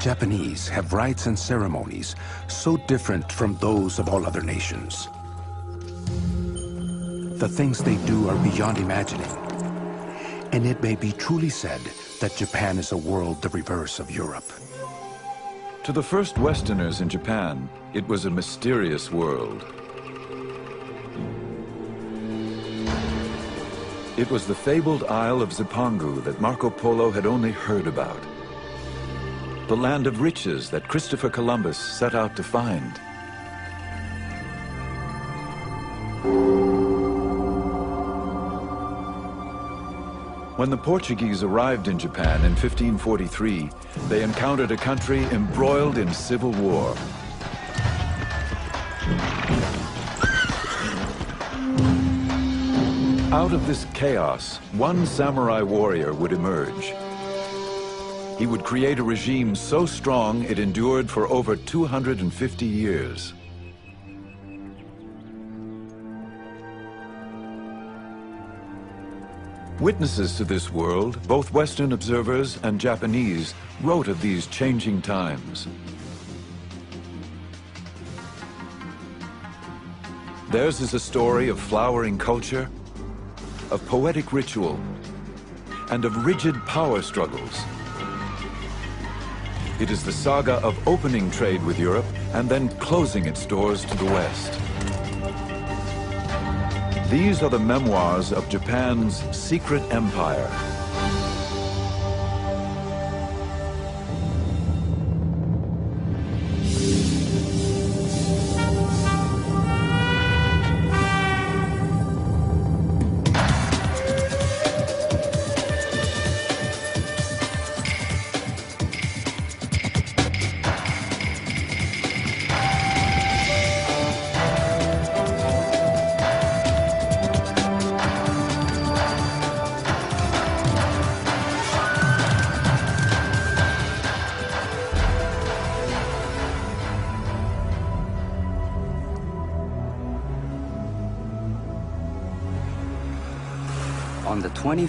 Japanese have rites and ceremonies so different from those of all other nations. The things they do are beyond imagining. And it may be truly said that Japan is a world the reverse of Europe. To the first Westerners in Japan, it was a mysterious world. It was the fabled Isle of Zipangu that Marco Polo had only heard about. The land of riches that Christopher Columbus set out to find. When the Portuguese arrived in Japan in 1543, they encountered a country embroiled in civil war. Out of this chaos, one samurai warrior would emerge. He would create a regime so strong it endured for over 250 years. Witnesses to this world, both Western observers and Japanese, wrote of these changing times. Theirs is a story of flowering culture, of poetic ritual, and of rigid power struggles. It is the saga of opening trade with Europe and then closing its doors to the West. These are the memoirs of Japan's secret empire.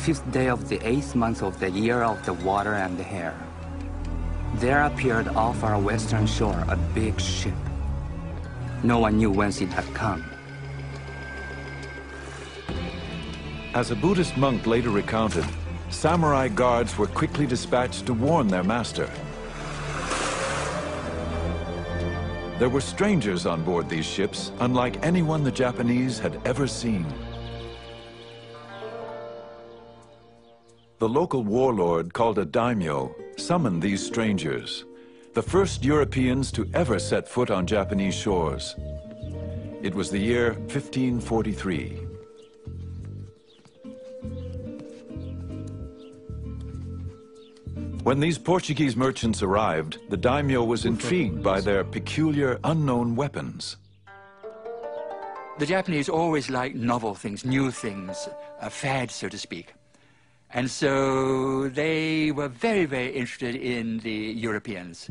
25th day of the eighth month of the year of the water and the hare, there appeared off our western shore a big ship. No one knew whence it had come. As a Buddhist monk later recounted, samurai guards were quickly dispatched to warn their master. There were strangers on board these ships, unlike anyone the Japanese had ever seen. The local warlord, called a daimyo, summoned these strangers, the first Europeans to ever set foot on Japanese shores. It was the year 1543. When these Portuguese merchants arrived, the daimyo was intrigued by their peculiar unknown weapons. The Japanese always like novel things, new things, a fad, so to speak. And so they were very, very interested in the Europeans.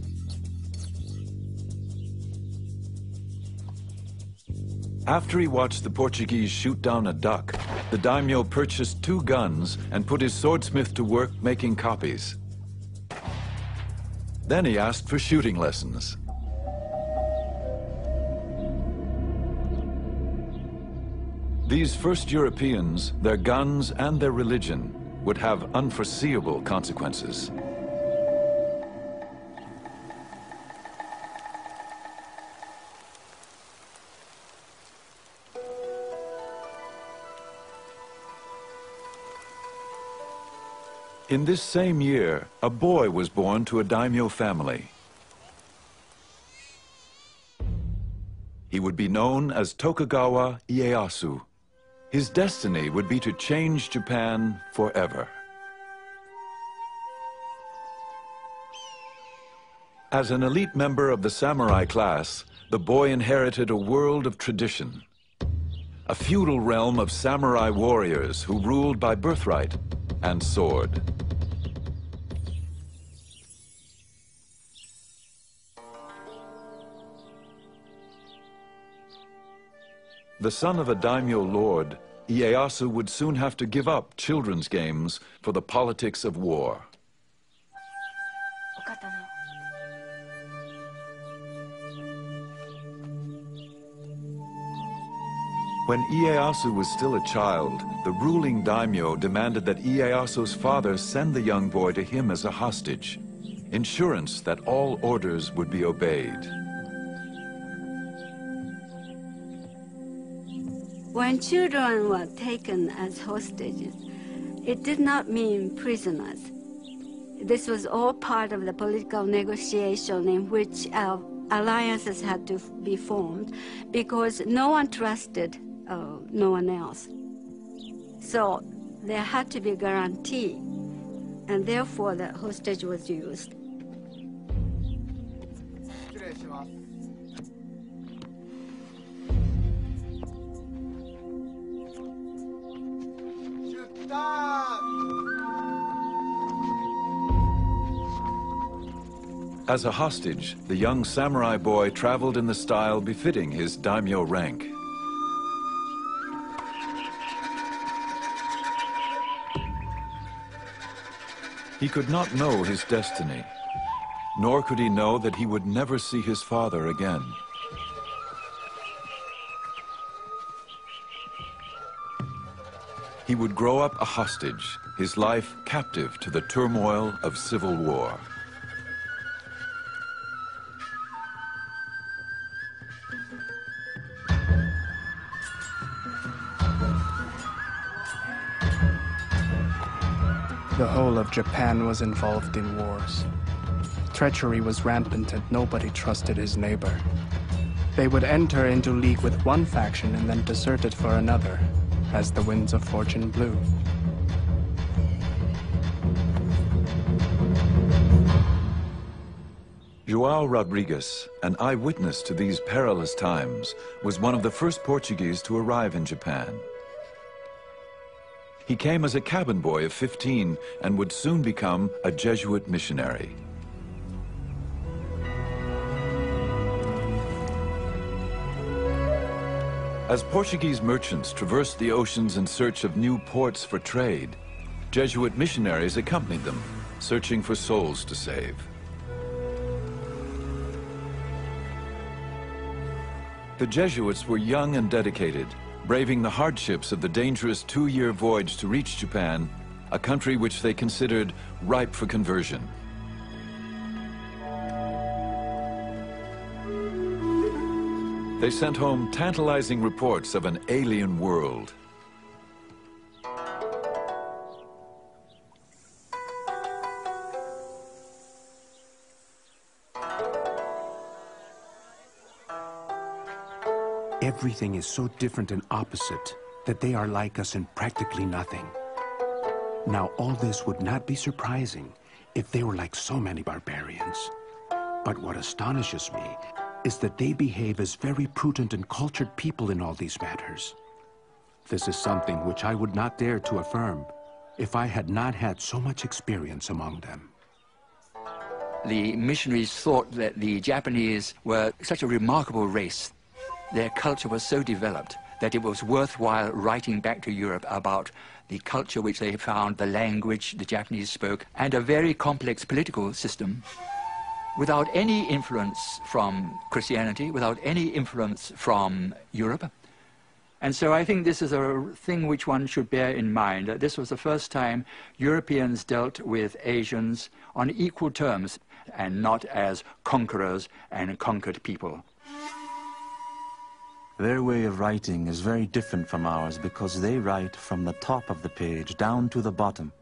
After he watched the Portuguese shoot down a duck, the daimyo purchased two guns and put his swordsmith to work making copies. Then he asked for shooting lessons. These first Europeans, their guns and their religion, would have unforeseeable consequences. In this same year, a boy was born to a daimyo family. He would be known as Tokugawa Ieyasu. His destiny would be to change Japan forever. As an elite member of the samurai class, the boy inherited a world of tradition. A feudal realm of samurai warriors who ruled by birthright and sword. The son of a daimyo lord, Ieyasu would soon have to give up children's games for the politics of war. When Ieyasu was still a child, the ruling daimyo demanded that Ieyasu's father send the young boy to him as a hostage, insurance that all orders would be obeyed. When children were taken as hostages, it did not mean prisoners. This was all part of the political negotiation in which uh, alliances had to be formed because no one trusted uh, no one else. So there had to be a guarantee, and therefore the hostage was used. As a hostage, the young samurai boy traveled in the style befitting his daimyo rank. He could not know his destiny, nor could he know that he would never see his father again. He would grow up a hostage, his life captive to the turmoil of civil war. Whole of Japan was involved in wars. Treachery was rampant and nobody trusted his neighbor. They would enter into league with one faction and then desert it for another, as the winds of fortune blew. Joao Rodrigues, an eyewitness to these perilous times, was one of the first Portuguese to arrive in Japan. He came as a cabin boy of 15 and would soon become a Jesuit missionary. As Portuguese merchants traversed the oceans in search of new ports for trade, Jesuit missionaries accompanied them, searching for souls to save. The Jesuits were young and dedicated, braving the hardships of the dangerous two-year voyage to reach Japan, a country which they considered ripe for conversion. They sent home tantalizing reports of an alien world. Everything is so different and opposite that they are like us in practically nothing. Now, all this would not be surprising if they were like so many barbarians. But what astonishes me is that they behave as very prudent and cultured people in all these matters. This is something which I would not dare to affirm if I had not had so much experience among them. The missionaries thought that the Japanese were such a remarkable race their culture was so developed that it was worthwhile writing back to Europe about the culture which they found, the language the Japanese spoke, and a very complex political system without any influence from Christianity, without any influence from Europe. And so I think this is a thing which one should bear in mind, that this was the first time Europeans dealt with Asians on equal terms and not as conquerors and conquered people. Their way of writing is very different from ours because they write from the top of the page down to the bottom.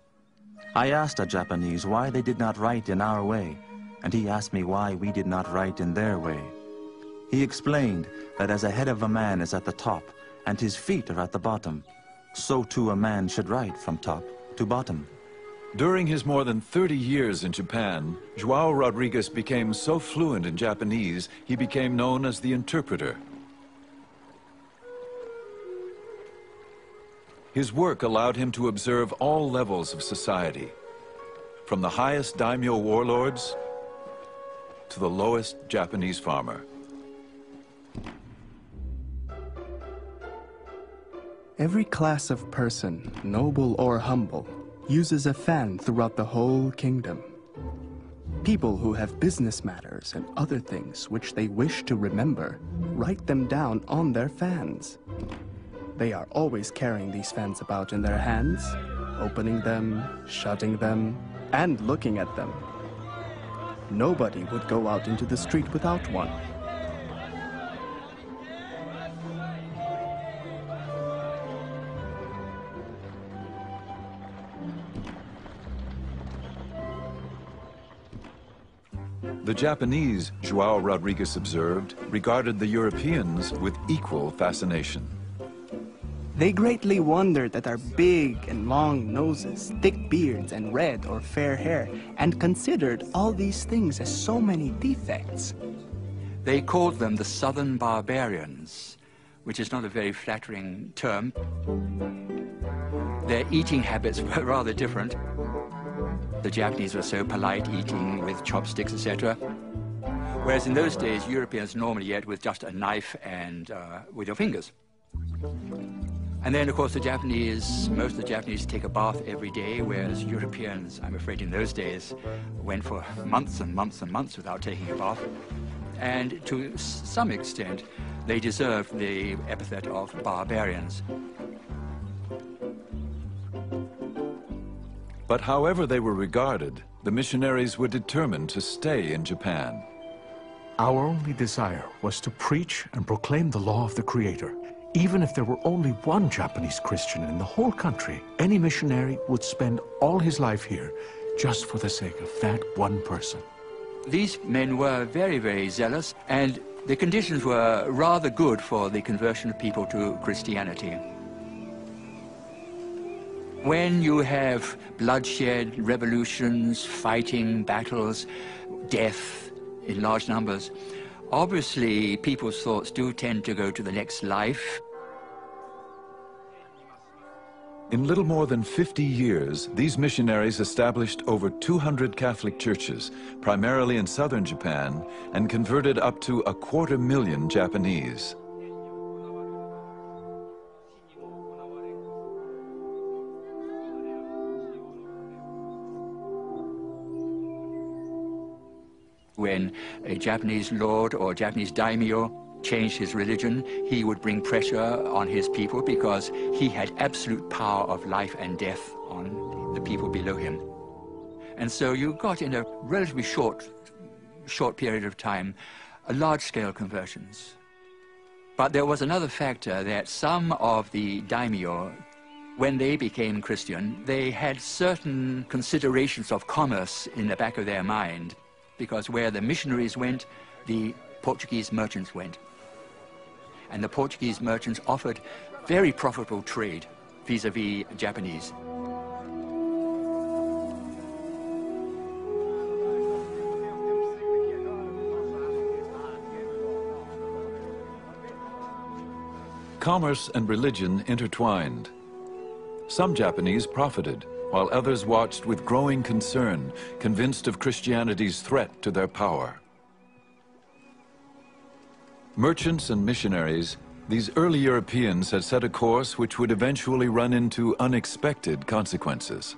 I asked a Japanese why they did not write in our way, and he asked me why we did not write in their way. He explained that as a head of a man is at the top and his feet are at the bottom, so too a man should write from top to bottom. During his more than 30 years in Japan, Joao Rodrigues became so fluent in Japanese, he became known as the interpreter. His work allowed him to observe all levels of society, from the highest daimyo warlords to the lowest Japanese farmer. Every class of person, noble or humble, uses a fan throughout the whole kingdom. People who have business matters and other things which they wish to remember write them down on their fans. They are always carrying these fans about in their hands, opening them, shutting them, and looking at them. Nobody would go out into the street without one. The Japanese, Joao Rodrigues observed, regarded the Europeans with equal fascination. They greatly wondered at our big and long noses, thick beards, and red or fair hair, and considered all these things as so many defects. They called them the Southern Barbarians, which is not a very flattering term. Their eating habits were rather different. The Japanese were so polite, eating with chopsticks, etc. Whereas in those days, Europeans normally ate with just a knife and uh, with your fingers. And then, of course, the Japanese, most of the Japanese take a bath every day, whereas Europeans, I'm afraid in those days, went for months and months and months without taking a bath. And to some extent, they deserved the epithet of barbarians. But however they were regarded, the missionaries were determined to stay in Japan. Our only desire was to preach and proclaim the law of the Creator. Even if there were only one Japanese Christian in the whole country, any missionary would spend all his life here just for the sake of that one person. These men were very, very zealous, and the conditions were rather good for the conversion of people to Christianity. When you have bloodshed, revolutions, fighting, battles, death in large numbers, obviously people's thoughts do tend to go to the next life. In little more than 50 years, these missionaries established over 200 Catholic churches, primarily in southern Japan, and converted up to a quarter million Japanese. When a Japanese lord or Japanese daimyo changed his religion, he would bring pressure on his people because he had absolute power of life and death on the people below him. And so you got in a relatively short, short period of time, a large-scale conversions. But there was another factor that some of the daimyo, when they became Christian, they had certain considerations of commerce in the back of their mind because where the missionaries went, the Portuguese merchants went. And the Portuguese merchants offered very profitable trade vis-a-vis -vis Japanese. Commerce and religion intertwined. Some Japanese profited, while others watched with growing concern, convinced of Christianity's threat to their power. Merchants and missionaries, these early Europeans had set a course which would eventually run into unexpected consequences.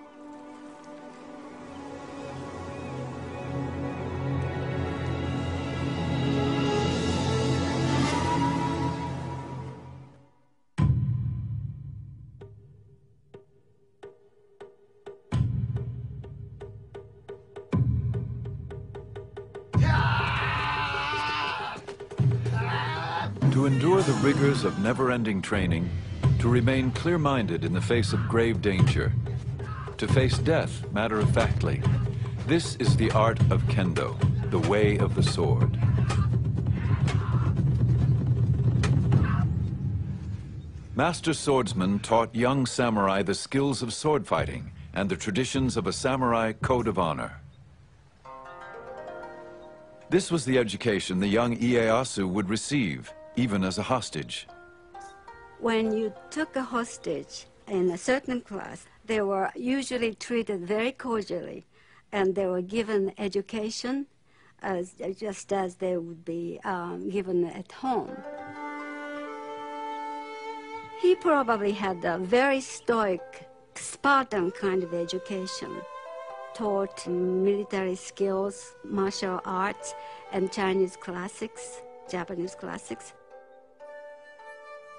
Rigors of never-ending training, to remain clear-minded in the face of grave danger, to face death matter-of-factly, this is the art of kendo, the way of the sword. Master swordsmen taught young samurai the skills of sword fighting and the traditions of a samurai code of honor. This was the education the young Ieyasu would receive even as a hostage. When you took a hostage in a certain class, they were usually treated very cordially, and they were given education as, just as they would be um, given at home. He probably had a very stoic, Spartan kind of education, taught military skills, martial arts, and Chinese classics, Japanese classics.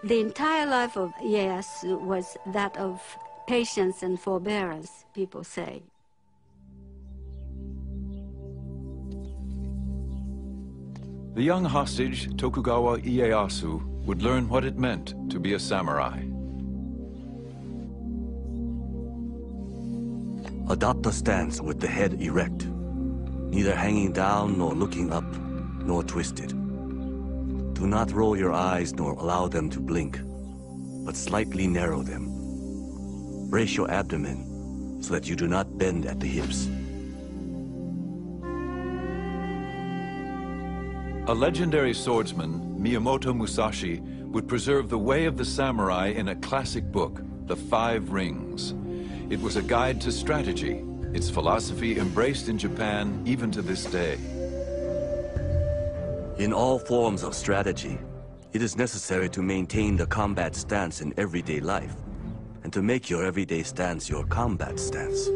The entire life of Ieyasu was that of patience and forbearance, people say. The young hostage, Tokugawa Ieyasu, would learn what it meant to be a samurai. Adopt a stance with the head erect, neither hanging down nor looking up, nor twisted. Do not roll your eyes nor allow them to blink, but slightly narrow them. Brace your abdomen so that you do not bend at the hips. A legendary swordsman, Miyamoto Musashi, would preserve the way of the samurai in a classic book, The Five Rings. It was a guide to strategy, its philosophy embraced in Japan even to this day. In all forms of strategy, it is necessary to maintain the combat stance in everyday life, and to make your everyday stance your combat stance.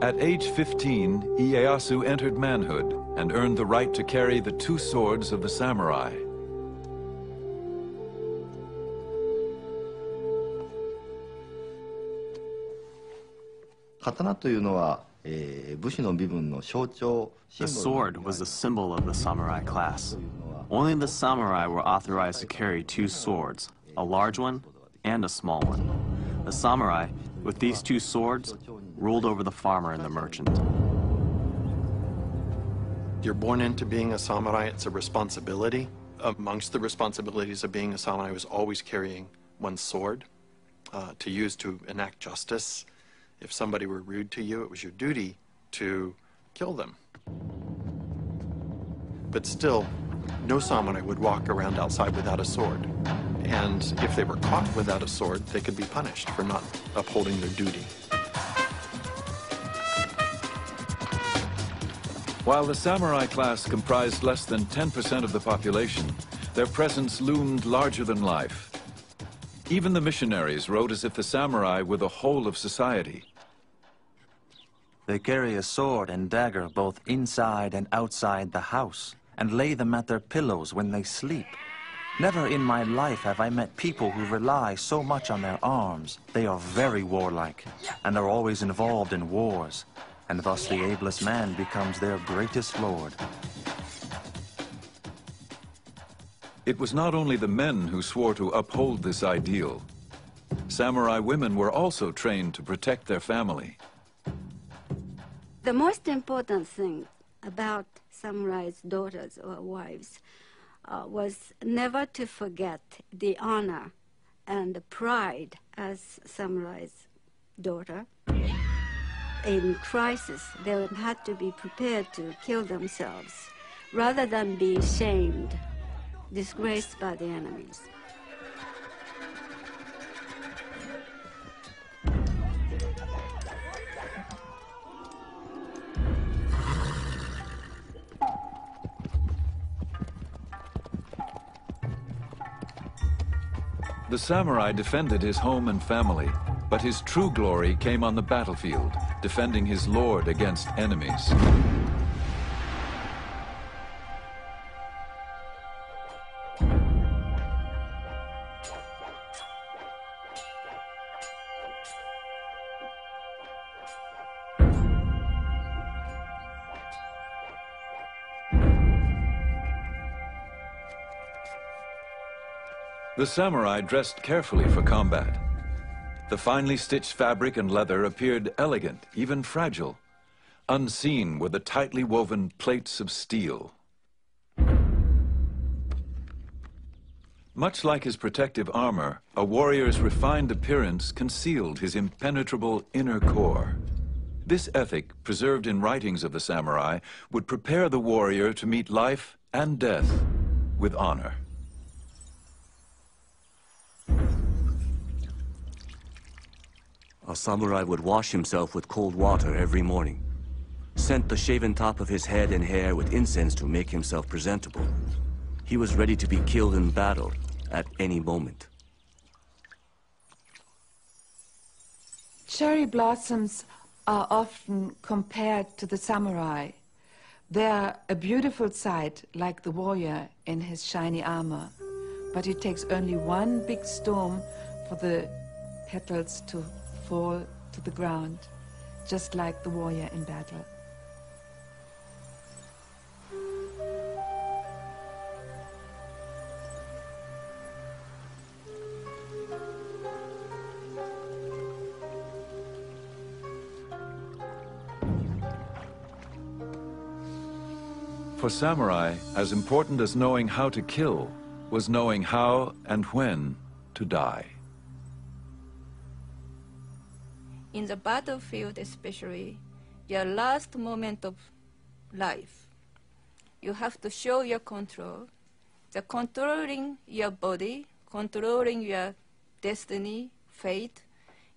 At age 15, Ieyasu entered manhood and earned the right to carry the two swords of the samurai. The sword was the symbol of the samurai class. Only the samurai were authorized to carry two swords, a large one and a small one. The samurai, with these two swords, ruled over the farmer and the merchant. You're born into being a samurai, it's a responsibility. Amongst the responsibilities of being a samurai was always carrying one sword uh, to use to enact justice. If somebody were rude to you, it was your duty to kill them. But still, no samurai would walk around outside without a sword. And if they were caught without a sword, they could be punished for not upholding their duty. While the samurai class comprised less than 10% of the population, their presence loomed larger than life. Even the missionaries wrote as if the samurai were the whole of society. They carry a sword and dagger both inside and outside the house, and lay them at their pillows when they sleep. Never in my life have I met people who rely so much on their arms. They are very warlike, and are always involved in wars, and thus the ablest man becomes their greatest lord. It was not only the men who swore to uphold this ideal. Samurai women were also trained to protect their family. The most important thing about samurai's daughters or wives uh, was never to forget the honor and the pride as samurai's daughter in crisis, they had to be prepared to kill themselves rather than be shamed, disgraced by the enemies. The samurai defended his home and family, but his true glory came on the battlefield, defending his lord against enemies. The samurai dressed carefully for combat. The finely stitched fabric and leather appeared elegant, even fragile. Unseen were the tightly woven plates of steel. Much like his protective armor, a warrior's refined appearance concealed his impenetrable inner core. This ethic, preserved in writings of the samurai, would prepare the warrior to meet life and death with honor. A samurai would wash himself with cold water every morning, scent the shaven top of his head and hair with incense to make himself presentable. He was ready to be killed in battle at any moment. Cherry blossoms are often compared to the samurai, They are a beautiful sight, like the warrior in his shiny armor. But it takes only one big storm for the petals to fall to the ground, just like the warrior in battle. For samurai, as important as knowing how to kill was knowing how and when to die. In the battlefield especially, your last moment of life, you have to show your control. The controlling your body, controlling your destiny, fate,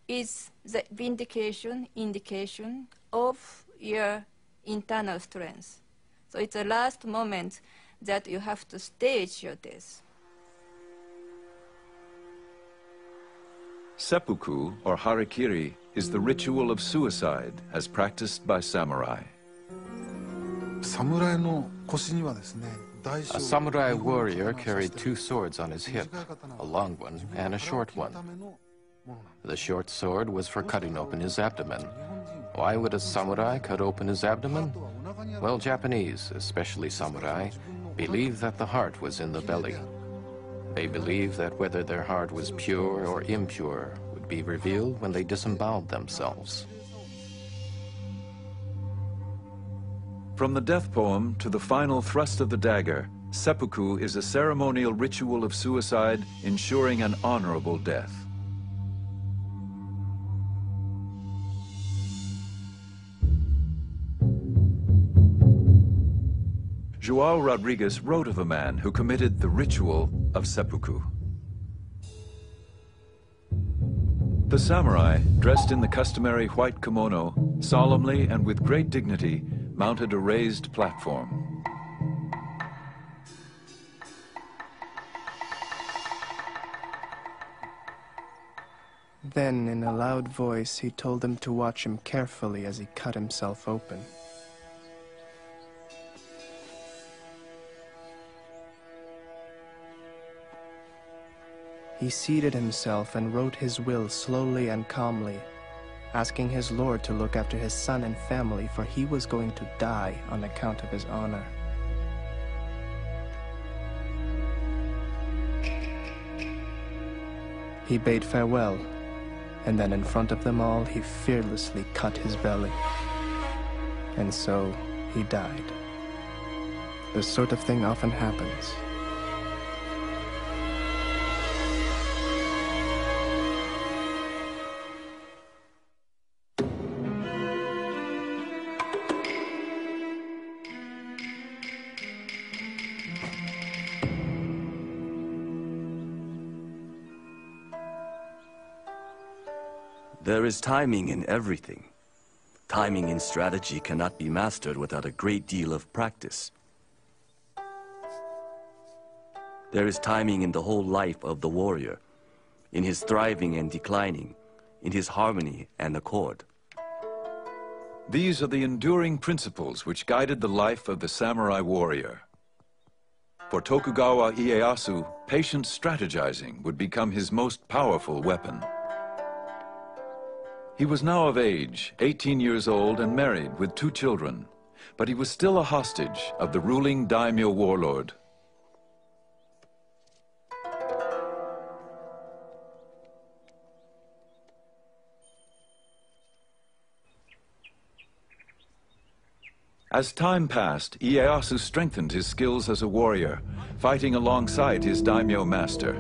is the vindication, indication of your internal strength. So it's the last moment that you have to stage your death. Seppuku, or harikiri, is the ritual of suicide as practiced by samurai. A samurai warrior carried two swords on his hip, a long one and a short one. The short sword was for cutting open his abdomen. Why would a samurai cut open his abdomen? Well, Japanese, especially samurai, believe that the heart was in the belly. They believe that whether their heart was pure or impure would be revealed when they disemboweled themselves. From the death poem to the final thrust of the dagger, seppuku is a ceremonial ritual of suicide ensuring an honorable death. Joao Rodrigues wrote of a man who committed the ritual of seppuku. The samurai, dressed in the customary white kimono, solemnly and with great dignity, mounted a raised platform. Then, in a loud voice, he told them to watch him carefully as he cut himself open. He seated himself and wrote his will slowly and calmly, asking his lord to look after his son and family, for he was going to die on account of his honor. He bade farewell, and then in front of them all, he fearlessly cut his belly. And so he died. This sort of thing often happens. There is timing in everything. Timing in strategy cannot be mastered without a great deal of practice. There is timing in the whole life of the warrior, in his thriving and declining, in his harmony and accord. These are the enduring principles which guided the life of the samurai warrior. For Tokugawa Ieyasu, patient strategizing would become his most powerful weapon. He was now of age, 18 years old and married with two children, but he was still a hostage of the ruling daimyo warlord. As time passed, Ieyasu strengthened his skills as a warrior, fighting alongside his daimyo master.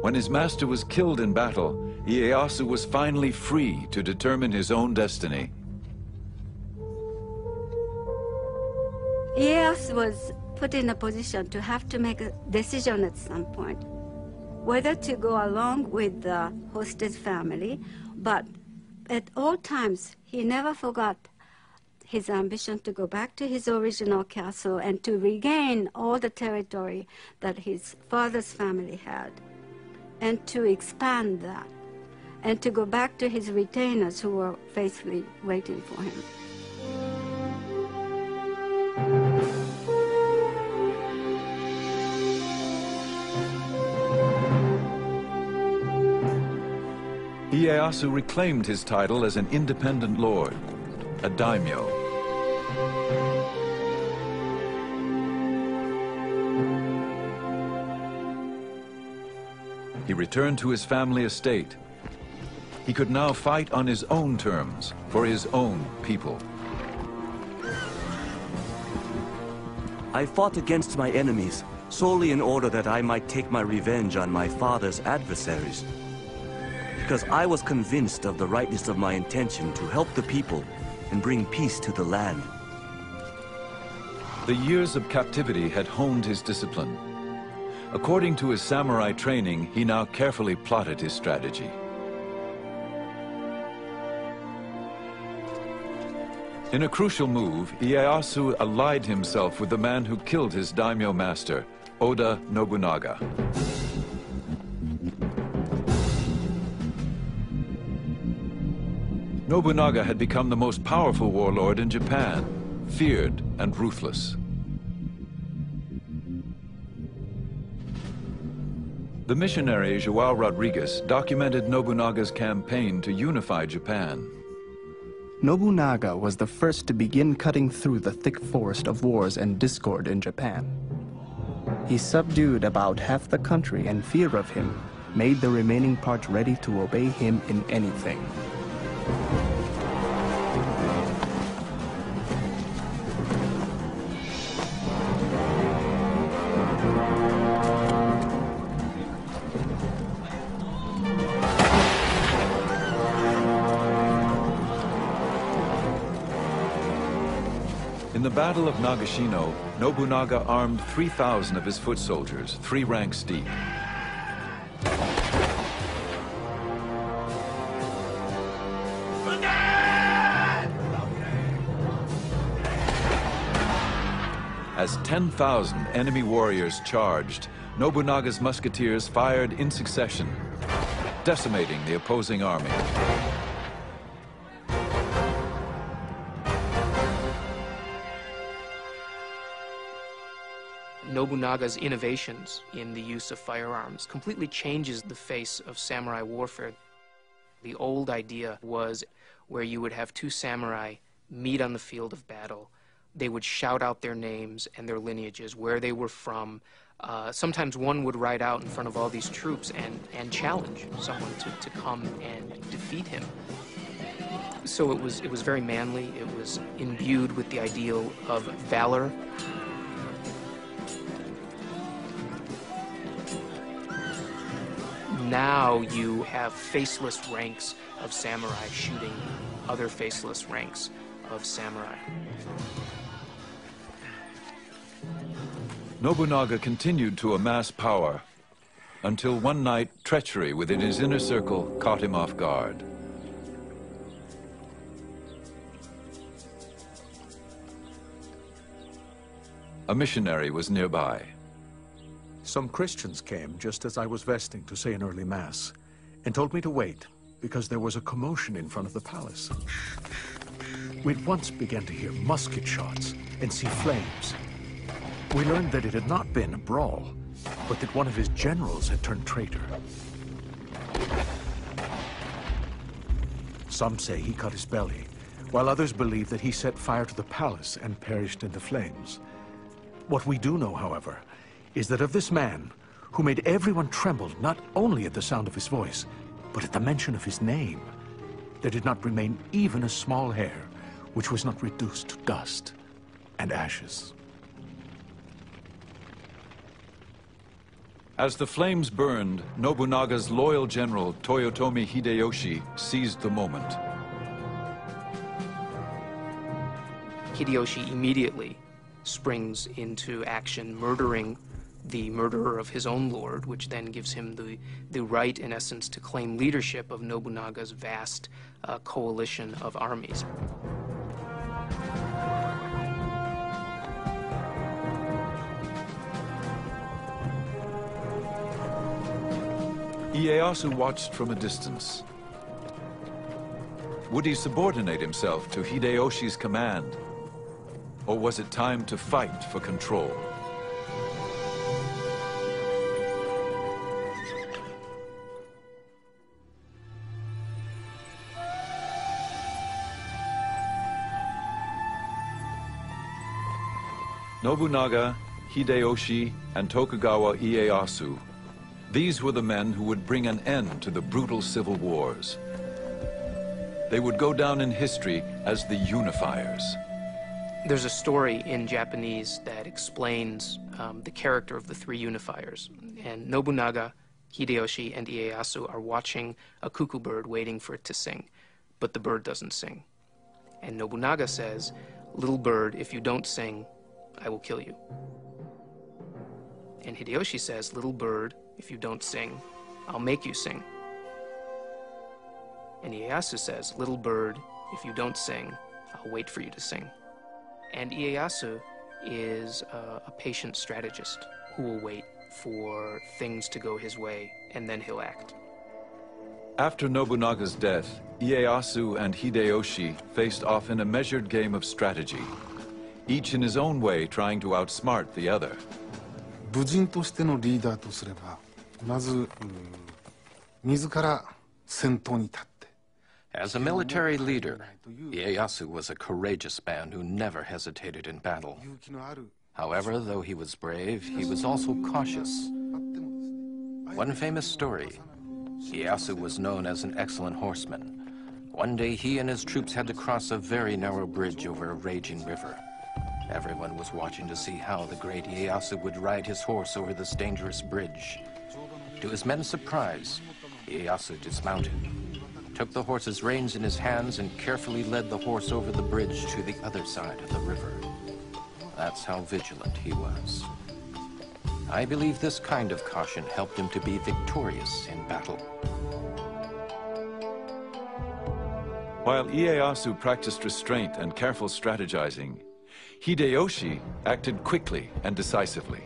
When his master was killed in battle, Ieyasu was finally free to determine his own destiny. Ieyasu was put in a position to have to make a decision at some point, whether to go along with the hostess family, but at all times he never forgot his ambition to go back to his original castle and to regain all the territory that his father's family had, and to expand that and to go back to his retainers who were faithfully waiting for him. Ieyasu reclaimed his title as an independent lord, a daimyo. He returned to his family estate he could now fight on his own terms for his own people. I fought against my enemies solely in order that I might take my revenge on my father's adversaries. Because I was convinced of the rightness of my intention to help the people and bring peace to the land. The years of captivity had honed his discipline. According to his samurai training, he now carefully plotted his strategy. In a crucial move, Ieyasu allied himself with the man who killed his daimyo master, Oda Nobunaga. Nobunaga had become the most powerful warlord in Japan, feared and ruthless. The missionary Joao Rodrigues documented Nobunaga's campaign to unify Japan. Nobunaga was the first to begin cutting through the thick forest of wars and discord in Japan. He subdued about half the country and fear of him made the remaining part ready to obey him in anything. Battle of Nagashino, Nobunaga armed 3,000 of his foot soldiers, three ranks deep. As 10,000 enemy warriors charged, Nobunaga's musketeers fired in succession, decimating the opposing army. Nobunaga's innovations in the use of firearms completely changes the face of samurai warfare. The old idea was where you would have two samurai meet on the field of battle. They would shout out their names and their lineages, where they were from. Uh, sometimes one would ride out in front of all these troops and, and challenge someone to, to come and defeat him. So it was, it was very manly. It was imbued with the ideal of valor now you have faceless ranks of samurai shooting other faceless ranks of samurai. Nobunaga continued to amass power until one night treachery within his inner circle caught him off guard. A missionary was nearby. Some Christians came just as I was vesting to say an early mass, and told me to wait, because there was a commotion in front of the palace. We at once began to hear musket shots and see flames. We learned that it had not been a brawl, but that one of his generals had turned traitor. Some say he cut his belly, while others believe that he set fire to the palace and perished in the flames. What we do know, however, is that of this man, who made everyone tremble not only at the sound of his voice, but at the mention of his name, there did not remain even a small hair which was not reduced to dust and ashes. As the flames burned, Nobunaga's loyal general, Toyotomi Hideyoshi, seized the moment. Hideyoshi immediately springs into action, murdering the murderer of his own lord, which then gives him the, the right, in essence, to claim leadership of Nobunaga's vast uh, coalition of armies. Ieyasu watched from a distance. Would he subordinate himself to Hideyoshi's command? Or was it time to fight for control? Nobunaga, Hideyoshi, and Tokugawa Ieyasu. These were the men who would bring an end to the brutal civil wars. They would go down in history as the unifiers. There's a story in Japanese that explains um, the character of the three unifiers. And Nobunaga, Hideyoshi, and Ieyasu are watching a cuckoo bird waiting for it to sing, but the bird doesn't sing. And Nobunaga says, Little bird, if you don't sing, I will kill you. And Hideyoshi says, Little bird, if you don't sing, I'll make you sing. And Ieyasu says, Little bird, if you don't sing, I'll wait for you to sing. And Ieyasu is a patient strategist who will wait for things to go his way and then he'll act. After Nobunaga's death, Ieyasu and Hideyoshi faced off in a measured game of strategy, each in his own way trying to outsmart the other. 武人としてのリーダーとすればまず自ら先頭に立って As a military leader, Ieyasu was a courageous man who never hesitated in battle. However, though he was brave, he was also cautious. One famous story, Ieyasu was known as an excellent horseman. One day he and his troops had to cross a very narrow bridge over a raging river. Everyone was watching to see how the great Ieyasu would ride his horse over this dangerous bridge. To his men's surprise, Ieyasu dismounted, took the horse's reins in his hands, and carefully led the horse over the bridge to the other side of the river. That's how vigilant he was. I believe this kind of caution helped him to be victorious in battle. While Ieyasu practiced restraint and careful strategizing, Hideyoshi acted quickly and decisively.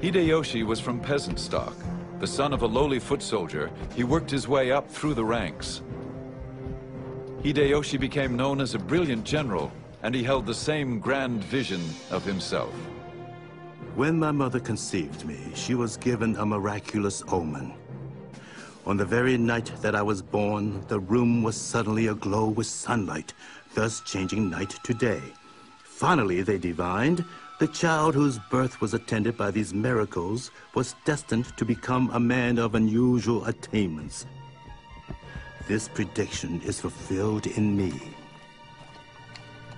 Hideyoshi was from peasant stock. The son of a lowly foot soldier, he worked his way up through the ranks. Hideyoshi became known as a brilliant general, and he held the same grand vision of himself. When my mother conceived me, she was given a miraculous omen. On the very night that I was born, the room was suddenly aglow with sunlight, thus changing night to day. Finally, they divined, the child whose birth was attended by these miracles was destined to become a man of unusual attainments. This prediction is fulfilled in me.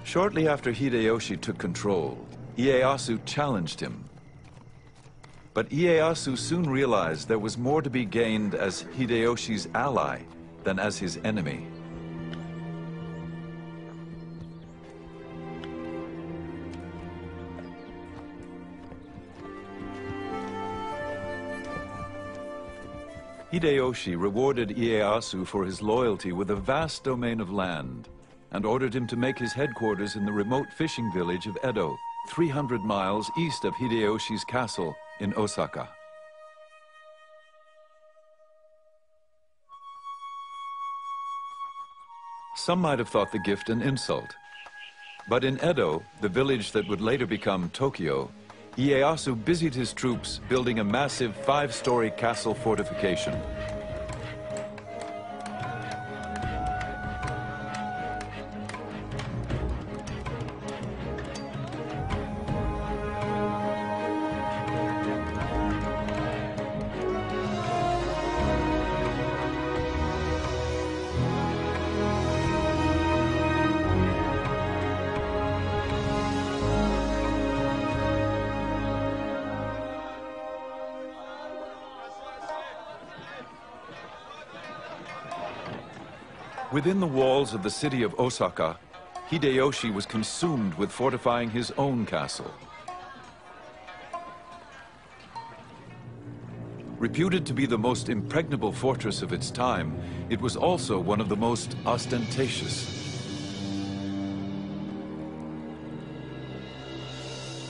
Shortly after Hideyoshi took control, Ieyasu challenged him. But Ieyasu soon realized there was more to be gained as Hideyoshi's ally than as his enemy. Hideyoshi rewarded Ieyasu for his loyalty with a vast domain of land and ordered him to make his headquarters in the remote fishing village of Edo, 300 miles east of Hideyoshi's castle in Osaka. Some might have thought the gift an insult. But in Edo, the village that would later become Tokyo, Ieyasu busied his troops building a massive five-story castle fortification. Walls of the city of Osaka, Hideyoshi was consumed with fortifying his own castle. Reputed to be the most impregnable fortress of its time, it was also one of the most ostentatious.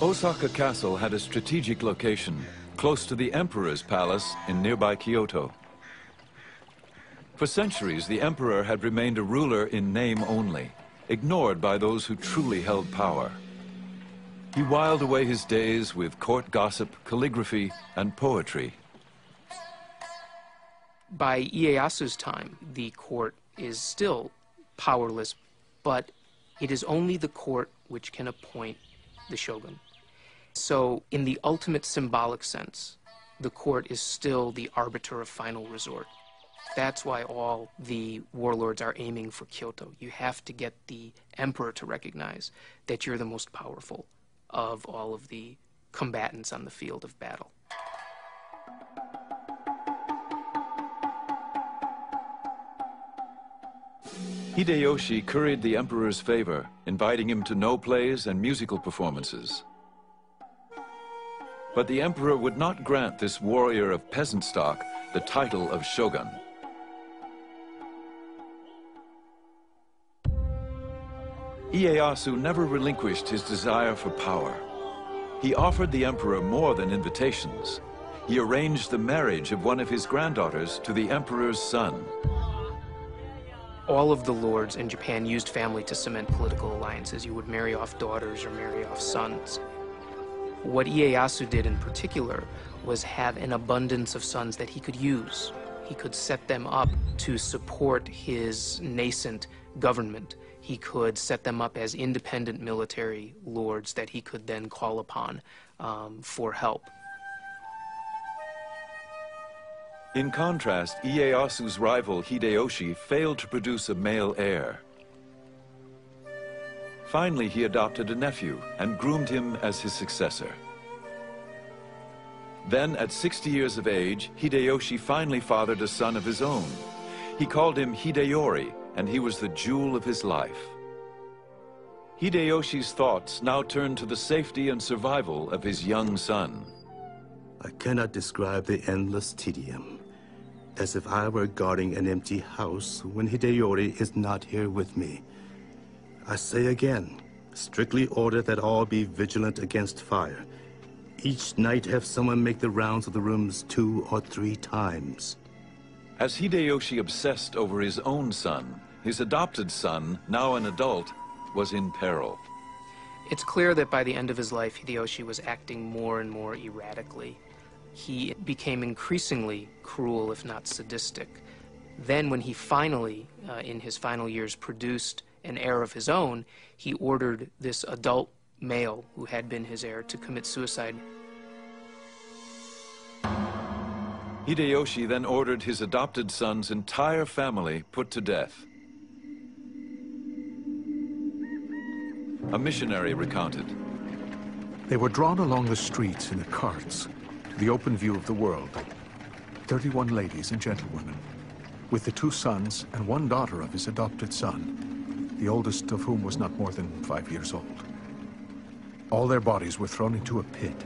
Osaka Castle had a strategic location, close to the Emperor's palace in nearby Kyoto. For centuries, the emperor had remained a ruler in name only, ignored by those who truly held power. He whiled away his days with court gossip, calligraphy, and poetry. By Ieyasu's time, the court is still powerless, but it is only the court which can appoint the shogun. So, in the ultimate symbolic sense, the court is still the arbiter of final resort. That's why all the warlords are aiming for Kyoto. You have to get the emperor to recognize that you're the most powerful of all of the combatants on the field of battle. Hideyoshi curried the emperor's favor, inviting him to Noh plays and musical performances. But the emperor would not grant this warrior of peasant stock the title of shogun. Ieyasu never relinquished his desire for power. He offered the emperor more than invitations. He arranged the marriage of one of his granddaughters to the emperor's son. All of the lords in Japan used family to cement political alliances. You would marry off daughters or marry off sons. What Ieyasu did in particular was have an abundance of sons that he could use. He could set them up to support his nascent government he could set them up as independent military lords that he could then call upon um, for help. In contrast, Ieyasu's rival Hideyoshi failed to produce a male heir. Finally, he adopted a nephew and groomed him as his successor. Then, at 60 years of age, Hideyoshi finally fathered a son of his own. He called him Hideyori, and he was the jewel of his life. Hideyoshi's thoughts now turned to the safety and survival of his young son. I cannot describe the endless tedium, as if I were guarding an empty house when Hideyori is not here with me. I say again, strictly order that all be vigilant against fire. Each night have someone make the rounds of the rooms two or three times. As Hideyoshi obsessed over his own son, his adopted son, now an adult, was in peril. It's clear that by the end of his life, Hideyoshi was acting more and more erratically. He became increasingly cruel, if not sadistic. Then, when he finally, uh, in his final years, produced an heir of his own, he ordered this adult male who had been his heir to commit suicide Hideyoshi then ordered his adopted son's entire family put to death. A missionary recounted. They were drawn along the streets in the carts to the open view of the world. 31 ladies and gentlewomen, with the two sons and one daughter of his adopted son, the oldest of whom was not more than five years old. All their bodies were thrown into a pit,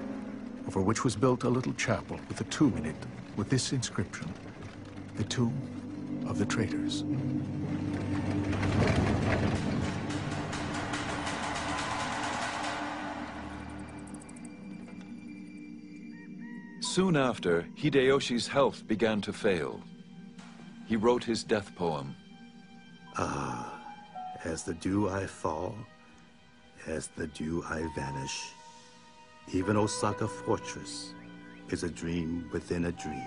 over which was built a little chapel with a tomb in it with this inscription, the tomb of the traitors. Soon after, Hideyoshi's health began to fail. He wrote his death poem. Ah, as the dew I fall, as the dew I vanish, even Osaka Fortress is a dream within a dream.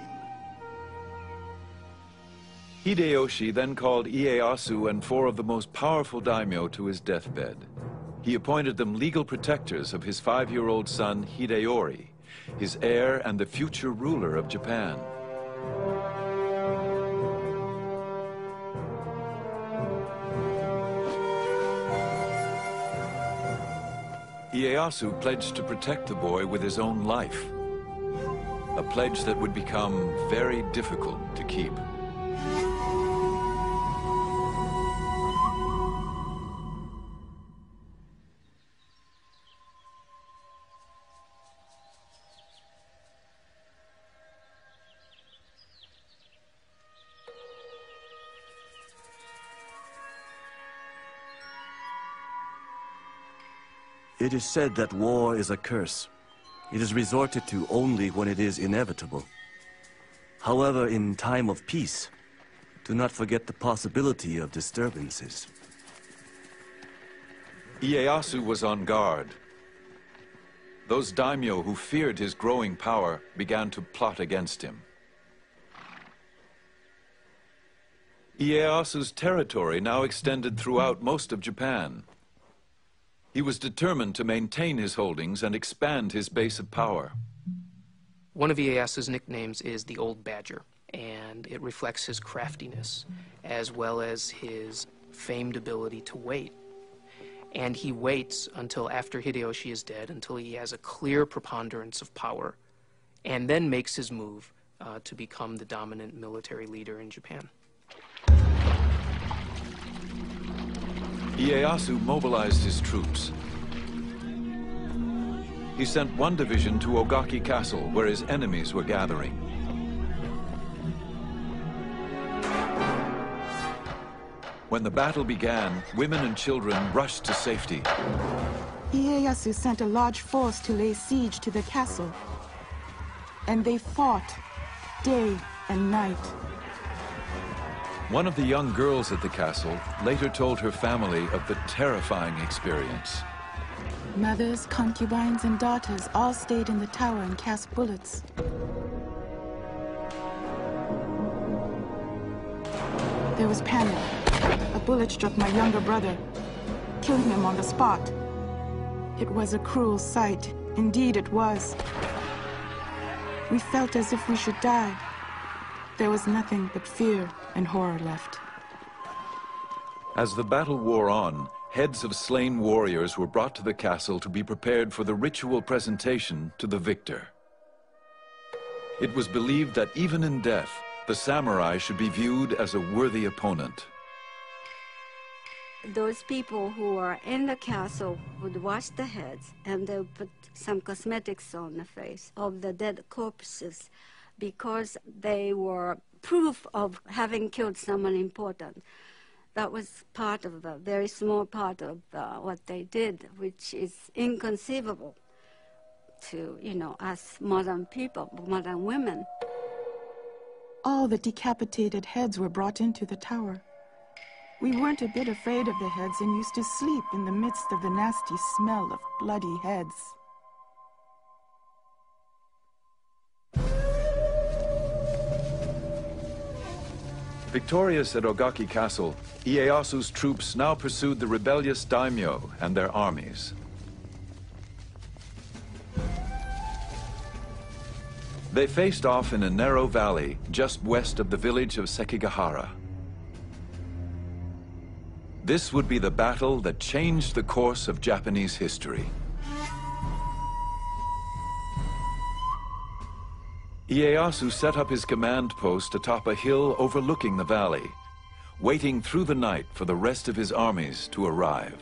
Hideyoshi then called Ieyasu and four of the most powerful daimyo to his deathbed. He appointed them legal protectors of his five-year-old son Hideyori, his heir and the future ruler of Japan. Ieyasu pledged to protect the boy with his own life a pledge that would become very difficult to keep. It is said that war is a curse. It is resorted to only when it is inevitable. However, in time of peace, do not forget the possibility of disturbances. Ieyasu was on guard. Those daimyo who feared his growing power began to plot against him. Ieyasu's territory now extended throughout most of Japan. He was determined to maintain his holdings and expand his base of power. One of Ieyasu's nicknames is the Old Badger, and it reflects his craftiness as well as his famed ability to wait. And he waits until after Hideyoshi is dead, until he has a clear preponderance of power, and then makes his move uh, to become the dominant military leader in Japan. Ieyasu mobilized his troops. He sent one division to Ogaki Castle, where his enemies were gathering. When the battle began, women and children rushed to safety. Ieyasu sent a large force to lay siege to the castle. And they fought day and night. One of the young girls at the castle later told her family of the terrifying experience. Mothers, concubines, and daughters all stayed in the tower and cast bullets. There was panic. A bullet struck my younger brother, killing him on the spot. It was a cruel sight. Indeed, it was. We felt as if we should die. There was nothing but fear and horror left. As the battle wore on, heads of slain warriors were brought to the castle to be prepared for the ritual presentation to the victor. It was believed that even in death, the samurai should be viewed as a worthy opponent. Those people who were in the castle would wash the heads and they would put some cosmetics on the face of the dead corpses because they were proof of having killed someone important. That was part of the very small part of the, what they did, which is inconceivable to, you know, us modern people, modern women. All the decapitated heads were brought into the tower. We weren't a bit afraid of the heads and used to sleep in the midst of the nasty smell of bloody heads. Victorious at Ogaki Castle, Ieyasu's troops now pursued the rebellious daimyo and their armies. They faced off in a narrow valley just west of the village of Sekigahara. This would be the battle that changed the course of Japanese history. Ieyasu set up his command post atop a hill overlooking the valley, waiting through the night for the rest of his armies to arrive.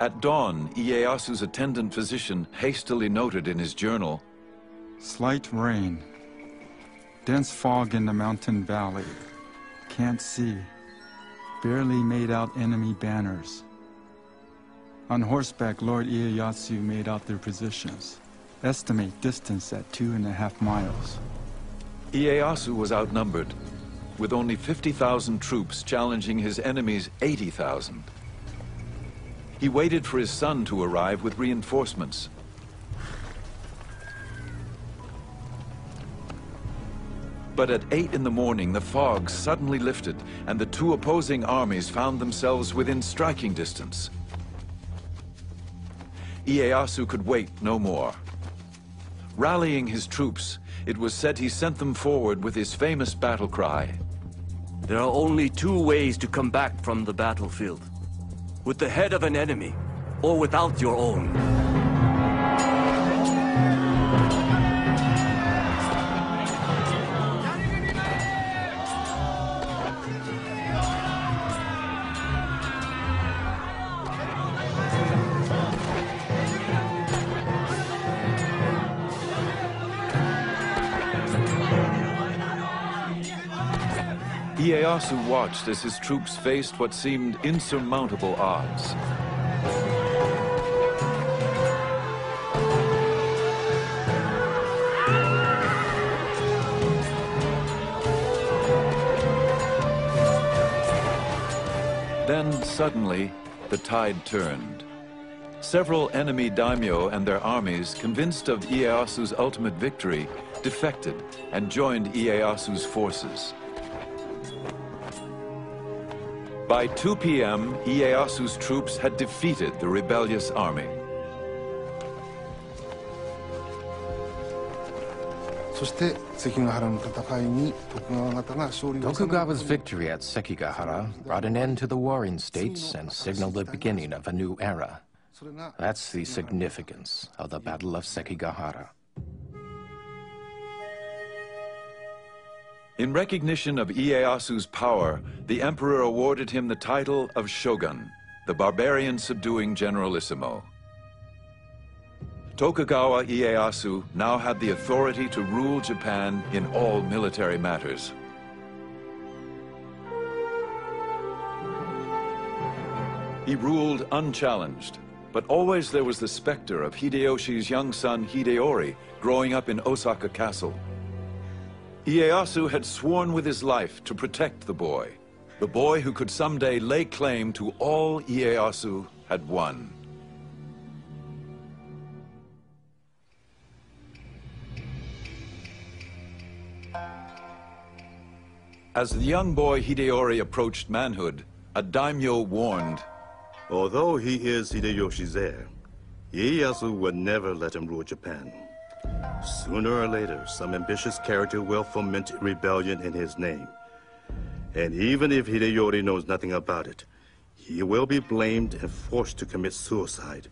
At dawn, Ieyasu's attendant physician hastily noted in his journal, Slight rain. Dense fog in the mountain valley. Can't see. Barely made out enemy banners. On horseback, Lord Ieyasu made out their positions. Estimate distance at two and a half miles. Ieyasu was outnumbered, with only 50,000 troops challenging his enemy's 80,000. He waited for his son to arrive with reinforcements. But at 8 in the morning, the fog suddenly lifted, and the two opposing armies found themselves within striking distance. Ieyasu could wait no more. Rallying his troops, it was said he sent them forward with his famous battle cry. There are only two ways to come back from the battlefield. With the head of an enemy, or without your own. Ieyasu watched as his troops faced what seemed insurmountable odds. Then, suddenly, the tide turned. Several enemy daimyo and their armies, convinced of Ieyasu's ultimate victory, defected and joined Ieyasu's forces. By 2 p.m., Ieyasu's troops had defeated the rebellious army. Tokugawa's victory at Sekigahara brought an end to the warring states and signaled the beginning of a new era. That's the significance of the Battle of Sekigahara. In recognition of Ieyasu's power, the emperor awarded him the title of shogun, the barbarian subduing generalissimo. Tokugawa Ieyasu now had the authority to rule Japan in all military matters. He ruled unchallenged, but always there was the specter of Hideyoshi's young son Hideyori growing up in Osaka Castle. Ieyasu had sworn with his life to protect the boy, the boy who could someday lay claim to all Ieyasu had won. As the young boy Hideyori approached manhood, a daimyo warned, Although he is Hideyoshi's heir, Ieyasu would never let him rule Japan. Sooner or later, some ambitious character will foment rebellion in his name. And even if Hideyori knows nothing about it, he will be blamed and forced to commit suicide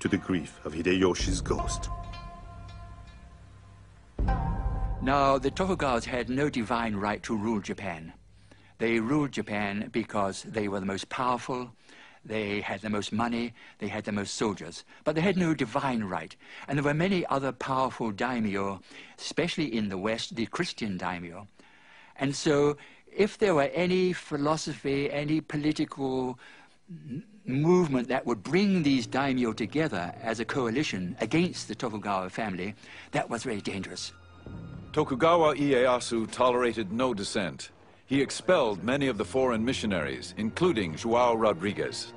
to the grief of Hideyoshi's ghost. Now, the Tokugawas had no divine right to rule Japan. They ruled Japan because they were the most powerful, they had the most money, they had the most soldiers, but they had no divine right. And there were many other powerful daimyo, especially in the West, the Christian daimyo. And so, if there were any philosophy, any political movement that would bring these daimyo together as a coalition against the Tokugawa family, that was very dangerous. Tokugawa Ieyasu tolerated no dissent. He expelled many of the foreign missionaries, including Joao Rodrigues.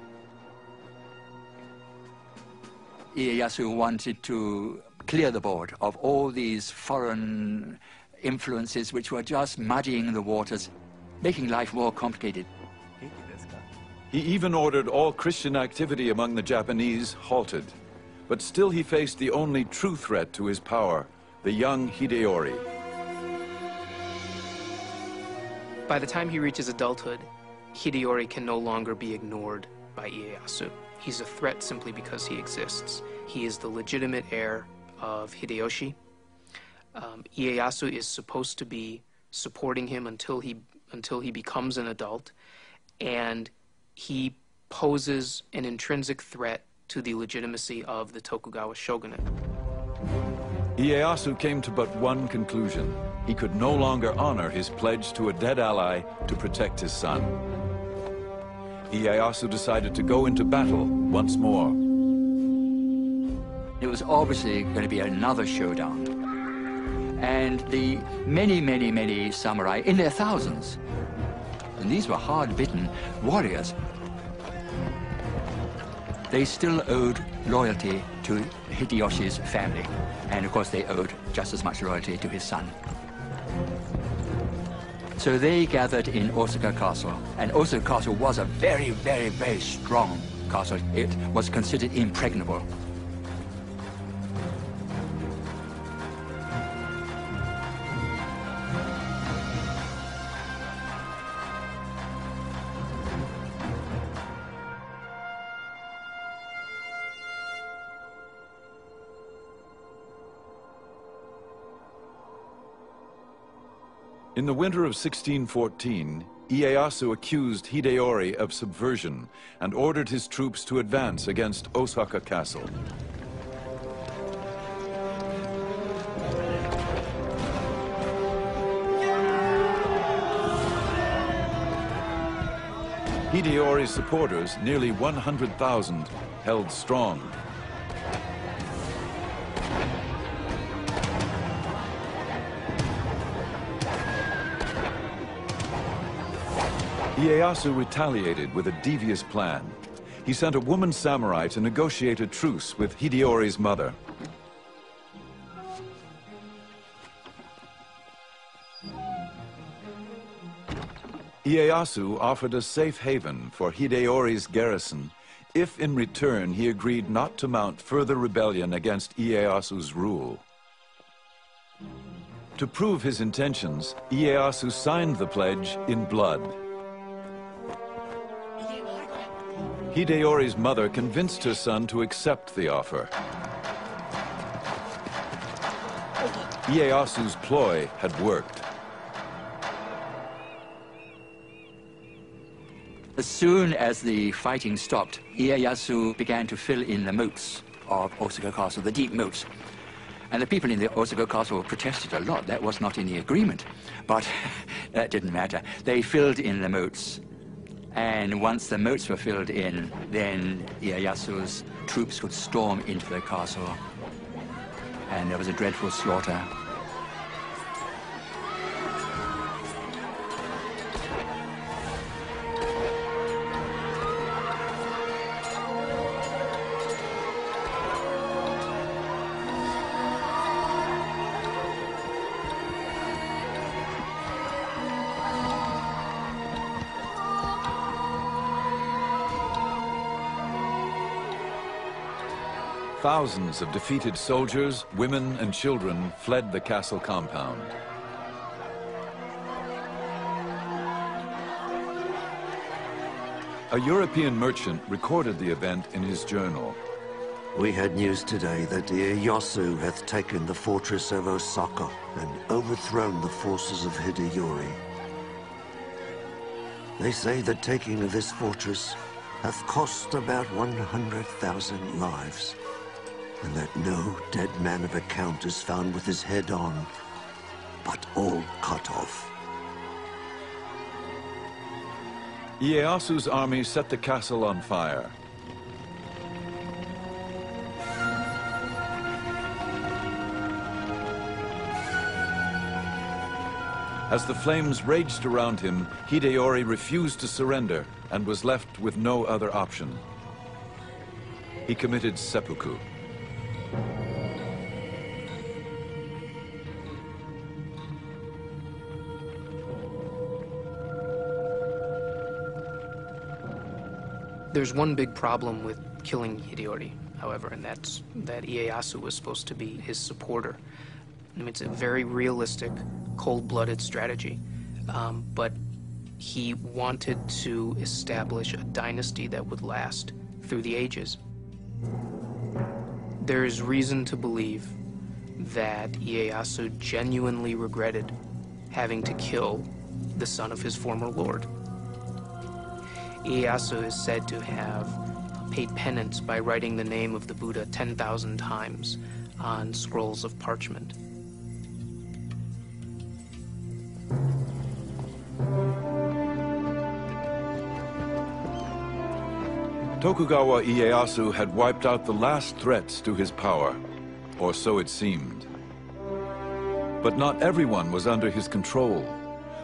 Ieyasu wanted to clear the board of all these foreign influences which were just muddying the waters, making life more complicated. He even ordered all Christian activity among the Japanese halted. But still he faced the only true threat to his power, the young Hideyori. By the time he reaches adulthood, Hideyori can no longer be ignored by Ieyasu. He's a threat simply because he exists. He is the legitimate heir of Hideyoshi. Um, Ieyasu is supposed to be supporting him until he until he becomes an adult, and he poses an intrinsic threat to the legitimacy of the Tokugawa shogunate. Ieyasu came to but one conclusion. He could no longer honor his pledge to a dead ally to protect his son. Ieyasu decided to go into battle once more. It was obviously going to be another showdown. And the many, many, many samurai, in their thousands, and these were hard-bitten warriors, they still owed loyalty to Hideyoshi's family. And of course, they owed just as much loyalty to his son. So they gathered in Osaka Castle. And Osaka Castle was a very, very, very strong castle. It was considered impregnable. In the winter of 1614, Ieyasu accused Hideyori of subversion and ordered his troops to advance against Osaka Castle. Hideyori's supporters, nearly 100,000, held strong. Ieyasu retaliated with a devious plan. He sent a woman samurai to negotiate a truce with Hideyori's mother. Ieyasu offered a safe haven for Hideyori's garrison if in return he agreed not to mount further rebellion against Ieyasu's rule. To prove his intentions, Ieyasu signed the pledge in blood. Hideyori's mother convinced her son to accept the offer. Ieyasu's ploy had worked. As soon as the fighting stopped, Ieyasu began to fill in the moats of Osaka Castle, the deep moats. And the people in the Osaka Castle protested a lot. That was not in the agreement. But that didn't matter. They filled in the moats. And once the moats were filled in, then Ieyasu's troops would storm into the castle. And there was a dreadful slaughter. Thousands of defeated soldiers, women and children fled the castle compound. A European merchant recorded the event in his journal. We had news today that Ieyasu hath taken the fortress of Osaka and overthrown the forces of Hideyori. They say the taking of this fortress hath cost about 100,000 lives and that no dead man of account is found with his head on, but all cut off. Ieyasu's army set the castle on fire. As the flames raged around him, Hideyori refused to surrender and was left with no other option. He committed seppuku. There's one big problem with killing Hideyori, however, and that's that Ieyasu was supposed to be his supporter. I mean, it's a very realistic, cold-blooded strategy, um, but he wanted to establish a dynasty that would last through the ages. There is reason to believe that Ieyasu genuinely regretted having to kill the son of his former lord. Ieyasu is said to have paid penance by writing the name of the Buddha 10,000 times on scrolls of parchment. Tokugawa Ieyasu had wiped out the last threats to his power, or so it seemed. But not everyone was under his control.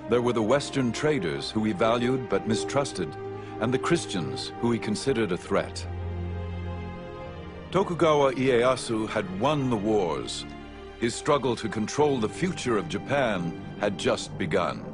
There were the Western traders who he valued but mistrusted, and the Christians, who he considered a threat. Tokugawa Ieyasu had won the wars. His struggle to control the future of Japan had just begun.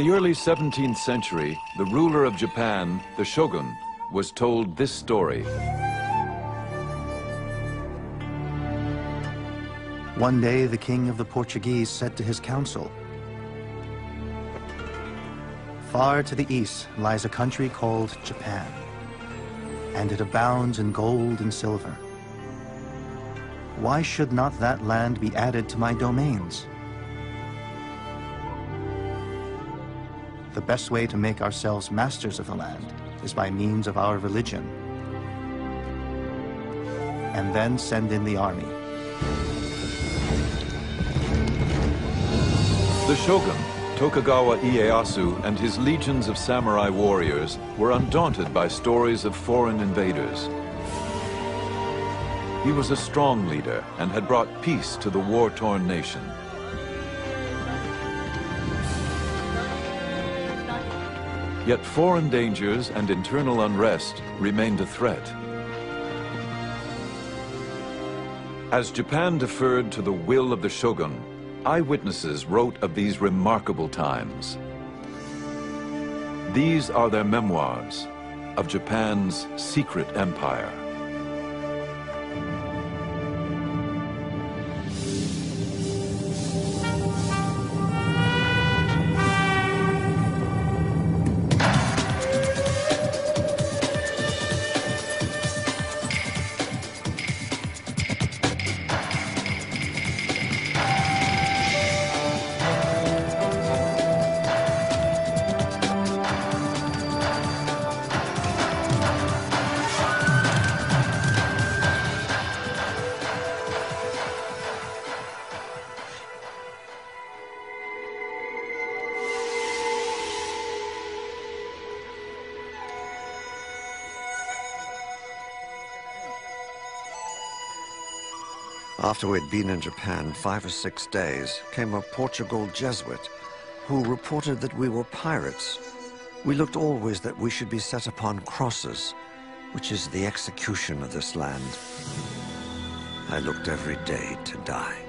The early 17th century, the ruler of Japan, the shogun, was told this story. One day, the king of the Portuguese said to his council, Far to the east lies a country called Japan, and it abounds in gold and silver. Why should not that land be added to my domains? The best way to make ourselves masters of the land is by means of our religion, and then send in the army. The shogun, Tokugawa Ieyasu and his legions of samurai warriors were undaunted by stories of foreign invaders. He was a strong leader and had brought peace to the war-torn nation. Yet foreign dangers and internal unrest remained a threat. As Japan deferred to the will of the shogun, eyewitnesses wrote of these remarkable times. These are their memoirs of Japan's secret empire. After we'd been in Japan five or six days, came a Portugal Jesuit who reported that we were pirates. We looked always that we should be set upon crosses, which is the execution of this land. I looked every day to die.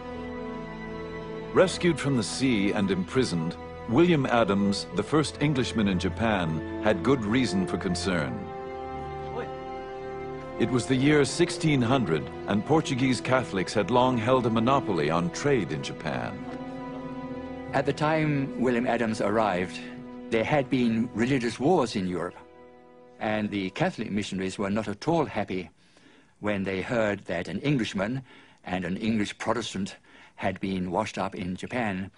Rescued from the sea and imprisoned, William Adams, the first Englishman in Japan, had good reason for concern. It was the year 1600, and Portuguese Catholics had long held a monopoly on trade in Japan. At the time William Adams arrived, there had been religious wars in Europe, and the Catholic missionaries were not at all happy when they heard that an Englishman and an English Protestant had been washed up in Japan.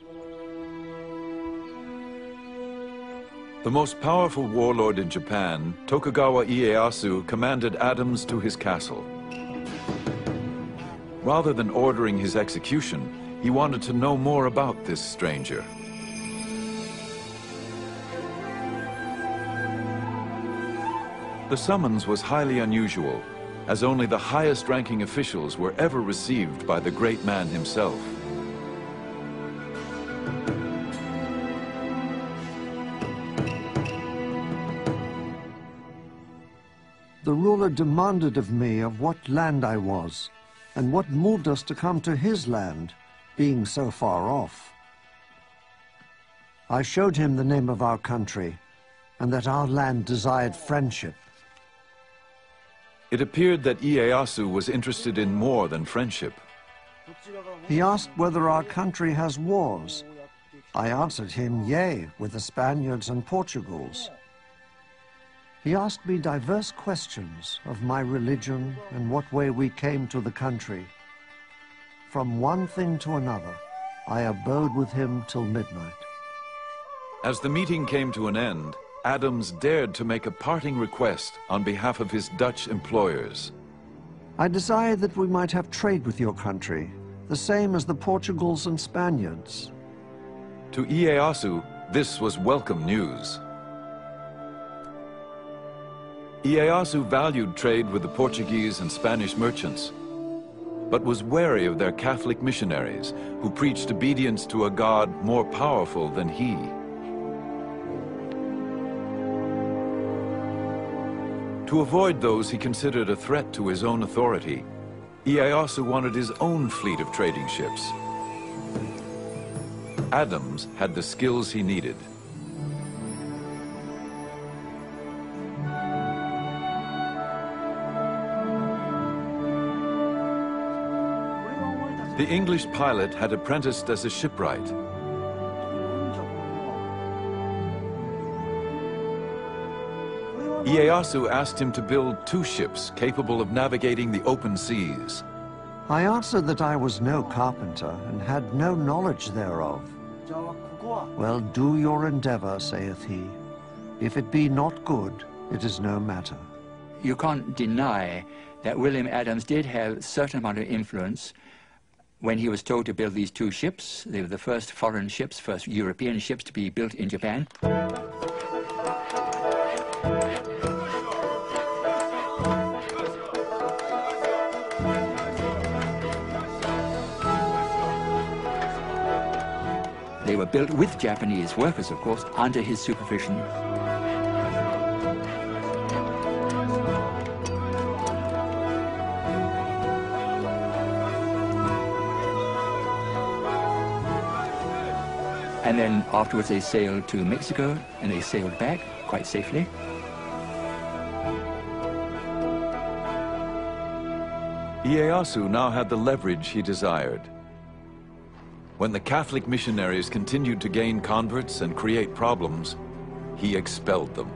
The most powerful warlord in Japan, Tokugawa Ieyasu, commanded Adams to his castle. Rather than ordering his execution, he wanted to know more about this stranger. The summons was highly unusual, as only the highest-ranking officials were ever received by the great man himself. The ruler demanded of me of what land I was, and what moved us to come to his land, being so far off. I showed him the name of our country, and that our land desired friendship. It appeared that Ieyasu was interested in more than friendship. He asked whether our country has wars. I answered him, yea, with the Spaniards and Portugals. He asked me diverse questions of my religion and what way we came to the country. From one thing to another, I abode with him till midnight. As the meeting came to an end, Adams dared to make a parting request on behalf of his Dutch employers. I desired that we might have trade with your country, the same as the Portugals and Spaniards. To Ieyasu, this was welcome news. Ieyasu valued trade with the Portuguese and Spanish merchants, but was wary of their Catholic missionaries who preached obedience to a God more powerful than he. To avoid those he considered a threat to his own authority, Ieyasu wanted his own fleet of trading ships. Adams had the skills he needed. The English pilot had apprenticed as a shipwright. Ieyasu asked him to build two ships capable of navigating the open seas. I answered that I was no carpenter and had no knowledge thereof. Well, do your endeavor, saith he. If it be not good, it is no matter. You can't deny that William Adams did have a certain amount of influence when he was told to build these two ships. They were the first foreign ships, first European ships to be built in Japan. They were built with Japanese workers, of course, under his supervision. And then afterwards they sailed to Mexico and they sailed back quite safely. Ieyasu now had the leverage he desired. When the Catholic missionaries continued to gain converts and create problems, he expelled them.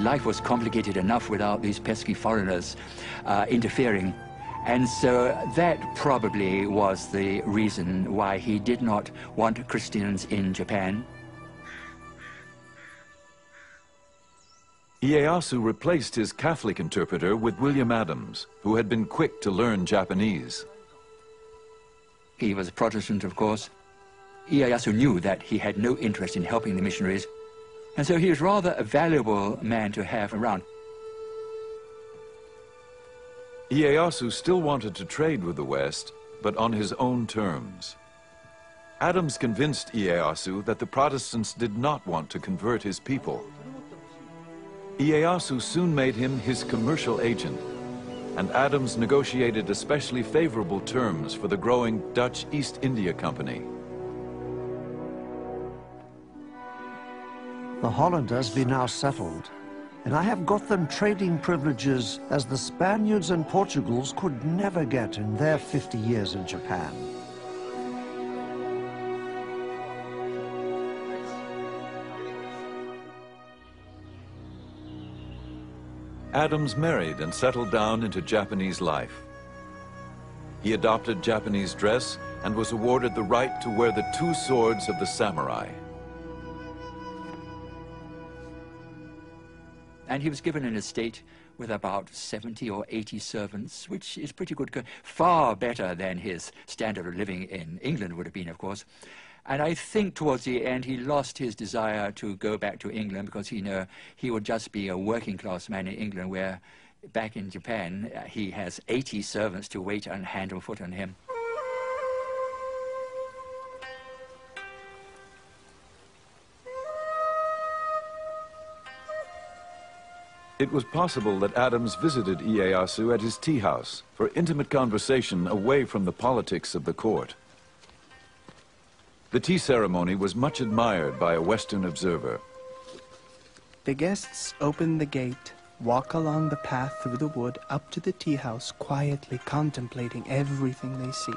Life was complicated enough without these pesky foreigners uh, interfering. And so that probably was the reason why he did not want Christians in Japan. Ieyasu replaced his Catholic interpreter with William Adams, who had been quick to learn Japanese. He was a Protestant, of course. Ieyasu knew that he had no interest in helping the missionaries, and so he was rather a valuable man to have around. Ieyasu still wanted to trade with the West, but on his own terms. Adams convinced Ieyasu that the Protestants did not want to convert his people. Ieyasu soon made him his commercial agent, and Adams negotiated especially favorable terms for the growing Dutch East India Company. The Hollanders be now settled, and I have got them trading privileges as the Spaniards and Portugals could never get in their 50 years in Japan. Adams married and settled down into Japanese life. He adopted Japanese dress and was awarded the right to wear the two swords of the samurai. And he was given an estate with about 70 or 80 servants, which is pretty good, far better than his standard of living in England would have been, of course. And I think towards the end he lost his desire to go back to England because he knew he would just be a working class man in England where back in Japan uh, he has 80 servants to wait and hand and foot on him. It was possible that Adams visited Ieyasu at his tea house for intimate conversation away from the politics of the court. The tea ceremony was much admired by a Western observer. The guests open the gate, walk along the path through the wood up to the tea house, quietly contemplating everything they see.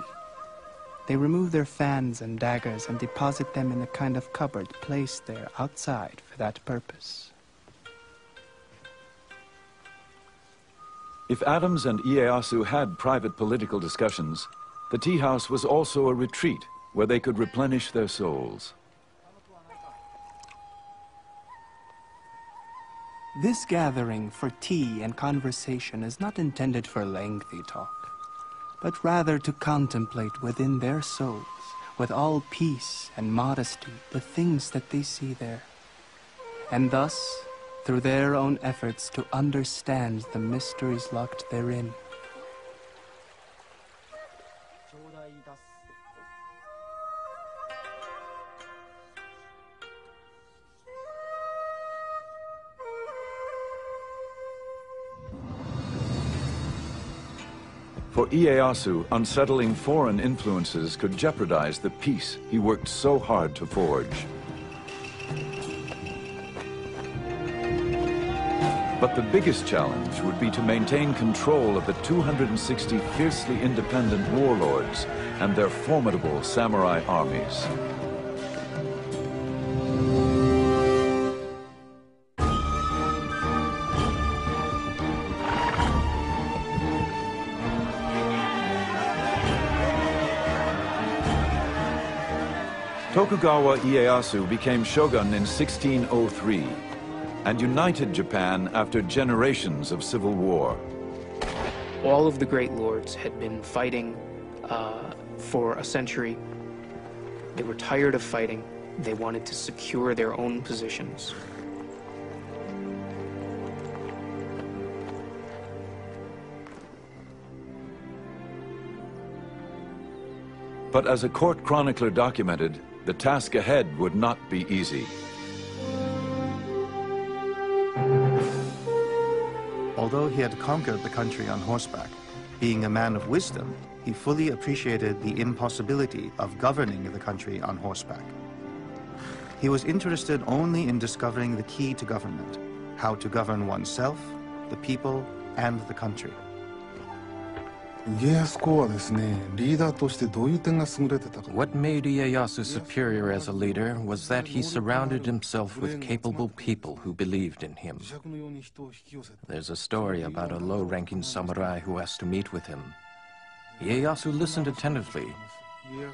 They remove their fans and daggers and deposit them in a kind of cupboard placed there outside for that purpose. If Adams and Ieyasu had private political discussions, the tea house was also a retreat where they could replenish their souls. This gathering for tea and conversation is not intended for lengthy talk, but rather to contemplate within their souls, with all peace and modesty, the things that they see there, and thus, through their own efforts, to understand the mysteries locked therein. For Ieyasu, unsettling foreign influences could jeopardize the peace he worked so hard to forge. But the biggest challenge would be to maintain control of the 260 fiercely independent warlords and their formidable samurai armies. Tokugawa Ieyasu became shogun in 1603 and united Japan after generations of civil war. All of the great lords had been fighting uh, for a century. They were tired of fighting. They wanted to secure their own positions. But as a court chronicler documented, the task ahead would not be easy. Although he had conquered the country on horseback, being a man of wisdom, he fully appreciated the impossibility of governing the country on horseback. He was interested only in discovering the key to government, how to govern oneself, the people, and the country. 家康公はですね、リーダーとしてどういう点が優れてたか。What made Ieyasu superior as a leader was that he surrounded himself with capable people who believed in him. There's a story about a low-ranking samurai who asked to meet with him. Ieyasu listened attentively.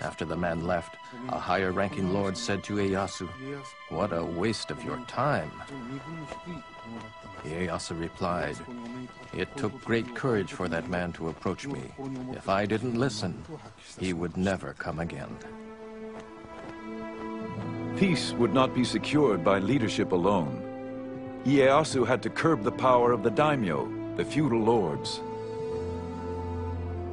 After the man left, a higher-ranking lord said to Ieyasu, What a waste of your time. Ieyasu replied, It took great courage for that man to approach me. If I didn't listen, he would never come again. Peace would not be secured by leadership alone. Ieyasu had to curb the power of the daimyo, the feudal lords.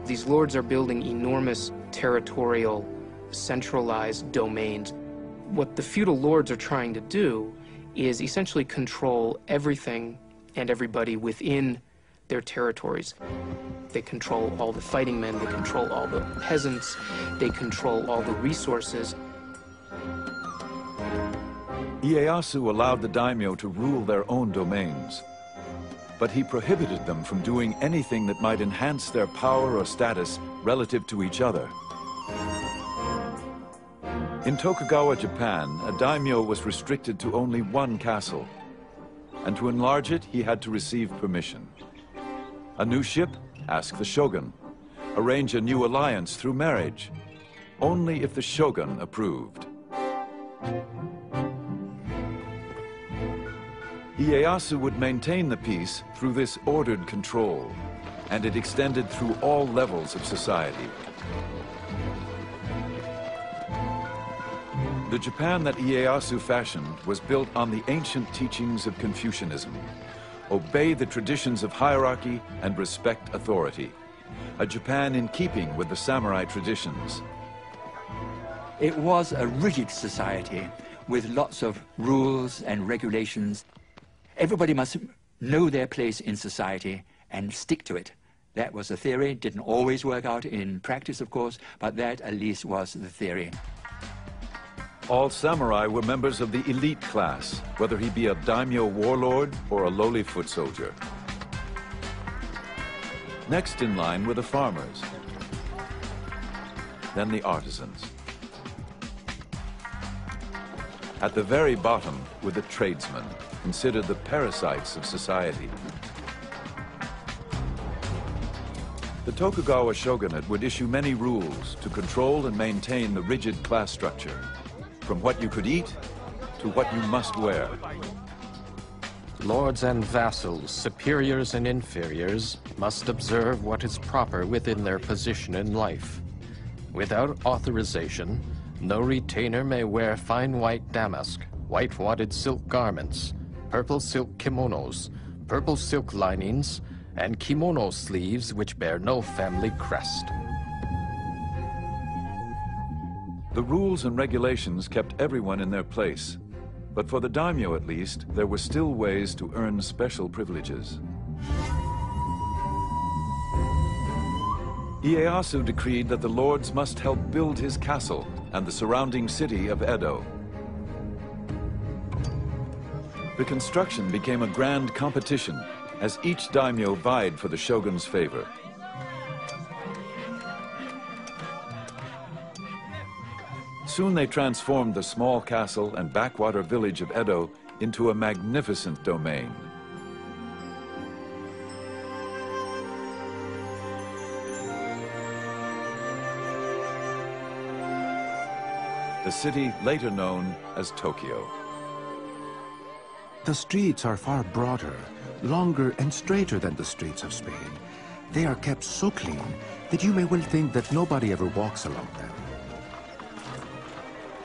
These lords are building enormous territorial, centralized domains. What the feudal lords are trying to do is essentially control everything and everybody within their territories. They control all the fighting men, they control all the peasants, they control all the resources. Ieyasu allowed the daimyo to rule their own domains, but he prohibited them from doing anything that might enhance their power or status relative to each other. In Tokugawa, Japan, a daimyo was restricted to only one castle, and to enlarge it, he had to receive permission. A new ship? Ask the shogun. Arrange a new alliance through marriage. Only if the shogun approved. Ieyasu would maintain the peace through this ordered control, and it extended through all levels of society. The Japan that Ieyasu fashioned was built on the ancient teachings of Confucianism. Obey the traditions of hierarchy and respect authority. A Japan in keeping with the samurai traditions. It was a rigid society with lots of rules and regulations. Everybody must know their place in society and stick to it. That was the theory. Didn't always work out in practice, of course, but that at least was the theory. All samurai were members of the elite class, whether he be a daimyo warlord or a lowly foot soldier. Next in line were the farmers, then the artisans. At the very bottom were the tradesmen, considered the parasites of society. The Tokugawa shogunate would issue many rules to control and maintain the rigid class structure from what you could eat to what you must wear. Lords and vassals, superiors and inferiors, must observe what is proper within their position in life. Without authorization, no retainer may wear fine white damask, white wadded silk garments, purple silk kimonos, purple silk linings, and kimono sleeves which bear no family crest. The rules and regulations kept everyone in their place. But for the daimyo at least, there were still ways to earn special privileges. Ieyasu decreed that the lords must help build his castle and the surrounding city of Edo. The construction became a grand competition as each daimyo vied for the shogun's favor. Soon they transformed the small castle and backwater village of Edo into a magnificent domain. The city later known as Tokyo. The streets are far broader, longer and straighter than the streets of Spain. They are kept so clean that you may well think that nobody ever walks along them.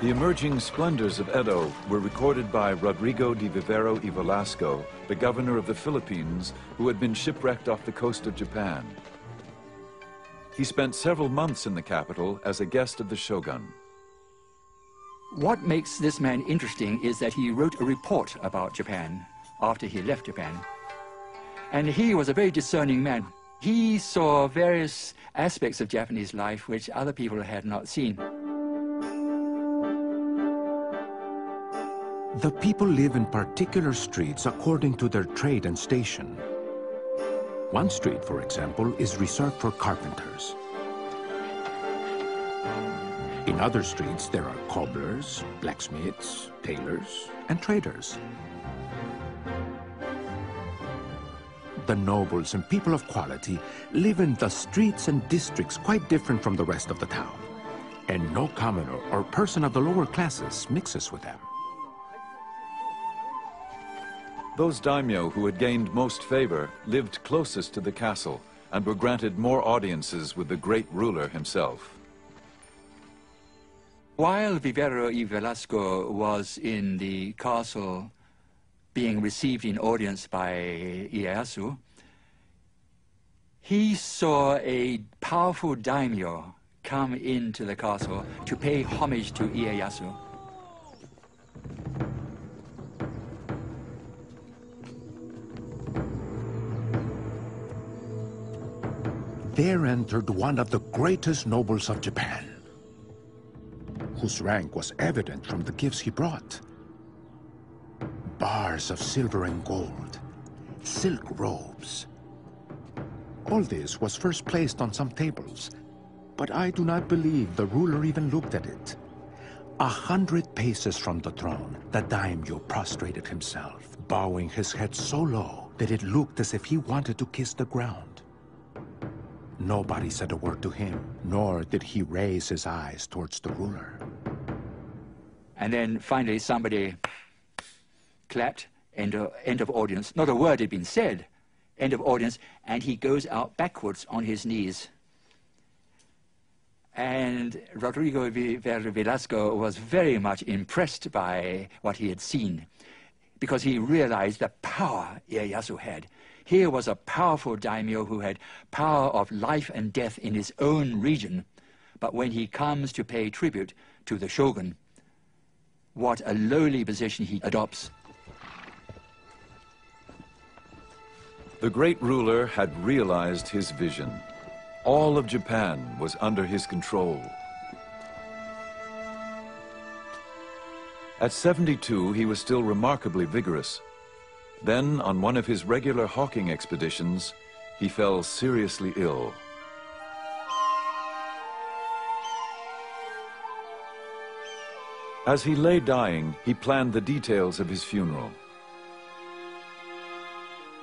The emerging splendors of Edo were recorded by Rodrigo de Vivero y Velasco, the governor of the Philippines, who had been shipwrecked off the coast of Japan. He spent several months in the capital as a guest of the shogun. What makes this man interesting is that he wrote a report about Japan after he left Japan. And he was a very discerning man. He saw various aspects of Japanese life which other people had not seen. The people live in particular streets according to their trade and station. One street, for example, is reserved for carpenters. In other streets, there are cobblers, blacksmiths, tailors, and traders. The nobles and people of quality live in the streets and districts quite different from the rest of the town. And no commoner or person of the lower classes mixes with them. Those daimyo who had gained most favor lived closest to the castle and were granted more audiences with the great ruler himself. While Vivero y Velasco was in the castle being received in audience by Ieyasu, he saw a powerful daimyo come into the castle to pay homage to Ieyasu. There entered one of the greatest nobles of Japan, whose rank was evident from the gifts he brought. Bars of silver and gold, silk robes. All this was first placed on some tables, but I do not believe the ruler even looked at it. A hundred paces from the throne, the daimyo prostrated himself, bowing his head so low that it looked as if he wanted to kiss the ground. Nobody said a word to him, nor did he raise his eyes towards the ruler. And then finally somebody clapped, end of, end of audience. Not a word had been said, end of audience, and he goes out backwards on his knees. And Rodrigo Velasco was very much impressed by what he had seen because he realized the power Ieyasu had. Here was a powerful daimyo who had power of life and death in his own region. But when he comes to pay tribute to the shogun, what a lowly position he adopts. The great ruler had realized his vision. All of Japan was under his control. At 72, he was still remarkably vigorous. Then, on one of his regular hawking expeditions, he fell seriously ill. As he lay dying, he planned the details of his funeral.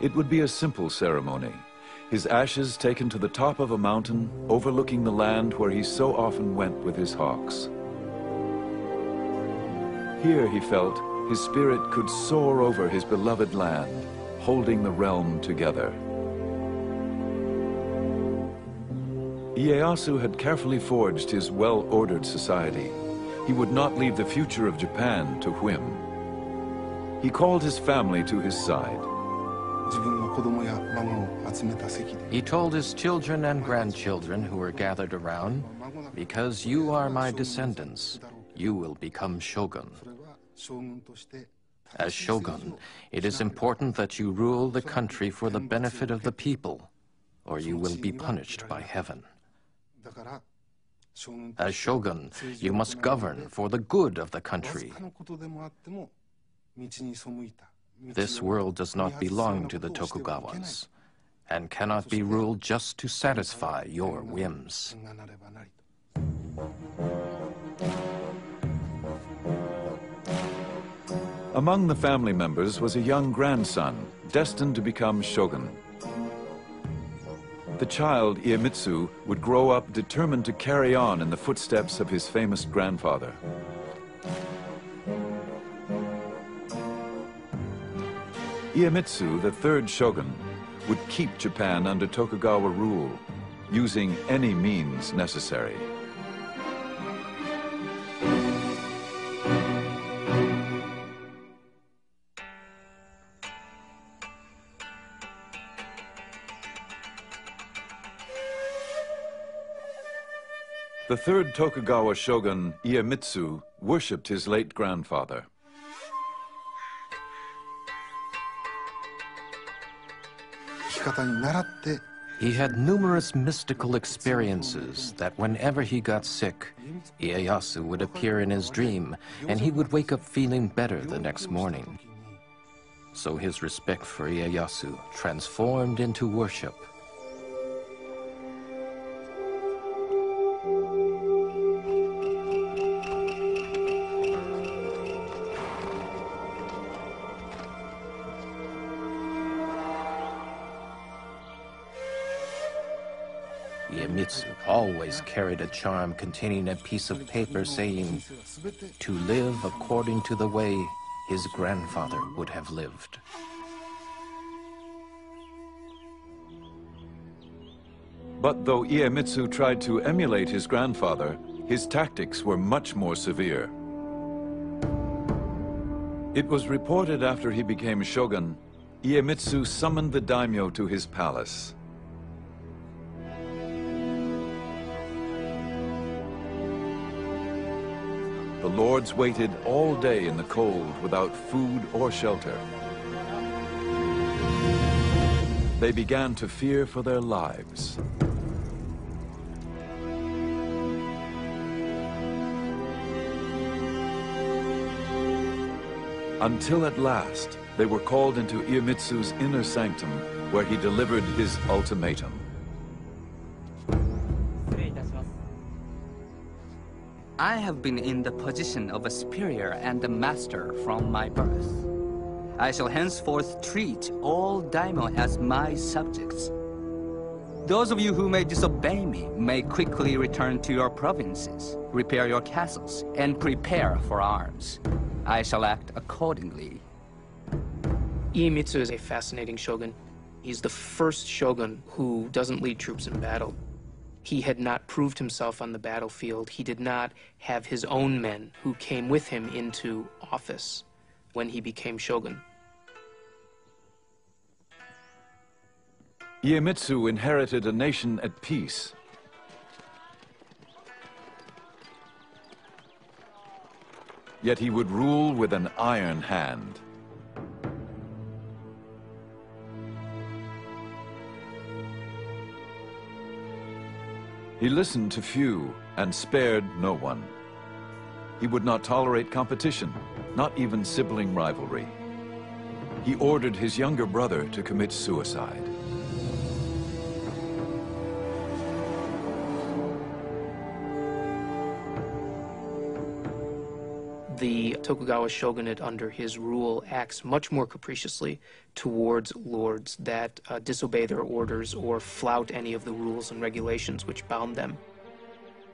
It would be a simple ceremony, his ashes taken to the top of a mountain overlooking the land where he so often went with his hawks. Here, he felt, his spirit could soar over his beloved land, holding the realm together. Ieyasu had carefully forged his well-ordered society. He would not leave the future of Japan to whim. He called his family to his side. He told his children and grandchildren who were gathered around, Because you are my descendants, you will become shogun. As shogun, it is important that you rule the country for the benefit of the people, or you will be punished by heaven. As shogun, you must govern for the good of the country. This world does not belong to the Tokugawas, and cannot be ruled just to satisfy your whims. Among the family members was a young grandson, destined to become shogun. The child, Iemitsu, would grow up determined to carry on in the footsteps of his famous grandfather. Iemitsu, the third shogun, would keep Japan under Tokugawa rule, using any means necessary. The third Tokugawa shogun, Iemitsu, worshipped his late grandfather. He had numerous mystical experiences that whenever he got sick, Ieyasu would appear in his dream, and he would wake up feeling better the next morning. So his respect for Ieyasu transformed into worship. Always carried a charm containing a piece of paper saying, to live according to the way his grandfather would have lived. But though Iemitsu tried to emulate his grandfather, his tactics were much more severe. It was reported after he became shogun, Iemitsu summoned the daimyo to his palace. The lords waited all day in the cold without food or shelter. They began to fear for their lives. Until at last, they were called into Iemitsu's inner sanctum, where he delivered his ultimatum. I have been in the position of a superior and a master from my birth. I shall henceforth treat all daimyo as my subjects. Those of you who may disobey me may quickly return to your provinces, repair your castles, and prepare for arms. I shall act accordingly. Iemitsu is a fascinating shogun. He's the first shogun who doesn't lead troops in battle. He had not proved himself on the battlefield. He did not have his own men who came with him into office when he became shogun. Iemitsu inherited a nation at peace. Yet he would rule with an iron hand. He listened to few and spared no one. He would not tolerate competition, not even sibling rivalry. He ordered his younger brother to commit suicide. The Tokugawa shogunate under his rule acts much more capriciously towards lords that uh, disobey their orders or flout any of the rules and regulations which bound them.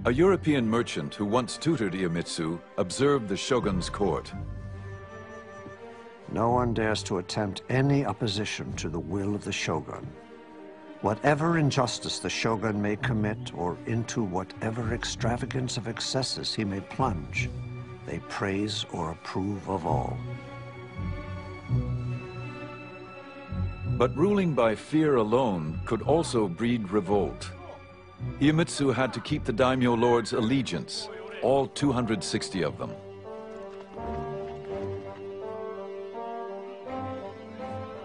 A European merchant who once tutored Iemitsu observed the shogun's court. No one dares to attempt any opposition to the will of the shogun. Whatever injustice the shogun may commit or into whatever extravagance of excesses he may plunge, they praise or approve of all. But ruling by fear alone could also breed revolt. Iemitsu had to keep the daimyo lords' allegiance, all 260 of them.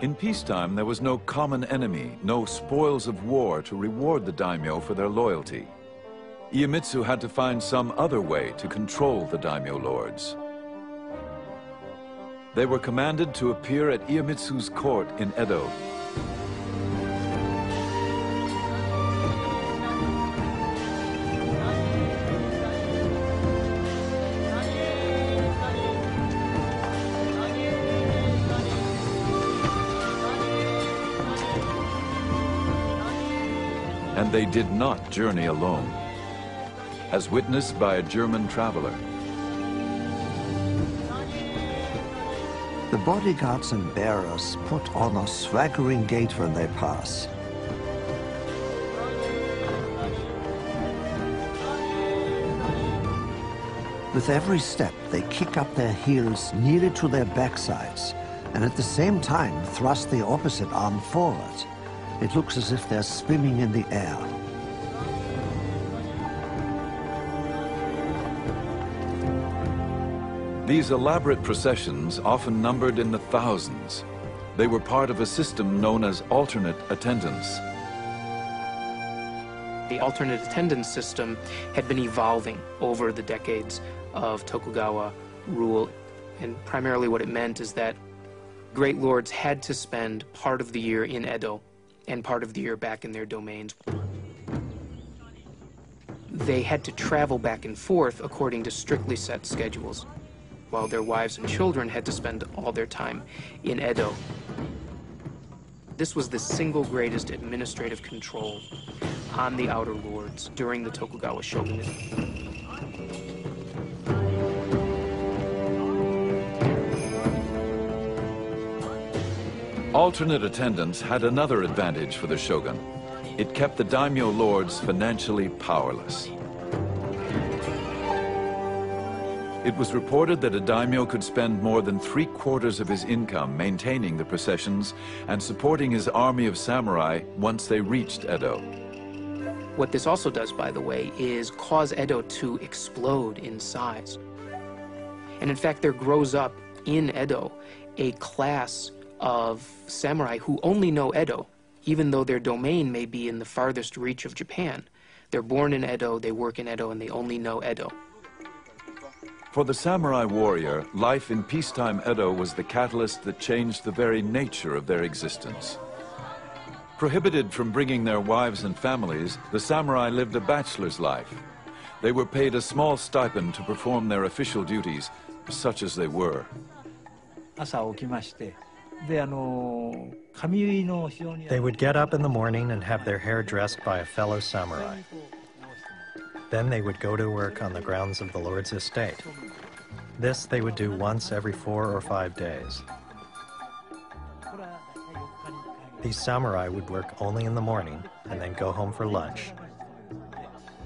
In peacetime, there was no common enemy, no spoils of war to reward the daimyo for their loyalty. Iemitsu had to find some other way to control the daimyo lords. They were commanded to appear at Iemitsu's court in Edo. And they did not journey alone, as witnessed by a German traveler. The bodyguards and bearers put on a swaggering gait when they pass. With every step, they kick up their heels nearly to their backsides, and at the same time thrust the opposite arm forward. It looks as if they're swimming in the air. These elaborate processions often numbered in the thousands. They were part of a system known as alternate attendance. The alternate attendance system had been evolving over the decades of Tokugawa rule, and primarily what it meant is that great lords had to spend part of the year in Edo and part of the year back in their domains. They had to travel back and forth according to strictly set schedules while their wives and children had to spend all their time in Edo. This was the single greatest administrative control on the outer lords during the Tokugawa shogunate. Alternate attendance had another advantage for the shogun. It kept the daimyo lords financially powerless. It was reported that a daimyo could spend more than three quarters of his income maintaining the processions and supporting his army of samurai once they reached Edo. What this also does, by the way, is cause Edo to explode in size. And in fact, there grows up in Edo a class of samurai who only know Edo, even though their domain may be in the farthest reach of Japan. They're born in Edo, they work in Edo, and they only know Edo. For the samurai warrior, life in peacetime Edo was the catalyst that changed the very nature of their existence. Prohibited from bringing their wives and families, the samurai lived a bachelor's life. They were paid a small stipend to perform their official duties, such as they were. They would get up in the morning and have their hair dressed by a fellow samurai. Then they would go to work on the grounds of the Lord's estate. This they would do once every four or five days. These samurai would work only in the morning and then go home for lunch.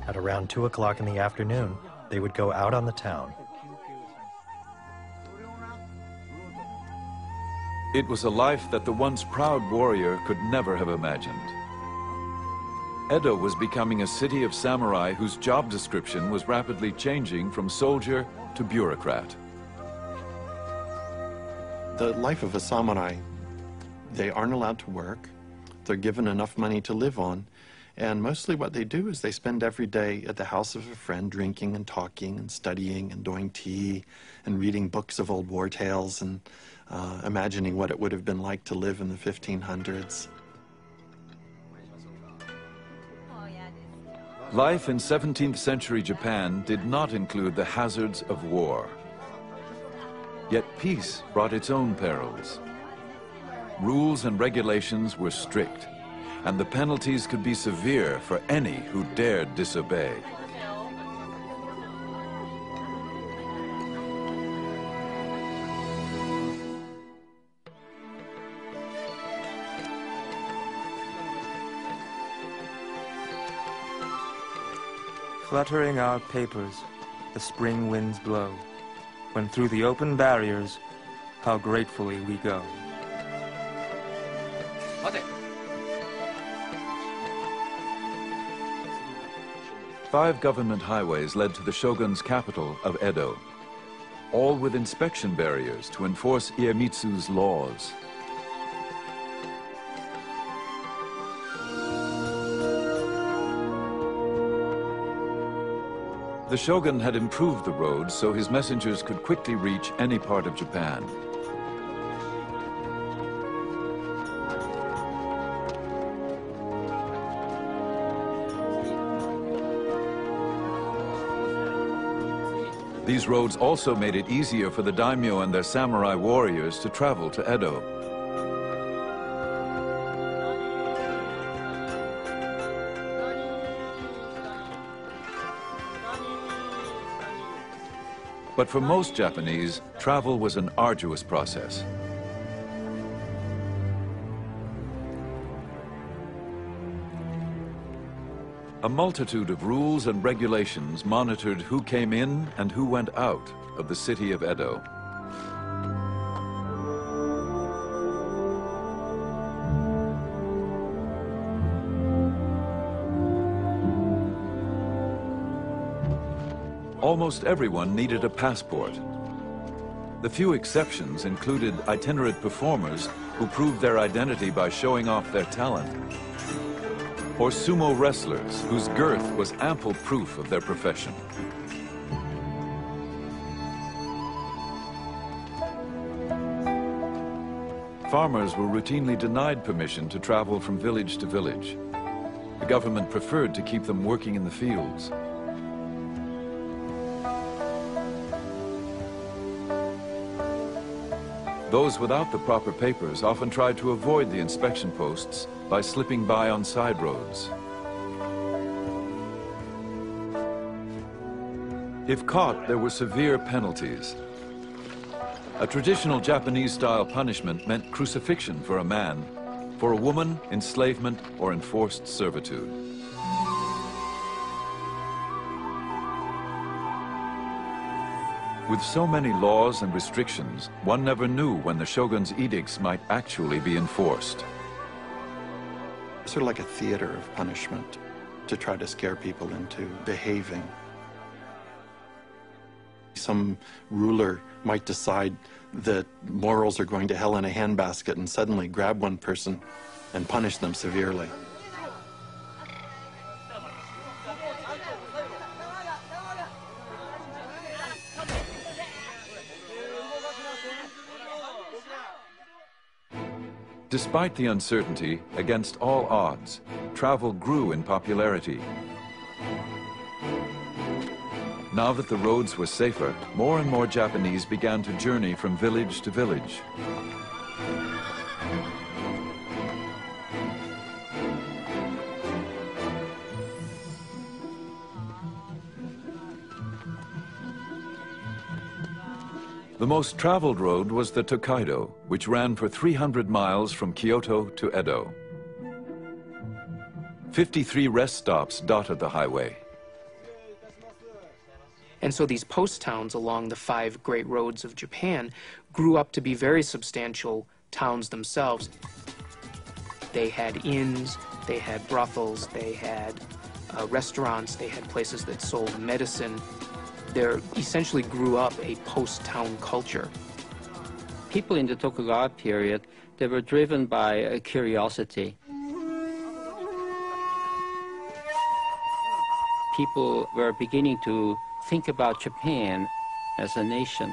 At around 2 o'clock in the afternoon, they would go out on the town. It was a life that the once proud warrior could never have imagined. Edo was becoming a city of samurai whose job description was rapidly changing from soldier to bureaucrat. The life of a samurai, they aren't allowed to work. They're given enough money to live on. And mostly what they do is they spend every day at the house of a friend drinking and talking and studying and doing tea and reading books of old war tales and uh, imagining what it would have been like to live in the 1500s. Life in 17th century Japan did not include the hazards of war. Yet peace brought its own perils. Rules and regulations were strict, and the penalties could be severe for any who dared disobey. Fluttering our papers, the spring winds blow, when through the open barriers, how gratefully we go. Five government highways led to the shogun's capital of Edo, all with inspection barriers to enforce Iemitsu's laws. The shogun had improved the roads so his messengers could quickly reach any part of Japan. These roads also made it easier for the daimyo and their samurai warriors to travel to Edo. But for most Japanese, travel was an arduous process. A multitude of rules and regulations monitored who came in and who went out of the city of Edo. Almost everyone needed a passport. The few exceptions included itinerant performers who proved their identity by showing off their talent or sumo wrestlers whose girth was ample proof of their profession. Farmers were routinely denied permission to travel from village to village. The government preferred to keep them working in the fields. Those without the proper papers often tried to avoid the inspection posts by slipping by on side roads. If caught, there were severe penalties. A traditional Japanese-style punishment meant crucifixion for a man, for a woman, enslavement or enforced servitude. With so many laws and restrictions, one never knew when the shogun's edicts might actually be enforced sort of like a theater of punishment to try to scare people into behaving. Some ruler might decide that morals are going to hell in a handbasket and suddenly grab one person and punish them severely. Despite the uncertainty, against all odds, travel grew in popularity. Now that the roads were safer, more and more Japanese began to journey from village to village. The most traveled road was the Tokaido, which ran for 300 miles from Kyoto to Edo. 53 rest stops dotted the highway. And so these post towns along the five great roads of Japan grew up to be very substantial towns themselves. They had inns, they had brothels, they had uh, restaurants, they had places that sold medicine, there essentially grew up a post-town culture. People in the Tokugawa period, they were driven by a curiosity. People were beginning to think about Japan as a nation.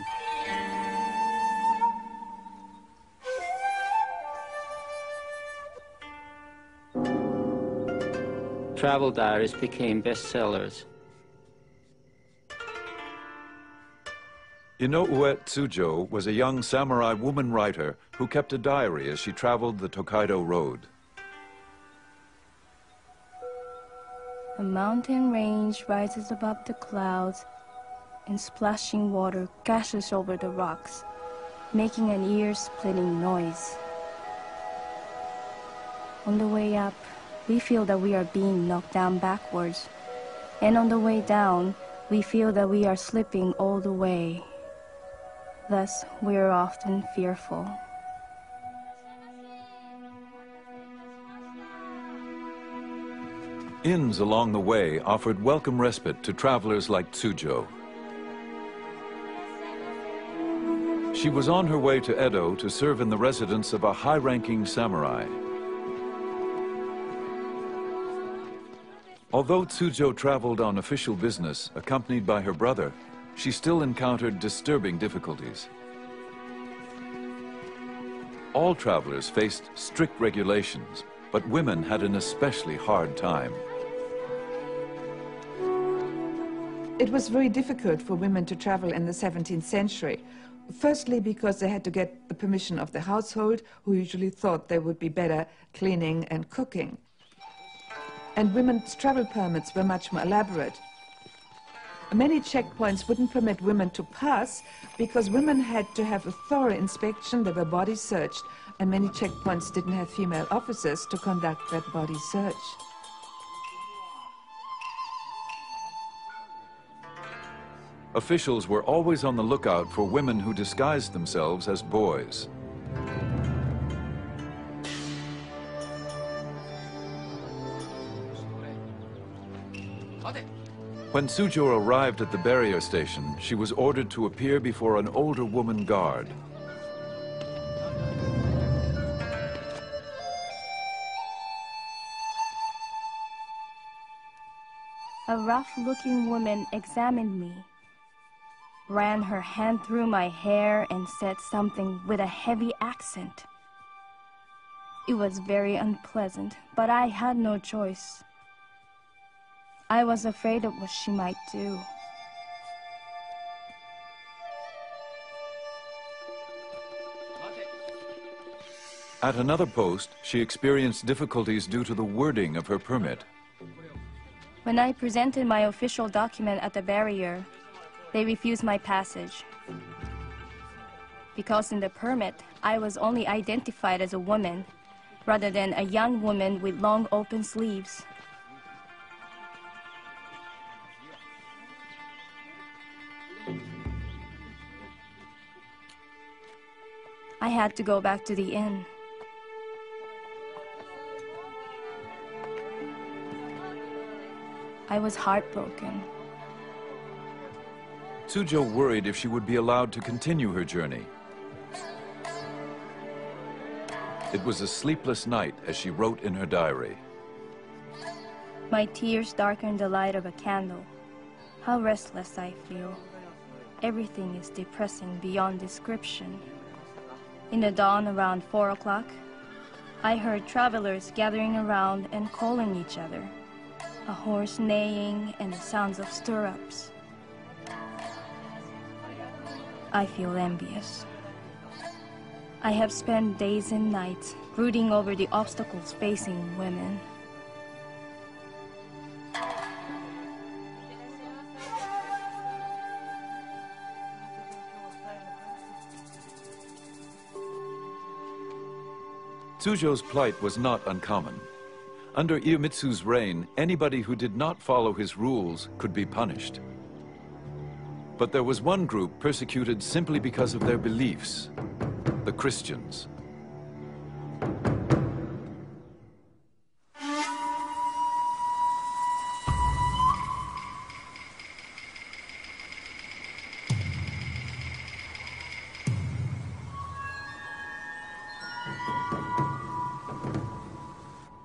Travel diaries became bestsellers. Inoue Tsujo was a young samurai woman writer who kept a diary as she traveled the Tokaido Road. A mountain range rises above the clouds and splashing water gashes over the rocks, making an ear-splitting noise. On the way up, we feel that we are being knocked down backwards. And on the way down, we feel that we are slipping all the way. Thus, we are often fearful. Inns along the way offered welcome respite to travelers like Tsujo. She was on her way to Edo to serve in the residence of a high-ranking samurai. Although Tsujo traveled on official business, accompanied by her brother, she still encountered disturbing difficulties. All travelers faced strict regulations, but women had an especially hard time. It was very difficult for women to travel in the 17th century. Firstly, because they had to get the permission of the household, who usually thought they would be better cleaning and cooking. And women's travel permits were much more elaborate. Many checkpoints wouldn't permit women to pass because women had to have a thorough inspection, they were body searched, and many checkpoints didn't have female officers to conduct that body search. Officials were always on the lookout for women who disguised themselves as boys. When Tsujo arrived at the barrier station, she was ordered to appear before an older woman guard. A rough-looking woman examined me, ran her hand through my hair and said something with a heavy accent. It was very unpleasant, but I had no choice. I was afraid of what she might do. At another post, she experienced difficulties due to the wording of her permit. When I presented my official document at the barrier, they refused my passage. Because in the permit, I was only identified as a woman, rather than a young woman with long open sleeves. I had to go back to the inn. I was heartbroken. Tsujo worried if she would be allowed to continue her journey. It was a sleepless night as she wrote in her diary. My tears darkened the light of a candle. How restless I feel. Everything is depressing beyond description. In the dawn around four o'clock, I heard travelers gathering around and calling each other a horse neighing, and the sounds of stirrups. I feel envious. I have spent days and nights brooding over the obstacles facing women. Tsujo's plight was not uncommon. Under Iemitsu's reign, anybody who did not follow his rules could be punished. But there was one group persecuted simply because of their beliefs, the Christians.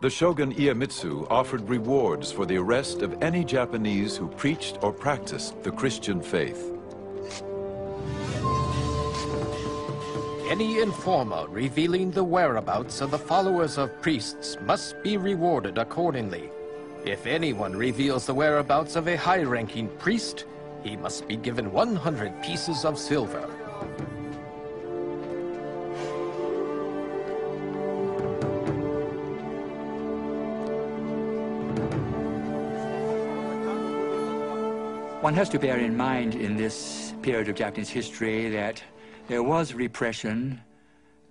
The shogun Iemitsu offered rewards for the arrest of any Japanese who preached or practiced the Christian faith. Any informer revealing the whereabouts of the followers of priests must be rewarded accordingly. If anyone reveals the whereabouts of a high-ranking priest, he must be given 100 pieces of silver. One has to bear in mind in this period of Japanese history that there was repression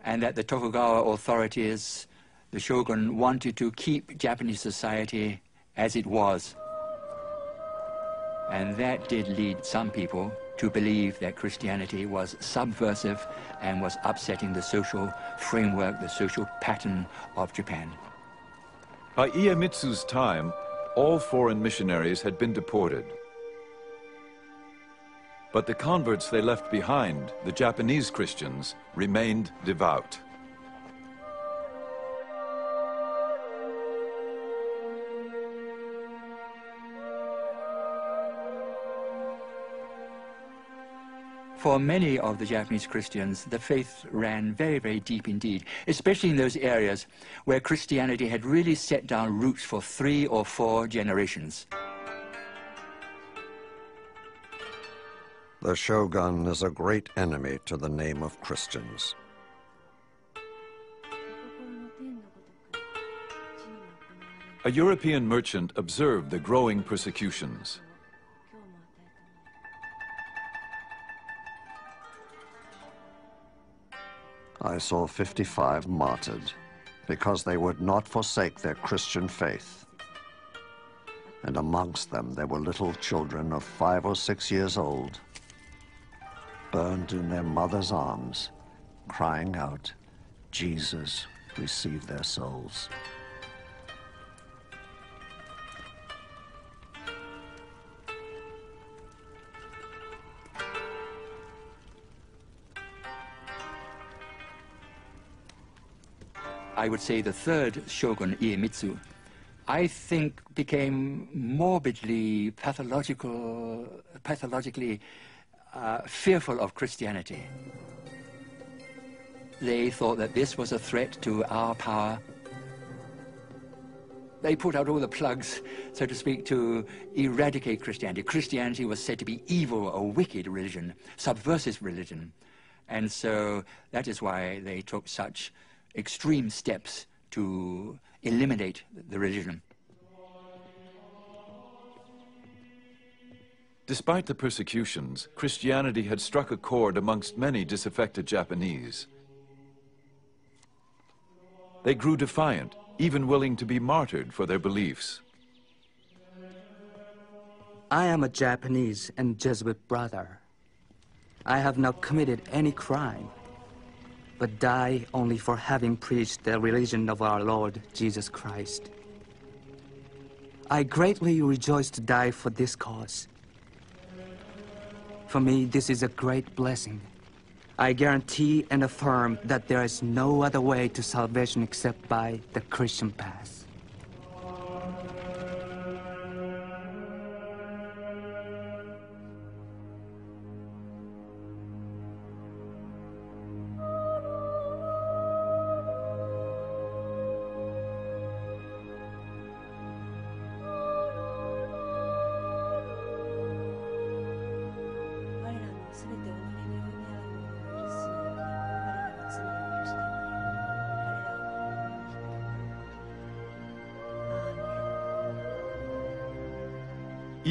and that the Tokugawa authorities, the shogun, wanted to keep Japanese society as it was. And that did lead some people to believe that Christianity was subversive and was upsetting the social framework, the social pattern of Japan. By Iemitsu's time, all foreign missionaries had been deported. But the converts they left behind, the Japanese Christians, remained devout. For many of the Japanese Christians, the faith ran very, very deep indeed, especially in those areas where Christianity had really set down roots for three or four generations. The shogun is a great enemy to the name of Christians. A European merchant observed the growing persecutions. I saw 55 martyred because they would not forsake their Christian faith. And amongst them there were little children of five or six years old, burned in their mother's arms, crying out, Jesus, receive their souls. I would say the third shogun, Iemitsu, I think became morbidly pathological, pathologically uh, fearful of Christianity. They thought that this was a threat to our power. They put out all the plugs, so to speak, to eradicate Christianity. Christianity was said to be evil, a wicked religion, subversive religion. And so that is why they took such extreme steps to eliminate the religion. Despite the persecutions, Christianity had struck a chord amongst many disaffected Japanese. They grew defiant, even willing to be martyred for their beliefs. I am a Japanese and Jesuit brother. I have not committed any crime but die only for having preached the religion of our Lord Jesus Christ. I greatly rejoice to die for this cause. For me, this is a great blessing. I guarantee and affirm that there is no other way to salvation except by the Christian path.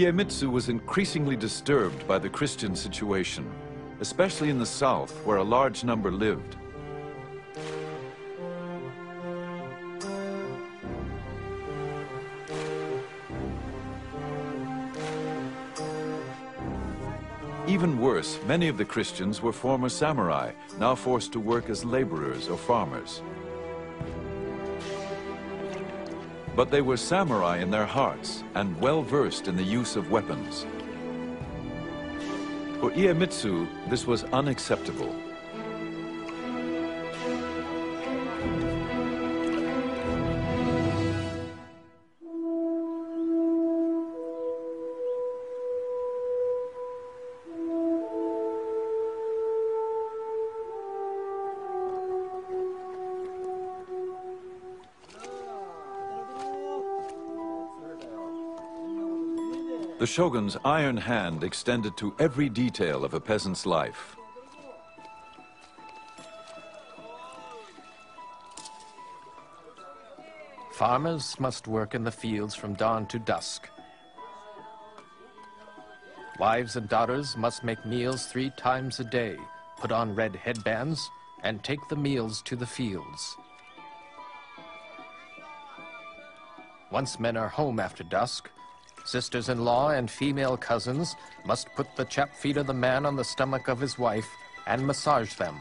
Iemitsu was increasingly disturbed by the Christian situation, especially in the south, where a large number lived. Even worse, many of the Christians were former samurai, now forced to work as laborers or farmers. But they were samurai in their hearts and well versed in the use of weapons. For Iemitsu, this was unacceptable. Shogun's iron hand extended to every detail of a peasant's life. Farmers must work in the fields from dawn to dusk. Wives and daughters must make meals three times a day, put on red headbands, and take the meals to the fields. Once men are home after dusk, Sisters-in-law and female cousins must put the chap feet of the man on the stomach of his wife and massage them.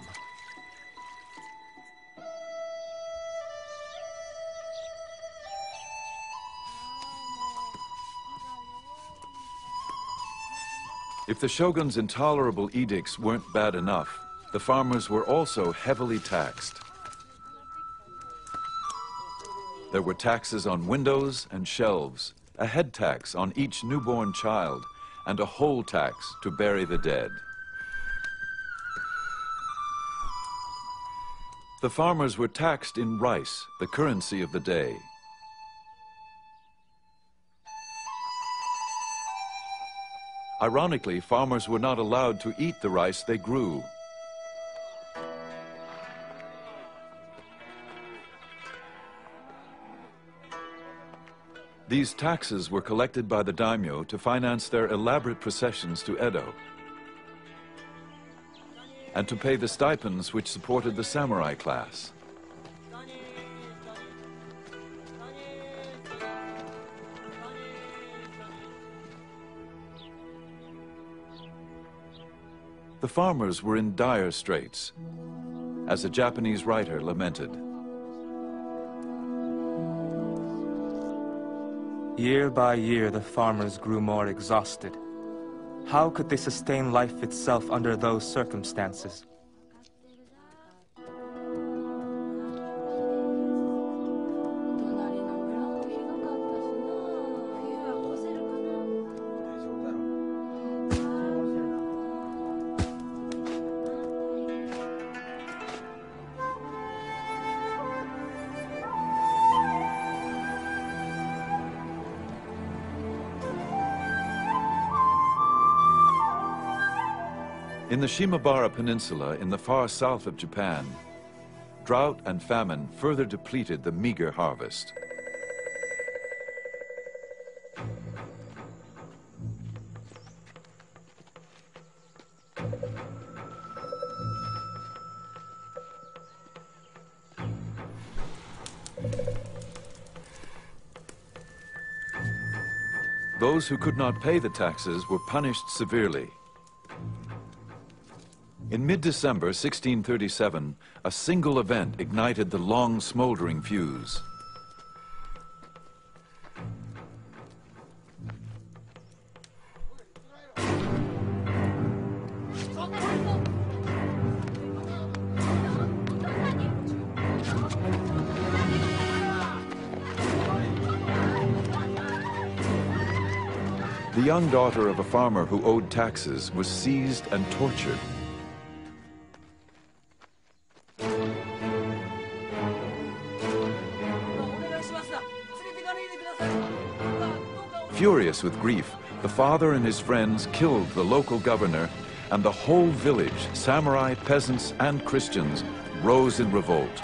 If the shogun's intolerable edicts weren't bad enough, the farmers were also heavily taxed. There were taxes on windows and shelves, a head tax on each newborn child, and a whole tax to bury the dead. The farmers were taxed in rice, the currency of the day. Ironically, farmers were not allowed to eat the rice they grew. These taxes were collected by the daimyo to finance their elaborate processions to Edo and to pay the stipends which supported the samurai class. The farmers were in dire straits, as a Japanese writer lamented. Year by year, the farmers grew more exhausted. How could they sustain life itself under those circumstances? In the Shimabara Peninsula in the far south of Japan, drought and famine further depleted the meager harvest. Those who could not pay the taxes were punished severely. In mid-December 1637, a single event ignited the long smoldering fuse. The young daughter of a farmer who owed taxes was seized and tortured. Furious with grief, the father and his friends killed the local governor, and the whole village, samurai, peasants, and Christians, rose in revolt.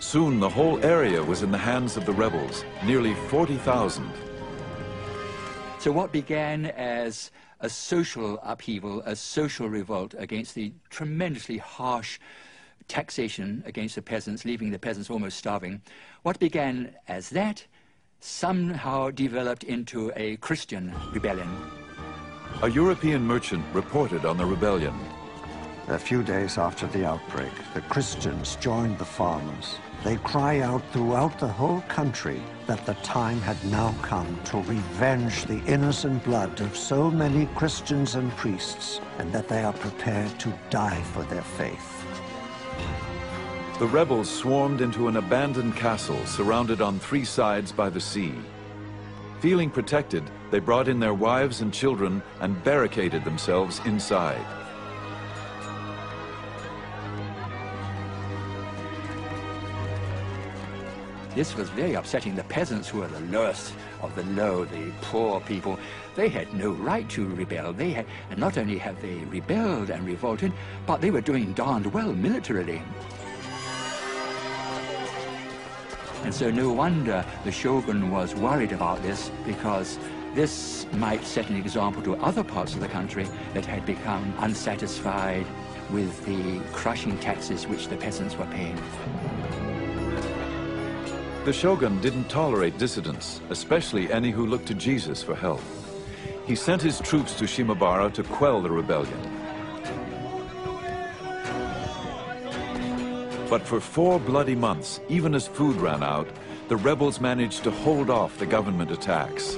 Soon the whole area was in the hands of the rebels, nearly 40,000. So what began as a social upheaval, a social revolt against the tremendously harsh taxation against the peasants, leaving the peasants almost starving, what began as that somehow developed into a Christian rebellion. A European merchant reported on the rebellion. A few days after the outbreak, the Christians joined the farmers. They cry out throughout the whole country that the time had now come to revenge the innocent blood of so many Christians and priests, and that they are prepared to die for their faith. The rebels swarmed into an abandoned castle surrounded on three sides by the sea. Feeling protected, they brought in their wives and children and barricaded themselves inside. This was very upsetting. The peasants, who were the lowest of the low, the poor people, they had no right to rebel. They had, and not only had they rebelled and revolted, but they were doing darned well militarily. And so no wonder the shogun was worried about this because this might set an example to other parts of the country that had become unsatisfied with the crushing taxes which the peasants were paying. The shogun didn't tolerate dissidents, especially any who looked to Jesus for help. He sent his troops to Shimabara to quell the rebellion. But for four bloody months, even as food ran out, the rebels managed to hold off the government attacks.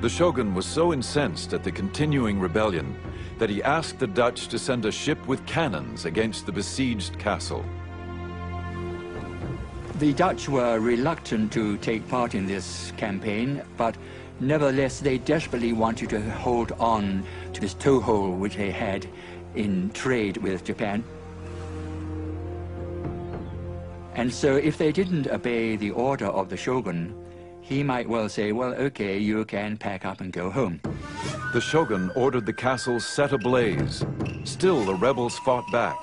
The shogun was so incensed at the continuing rebellion that he asked the Dutch to send a ship with cannons against the besieged castle. The Dutch were reluctant to take part in this campaign, but Nevertheless, they desperately wanted to hold on to this toehold which they had in trade with Japan. And so if they didn't obey the order of the shogun, he might well say, well, okay, you can pack up and go home. The shogun ordered the castle set ablaze. Still, the rebels fought back.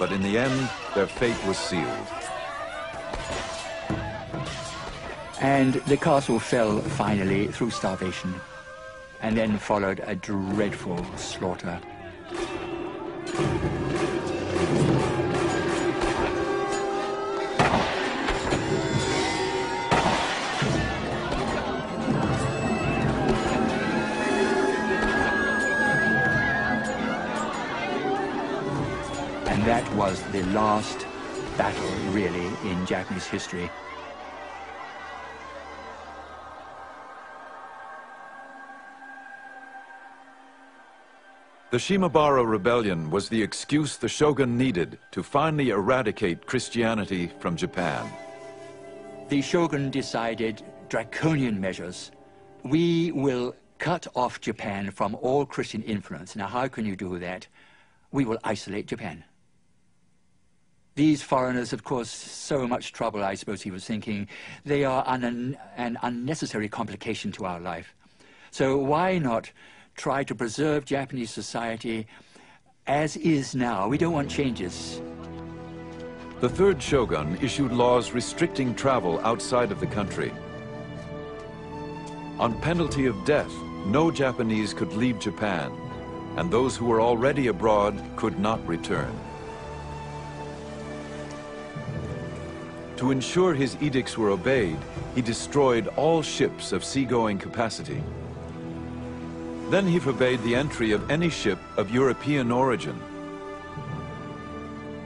But in the end, their fate was sealed. And the castle fell finally through starvation. And then followed a dreadful slaughter. And that was the last battle, really, in Japanese history. The Shimabara Rebellion was the excuse the shogun needed to finally eradicate Christianity from Japan. The shogun decided draconian measures. We will cut off Japan from all Christian influence. Now, how can you do that? We will isolate Japan. These foreigners, of course, so much trouble, I suppose he was thinking. They are an, an unnecessary complication to our life. So why not try to preserve Japanese society as is now? We don't want changes. The third shogun issued laws restricting travel outside of the country. On penalty of death, no Japanese could leave Japan, and those who were already abroad could not return. To ensure his edicts were obeyed, he destroyed all ships of seagoing capacity. Then he forbade the entry of any ship of European origin.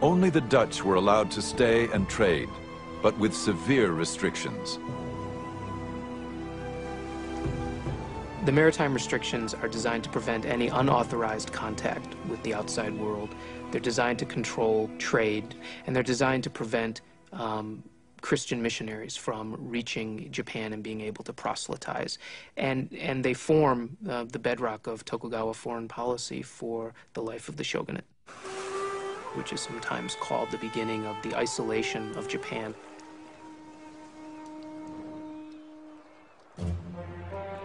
Only the Dutch were allowed to stay and trade, but with severe restrictions. The maritime restrictions are designed to prevent any unauthorized contact with the outside world. They're designed to control trade, and they're designed to prevent um, Christian missionaries from reaching Japan and being able to proselytize. And, and they form uh, the bedrock of Tokugawa foreign policy for the life of the shogunate, which is sometimes called the beginning of the isolation of Japan.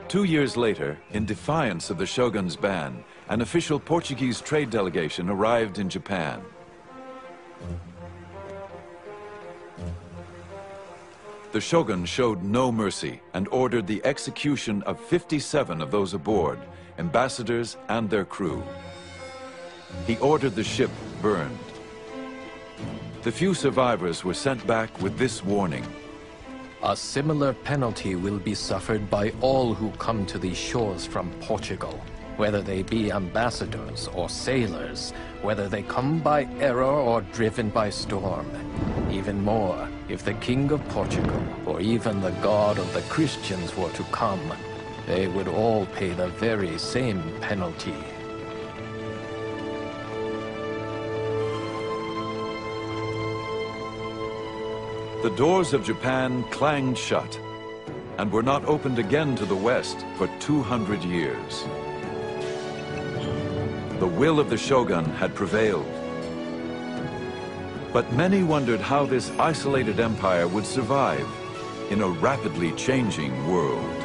Two years later, in defiance of the shogun's ban, an official Portuguese trade delegation arrived in Japan. The shogun showed no mercy and ordered the execution of 57 of those aboard, ambassadors and their crew. He ordered the ship burned. The few survivors were sent back with this warning. A similar penalty will be suffered by all who come to these shores from Portugal, whether they be ambassadors or sailors, whether they come by error or driven by storm. Even more, if the King of Portugal, or even the God of the Christians were to come, they would all pay the very same penalty. The doors of Japan clanged shut and were not opened again to the West for 200 years. The will of the shogun had prevailed. But many wondered how this isolated empire would survive in a rapidly changing world.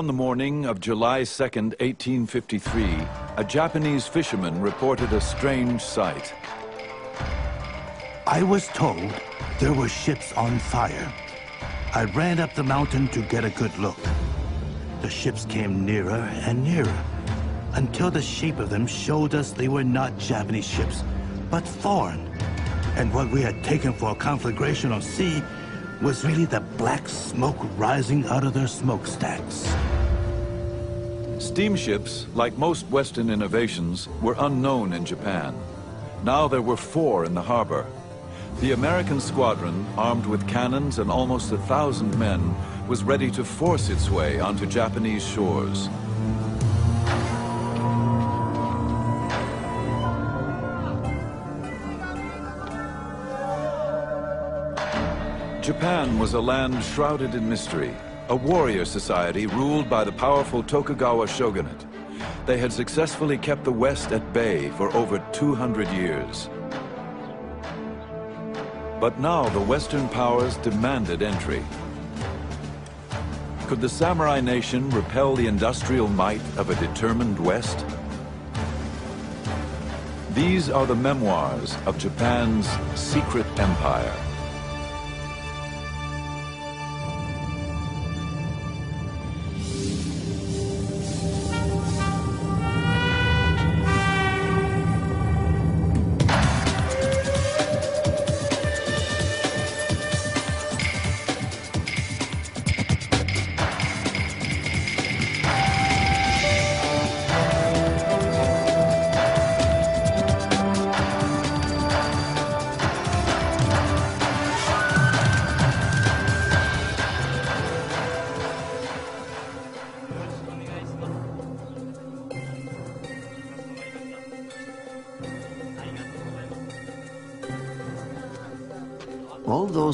On the morning of July 2nd, 1853, a Japanese fisherman reported a strange sight. I was told there were ships on fire. I ran up the mountain to get a good look. The ships came nearer and nearer until the shape of them showed us they were not Japanese ships, but foreign. And what we had taken for a conflagration on sea was really the black smoke rising out of their smokestacks. Steamships, like most Western innovations, were unknown in Japan. Now there were four in the harbor. The American squadron, armed with cannons and almost a thousand men, was ready to force its way onto Japanese shores. Japan was a land shrouded in mystery, a warrior society ruled by the powerful Tokugawa shogunate. They had successfully kept the West at bay for over 200 years. But now the Western powers demanded entry. Could the samurai nation repel the industrial might of a determined West? These are the memoirs of Japan's secret empire.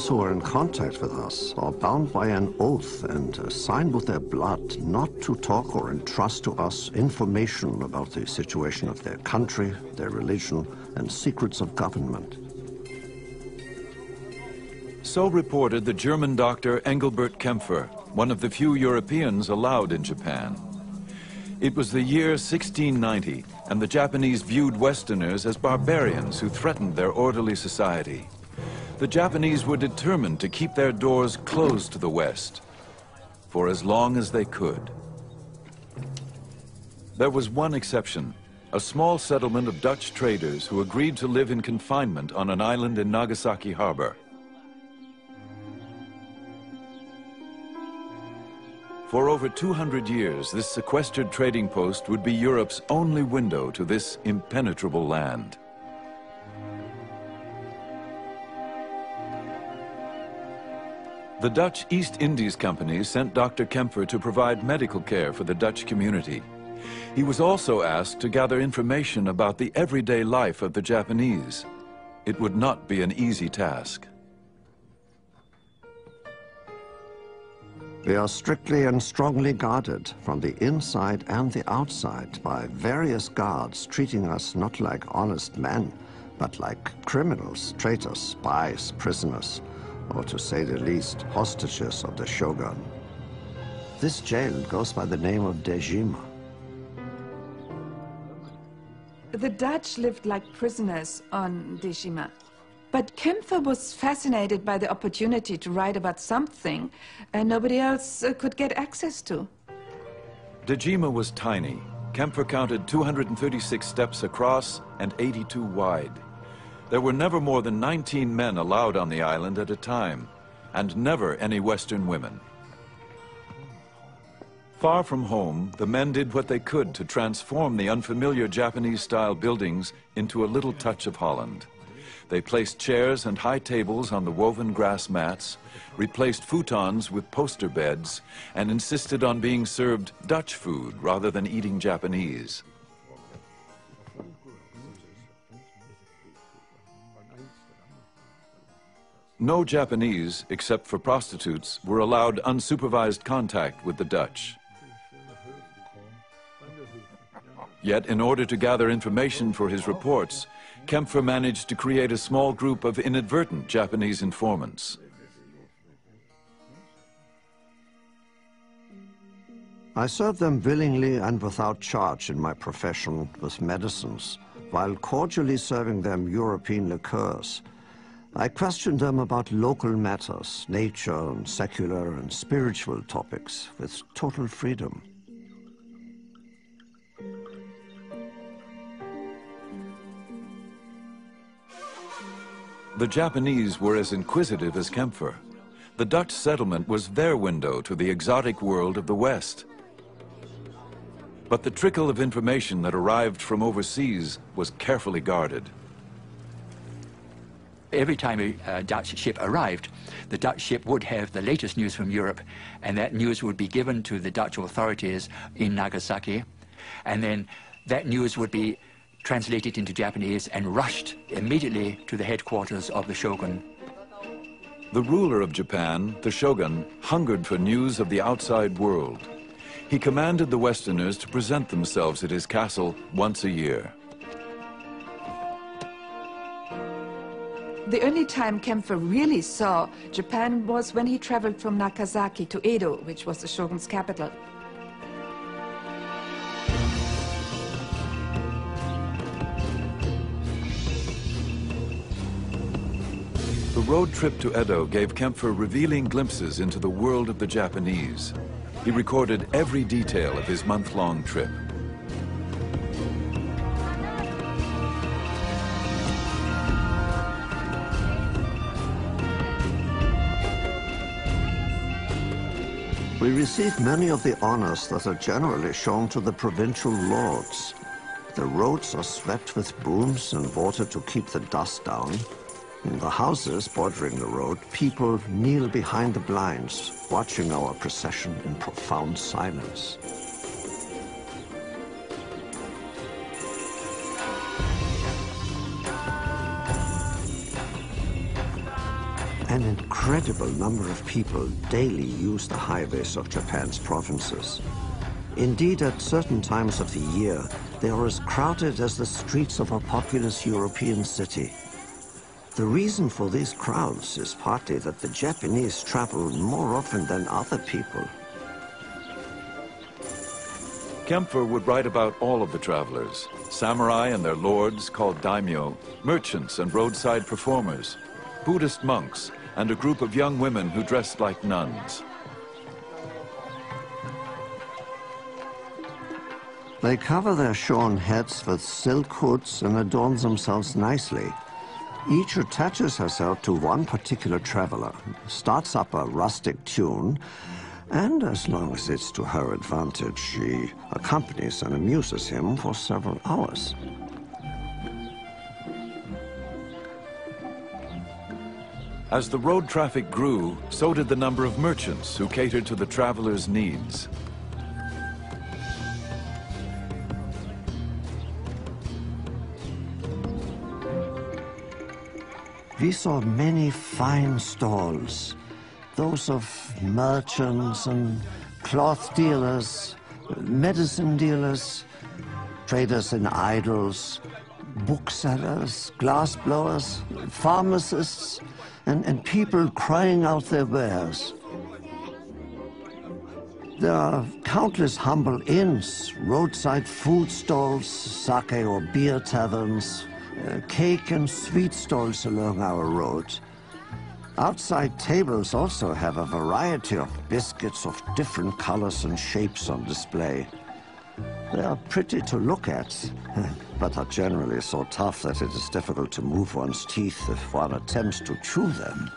Who are in contact with us are bound by an oath and signed with their blood not to talk or entrust to us information about the situation of their country, their religion, and secrets of government. So reported the German doctor Engelbert Kaempfer, one of the few Europeans allowed in Japan. It was the year 1690, and the Japanese viewed Westerners as barbarians who threatened their orderly society. The Japanese were determined to keep their doors closed to the West for as long as they could. There was one exception, a small settlement of Dutch traders who agreed to live in confinement on an island in Nagasaki harbor. For over 200 years, this sequestered trading post would be Europe's only window to this impenetrable land. The Dutch East Indies Company sent Dr. Kaempfer to provide medical care for the Dutch community. He was also asked to gather information about the everyday life of the Japanese. It would not be an easy task. They are strictly and strongly guarded from the inside and the outside by various guards treating us not like honest men, but like criminals, traitors, spies, prisoners, or to say the least, hostages of the shogun. This jail goes by the name of Dejima. The Dutch lived like prisoners on Dejima. But Kaempfer was fascinated by the opportunity to write about something and nobody else uh, could get access to. Dejima was tiny. Kaempfer counted 236 steps across and 82 wide. There were never more than 19 men allowed on the island at a time, and never any Western women. Far from home, the men did what they could to transform the unfamiliar Japanese-style buildings into a little touch of Holland. They placed chairs and high tables on the woven grass mats, replaced futons with poster beds, and insisted on being served Dutch food rather than eating Japanese. No Japanese, except for prostitutes, were allowed unsupervised contact with the Dutch. Yet, in order to gather information for his reports, Kaempfer managed to create a small group of inadvertent Japanese informants. I served them willingly and without charge in my profession with medicines, while cordially serving them European liqueurs. I questioned them about local matters, nature and secular and spiritual topics, with total freedom. The Japanese were as inquisitive as Kaempfer. The Dutch settlement was their window to the exotic world of the West. But the trickle of information that arrived from overseas was carefully guarded. Every time a uh, Dutch ship arrived, the Dutch ship would have the latest news from Europe, and that news would be given to the Dutch authorities in Nagasaki, and then that news would be translated into Japanese and rushed immediately to the headquarters of the shogun. The ruler of Japan, the shogun, hungered for news of the outside world. He commanded the Westerners to present themselves at his castle once a year. The only time Kaempfer really saw Japan was when he traveled from Nagasaki to Edo, which was the shogun's capital. The road trip to Edo gave Kaempfer revealing glimpses into the world of the Japanese. He recorded every detail of his month-long trip. We receive many of the honors that are generally shown to the provincial lords. The roads are swept with brooms and water to keep the dust down. In the houses bordering the road, people kneel behind the blinds, watching our procession in profound silence. An incredible number of people daily use the highways of Japan's provinces. Indeed, at certain times of the year, they are as crowded as the streets of a populous European city. The reason for these crowds is partly that the Japanese travel more often than other people. Kaempfer would write about all of the travelers, samurai and their lords called daimyo, merchants and roadside performers, Buddhist monks, and a group of young women who dressed like nuns. They cover their shorn heads with silk hoods and adorn themselves nicely. Each attaches herself to one particular traveler, starts up a rustic tune, and as long as it's to her advantage, she accompanies and amuses him for several hours. As the road traffic grew, so did the number of merchants who catered to the travelers' needs. We saw many fine stalls, those of merchants and cloth dealers, medicine dealers, traders in idols, booksellers, glassblowers, pharmacists, and, and people crying out their wares. There are countless humble inns, roadside food stalls, sake or beer taverns, uh, cake and sweet stalls along our road. Outside tables also have a variety of biscuits of different colors and shapes on display. They are pretty to look at, but are generally so tough that it is difficult to move one's teeth if one attempts to chew them.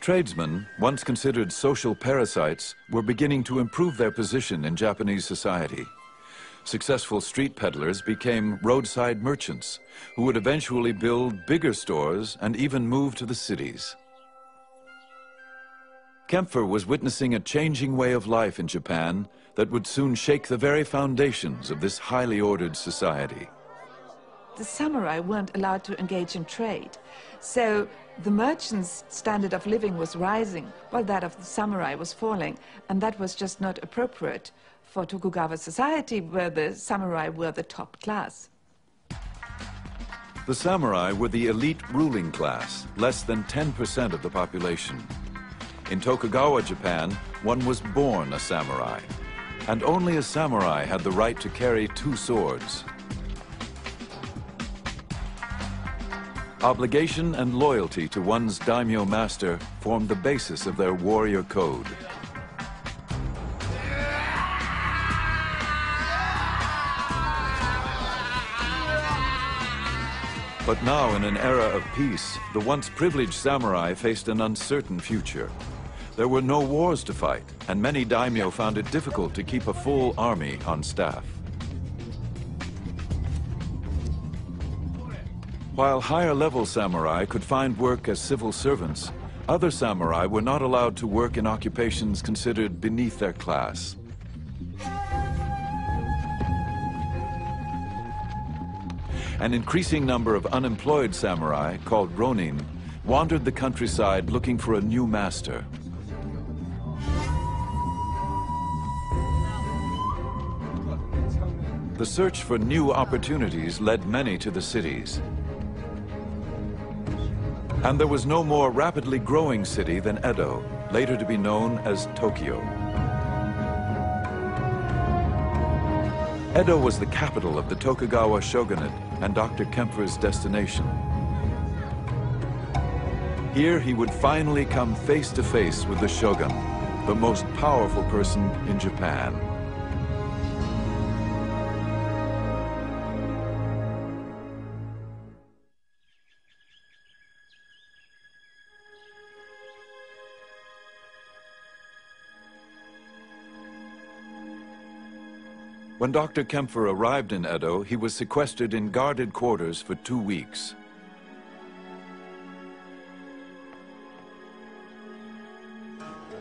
Tradesmen, once considered social parasites, were beginning to improve their position in Japanese society. Successful street peddlers became roadside merchants, who would eventually build bigger stores and even move to the cities. Kaempfer was witnessing a changing way of life in Japan that would soon shake the very foundations of this highly ordered society. The samurai weren't allowed to engage in trade, so the merchants' standard of living was rising while that of the samurai was falling, and that was just not appropriate for Tokugawa society where the samurai were the top class. The samurai were the elite ruling class, less than 10% of the population. In Tokugawa, Japan, one was born a samurai, and only a samurai had the right to carry two swords. Obligation and loyalty to one's daimyo master formed the basis of their warrior code. But now, in an era of peace, the once privileged samurai faced an uncertain future. There were no wars to fight, and many daimyo found it difficult to keep a full army on staff. While higher-level samurai could find work as civil servants, other samurai were not allowed to work in occupations considered beneath their class. An increasing number of unemployed samurai, called ronin, wandered the countryside looking for a new master. The search for new opportunities led many to the cities. And there was no more rapidly growing city than Edo, later to be known as Tokyo. Edo was the capital of the Tokugawa shogunate and Dr. Kaempfer's destination. Here he would finally come face to face with the shogun, the most powerful person in Japan. When Dr. Kaempfer arrived in Edo, he was sequestered in guarded quarters for two weeks.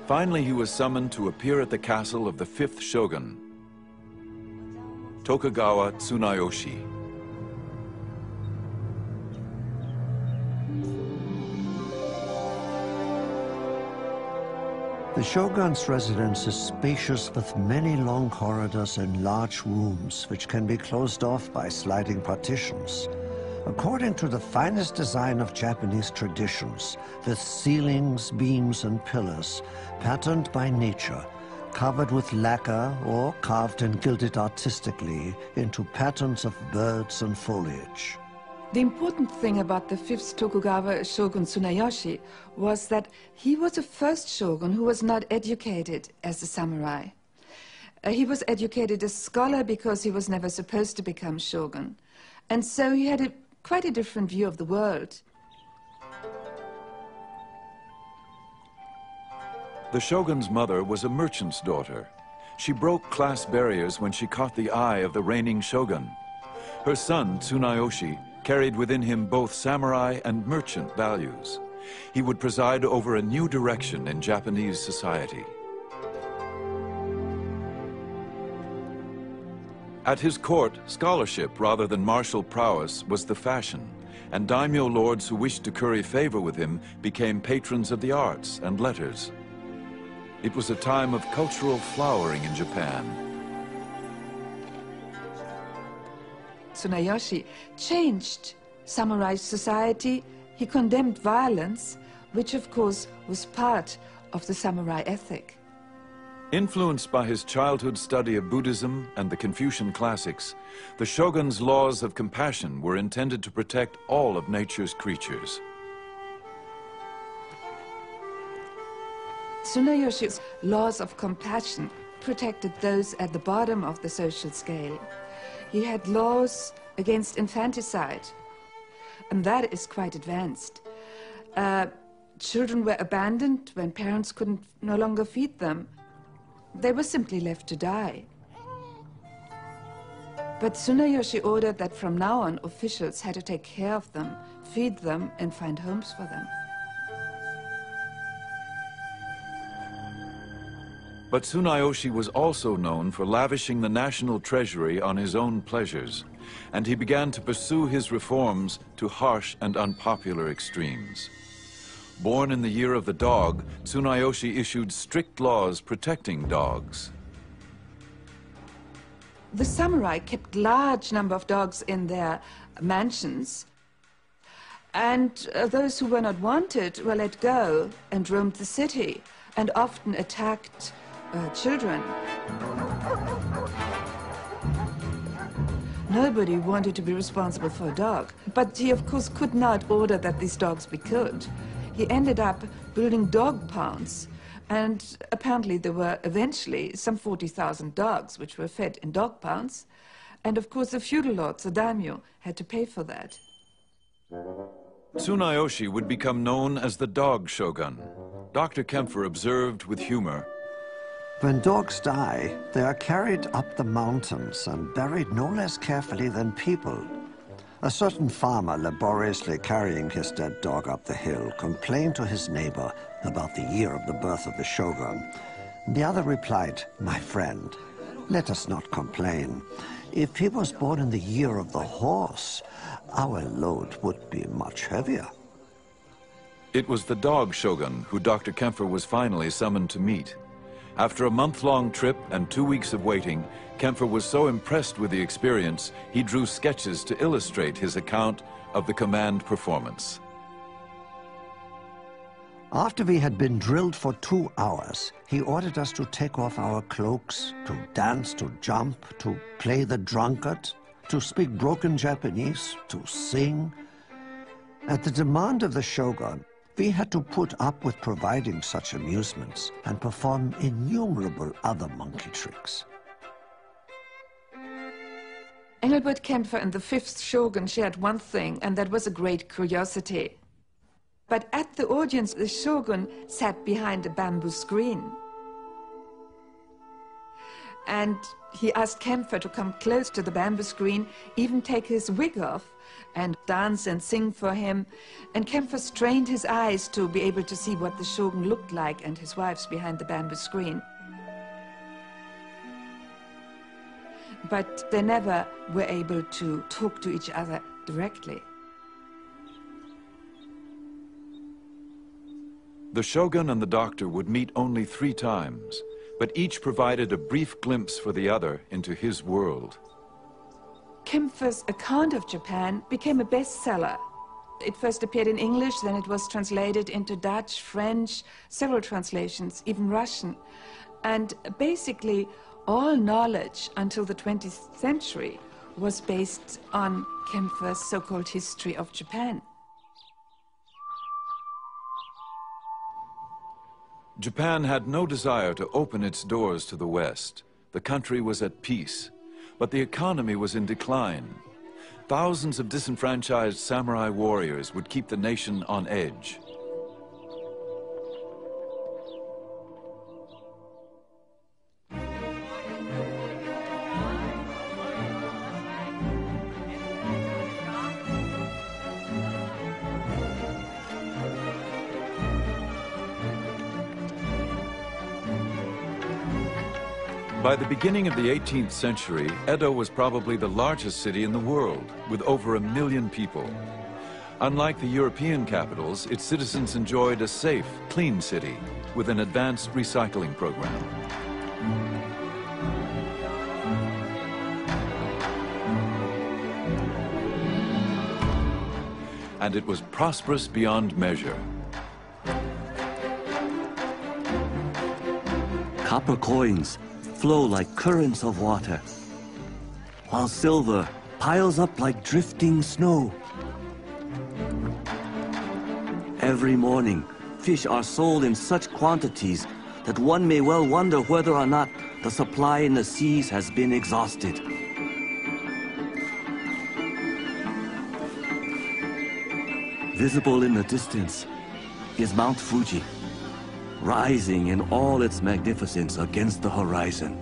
Finally, he was summoned to appear at the castle of the fifth shogun, Tokugawa Tsunayoshi. The shogun's residence is spacious with many long corridors and large rooms which can be closed off by sliding partitions. According to the finest design of Japanese traditions, with ceilings, beams, and pillars patterned by nature, covered with lacquer or carved and gilded artistically into patterns of birds and foliage. The important thing about the fifth Tokugawa shogun Tsunayoshi was that he was the first shogun who was not educated as a samurai. Uh, he was educated as a scholar because he was never supposed to become shogun. And so he had a, quite a different view of the world. The shogun's mother was a merchant's daughter. She broke class barriers when she caught the eye of the reigning shogun. Her son, Tsunayoshi, carried within him both samurai and merchant values. He would preside over a new direction in Japanese society. At his court, scholarship rather than martial prowess was the fashion, and daimyo lords who wished to curry favor with him became patrons of the arts and letters. It was a time of cultural flowering in Japan. Tsunayoshi changed samurai society. He condemned violence, which of course was part of the samurai ethic. Influenced by his childhood study of Buddhism and the Confucian classics, the shogun's laws of compassion were intended to protect all of nature's creatures. Tsunayoshi's laws of compassion protected those at the bottom of the social scale. He had laws against infanticide, and that is quite advanced. Uh, children were abandoned when parents couldn't no longer feed them. They were simply left to die. But Tsunayoshi ordered that from now on officials had to take care of them, feed them, and find homes for them. But Tsunayoshi was also known for lavishing the national treasury on his own pleasures, and he began to pursue his reforms to harsh and unpopular extremes. Born in the year of the dog, Tsunayoshi issued strict laws protecting dogs. The samurai kept large number of dogs in their mansions And uh, those who were not wanted were let go and roamed the city and often attacked uh, children. Nobody wanted to be responsible for a dog, but he of course could not order that these dogs be killed. He ended up building dog pounds, and apparently there were eventually some 40,000 dogs which were fed in dog pounds, and of course the feudal lords, the daimyo, had to pay for that. Tsunayoshi would become known as the dog shogun. Dr. Kaempfer observed with humor when dogs die, they are carried up the mountains and buried no less carefully than people. A certain farmer laboriously carrying his dead dog up the hill complained to his neighbor about the year of the birth of the shogun. The other replied, My friend, let us not complain. If he was born in the year of the horse, our load would be much heavier. It was the dog shogun who Dr. Kaempfer was finally summoned to meet. After a month-long trip and two weeks of waiting, Kaempfer was so impressed with the experience, he drew sketches to illustrate his account of the command performance. After we had been drilled for two hours, he ordered us to take off our cloaks, to dance, to jump, to play the drunkard, to speak broken Japanese, to sing. At the demand of the shogun, we had to put up with providing such amusements and perform innumerable other monkey tricks. Engelbert Kaempfer and the fifth shogun shared one thing, and that was a great curiosity. But at the audience, the shogun sat behind a bamboo screen. And he asked Kaempfer to come close to the bamboo screen, even take his wig off, and dance and sing for him. And Kaempfer strained his eyes to be able to see what the shogun looked like and his wives behind the bamboo screen. But they never were able to talk to each other directly. The shogun and the doctor would meet only three times, but each provided a brief glimpse for the other into his world. Kaempfer's account of Japan became a bestseller. It first appeared in English, then it was translated into Dutch, French, several translations, even Russian. And basically, all knowledge until the 20th century was based on Kaempfer's so-called history of Japan. Japan had no desire to open its doors to the West. The country was at peace but the economy was in decline. Thousands of disenfranchised samurai warriors would keep the nation on edge. By the beginning of the 18th century, Edo was probably the largest city in the world, with over a million people. Unlike the European capitals, its citizens enjoyed a safe, clean city with an advanced recycling program. And it was prosperous beyond measure. Copper coins flow like currents of water, while silver piles up like drifting snow. Every morning, fish are sold in such quantities that one may well wonder whether or not the supply in the seas has been exhausted. Visible in the distance is Mount Fuji rising in all its magnificence against the horizon.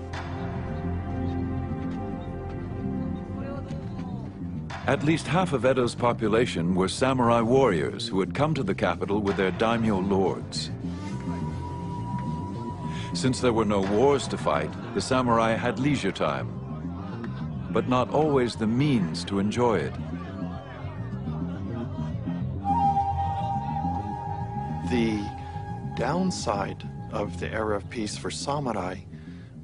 At least half of Edo's population were samurai warriors who had come to the capital with their daimyo lords. Since there were no wars to fight, the samurai had leisure time, but not always the means to enjoy it. The downside of the era of peace for samurai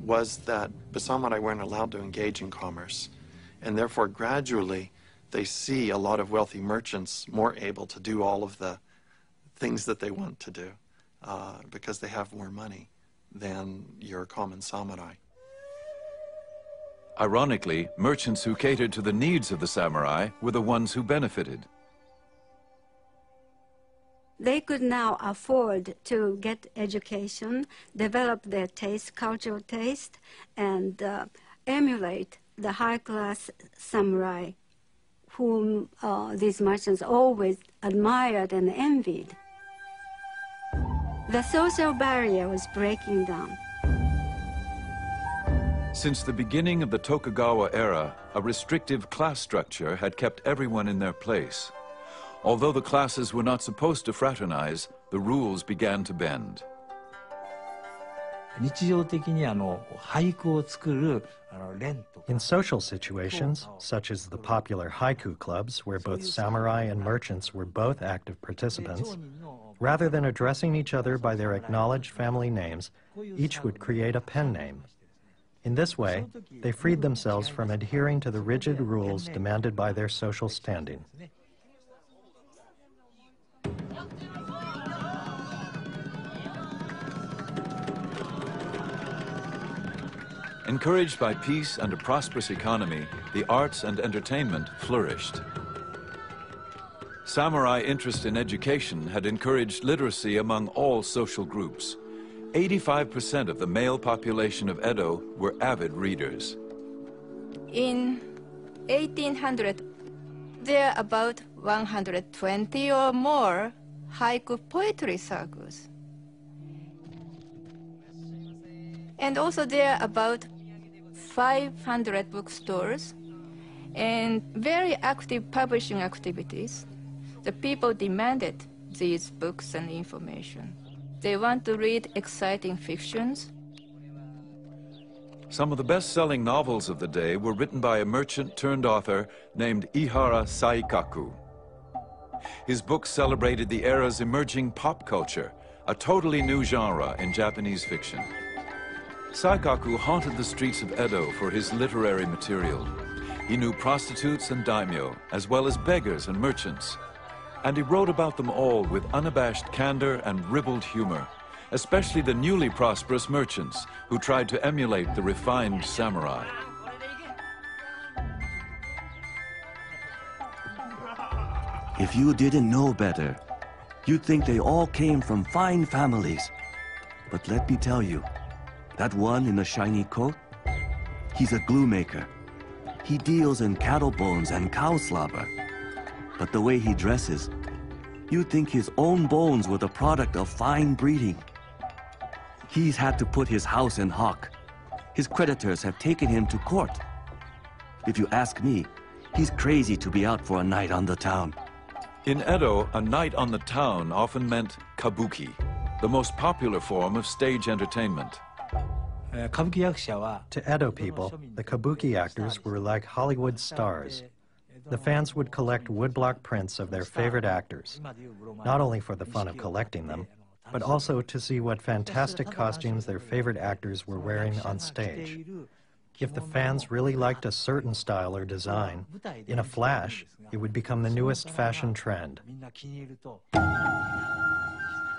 was that the samurai weren't allowed to engage in commerce. And therefore, gradually, they see a lot of wealthy merchants more able to do all of the things that they want to do uh, because they have more money than your common samurai. Ironically, merchants who catered to the needs of the samurai were the ones who benefited. They could now afford to get education, develop their taste, cultural taste, and uh, emulate the high-class samurai whom uh, these merchants always admired and envied. The social barrier was breaking down. Since the beginning of the Tokugawa era, a restrictive class structure had kept everyone in their place. Although the classes were not supposed to fraternize, the rules began to bend. 日常的にあの俳句を作るあの連と In social situations, such as the popular haiku clubs, where both samurai and merchants were both active participants, rather than addressing each other by their acknowledged family names, each would create a pen name. In this way, they freed themselves from adhering to the rigid rules demanded by their social standing. Encouraged by peace and a prosperous economy, the arts and entertainment flourished. Samurai interest in education had encouraged literacy among all social groups. 85% of the male population of Edo were avid readers. In 1800, there are about 120 or more haiku poetry circles. And also there are about 500 bookstores and very active publishing activities. The people demanded these books and information. They want to read exciting fictions. Some of the best-selling novels of the day were written by a merchant-turned-author named Ihara Saikaku. His books celebrated the era's emerging pop culture, a totally new genre in Japanese fiction. Saikaku haunted the streets of Edo for his literary material. He knew prostitutes and daimyo, as well as beggars and merchants. And he wrote about them all with unabashed candor and ribald humor, especially the newly prosperous merchants who tried to emulate the refined samurai. If you didn't know better, you'd think they all came from fine families. But let me tell you, that one in the shiny coat, he's a glue maker. He deals in cattle bones and cow slobber. But the way he dresses, you'd think his own bones were the product of fine breeding. He's had to put his house in hock. His creditors have taken him to court. If you ask me, he's crazy to be out for a night on the town. In Edo, a night on the town often meant kabuki, the most popular form of stage entertainment. Uh, to Edo people, the kabuki actors were like Hollywood stars. The fans would collect woodblock prints of their favorite actors, not only for the fun of collecting them, but also to see what fantastic costumes their favorite actors were wearing on stage. If the fans really liked a certain style or design, in a flash, it would become the newest fashion trend.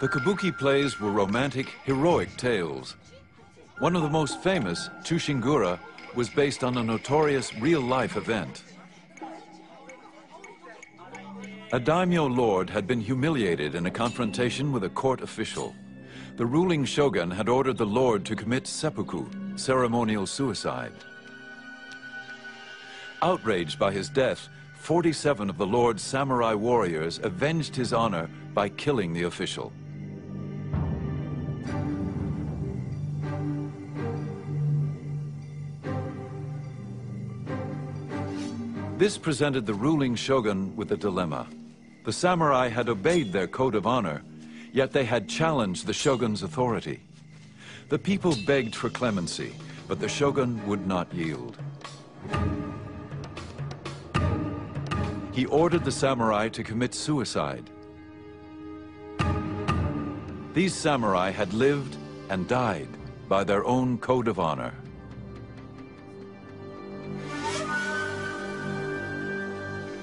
The kabuki plays were romantic, heroic tales. One of the most famous, Chushingura, was based on a notorious real-life event. A daimyo lord had been humiliated in a confrontation with a court official. The ruling shogun had ordered the lord to commit seppuku, ceremonial suicide. Outraged by his death, 47 of the lord's samurai warriors avenged his honor by killing the official. This presented the ruling shogun with a dilemma. The samurai had obeyed their code of honor, yet they had challenged the shogun's authority. The people begged for clemency, but the shogun would not yield. He ordered the samurai to commit suicide. These samurai had lived and died by their own code of honor.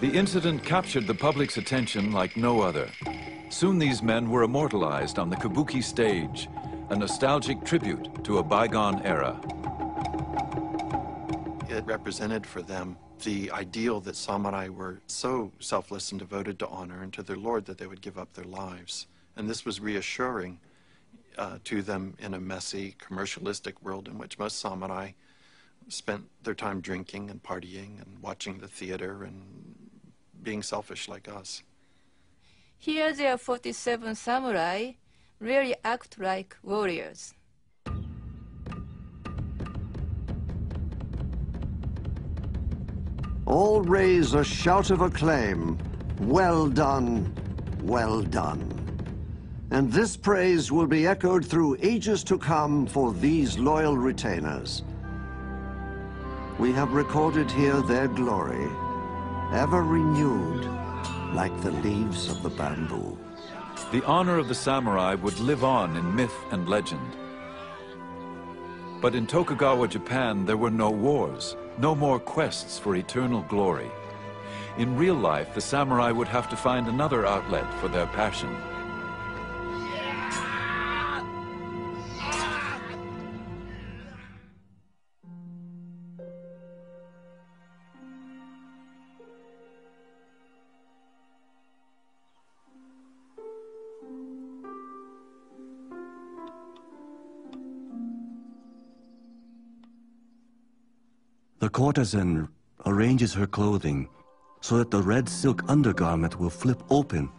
The incident captured the public's attention like no other. Soon these men were immortalized on the kabuki stage, a nostalgic tribute to a bygone era. It represented for them the ideal that samurai were so selfless and devoted to honor and to their lord that they would give up their lives. And this was reassuring uh, to them in a messy, commercialistic world in which most samurai spent their time drinking and partying and watching the theater and being selfish like us. Here there are 47 samurai really act like warriors. All raise a shout of acclaim. Well done, well done. And this praise will be echoed through ages to come for these loyal retainers. We have recorded here their glory, ever renewed like the leaves of the bamboo. The honor of the samurai would live on in myth and legend. But in Tokugawa, Japan, there were no wars, no more quests for eternal glory. In real life, the samurai would have to find another outlet for their passion. Courtesan arranges her clothing so that the red silk undergarment will flip open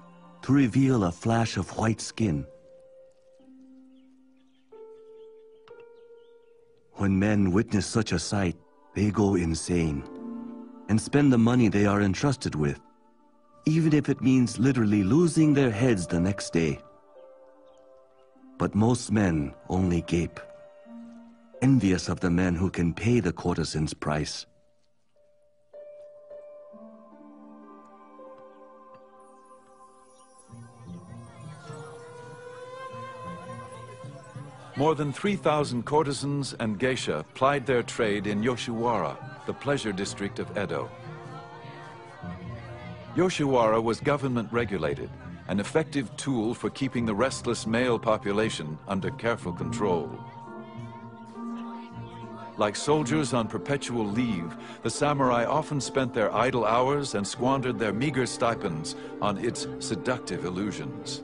to reveal a flash of white skin. When men witness such a sight, they go insane and spend the money they are entrusted with, even if it means literally losing their heads the next day. But most men only gape envious of the men who can pay the courtesan's price. More than 3,000 courtesans and geisha plied their trade in Yoshiwara, the pleasure district of Edo. Yoshiwara was government regulated, an effective tool for keeping the restless male population under careful control. Like soldiers on perpetual leave, the samurai often spent their idle hours and squandered their meager stipends on its seductive illusions.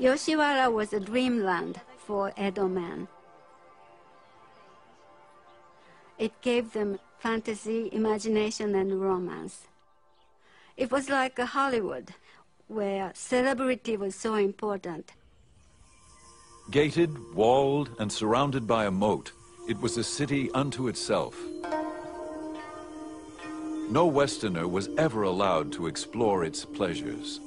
Yoshiwara was a dreamland for Edo men. It gave them fantasy, imagination, and romance. It was like a Hollywood, where celebrity was so important. Gated, walled, and surrounded by a moat, it was a city unto itself. No Westerner was ever allowed to explore its pleasures.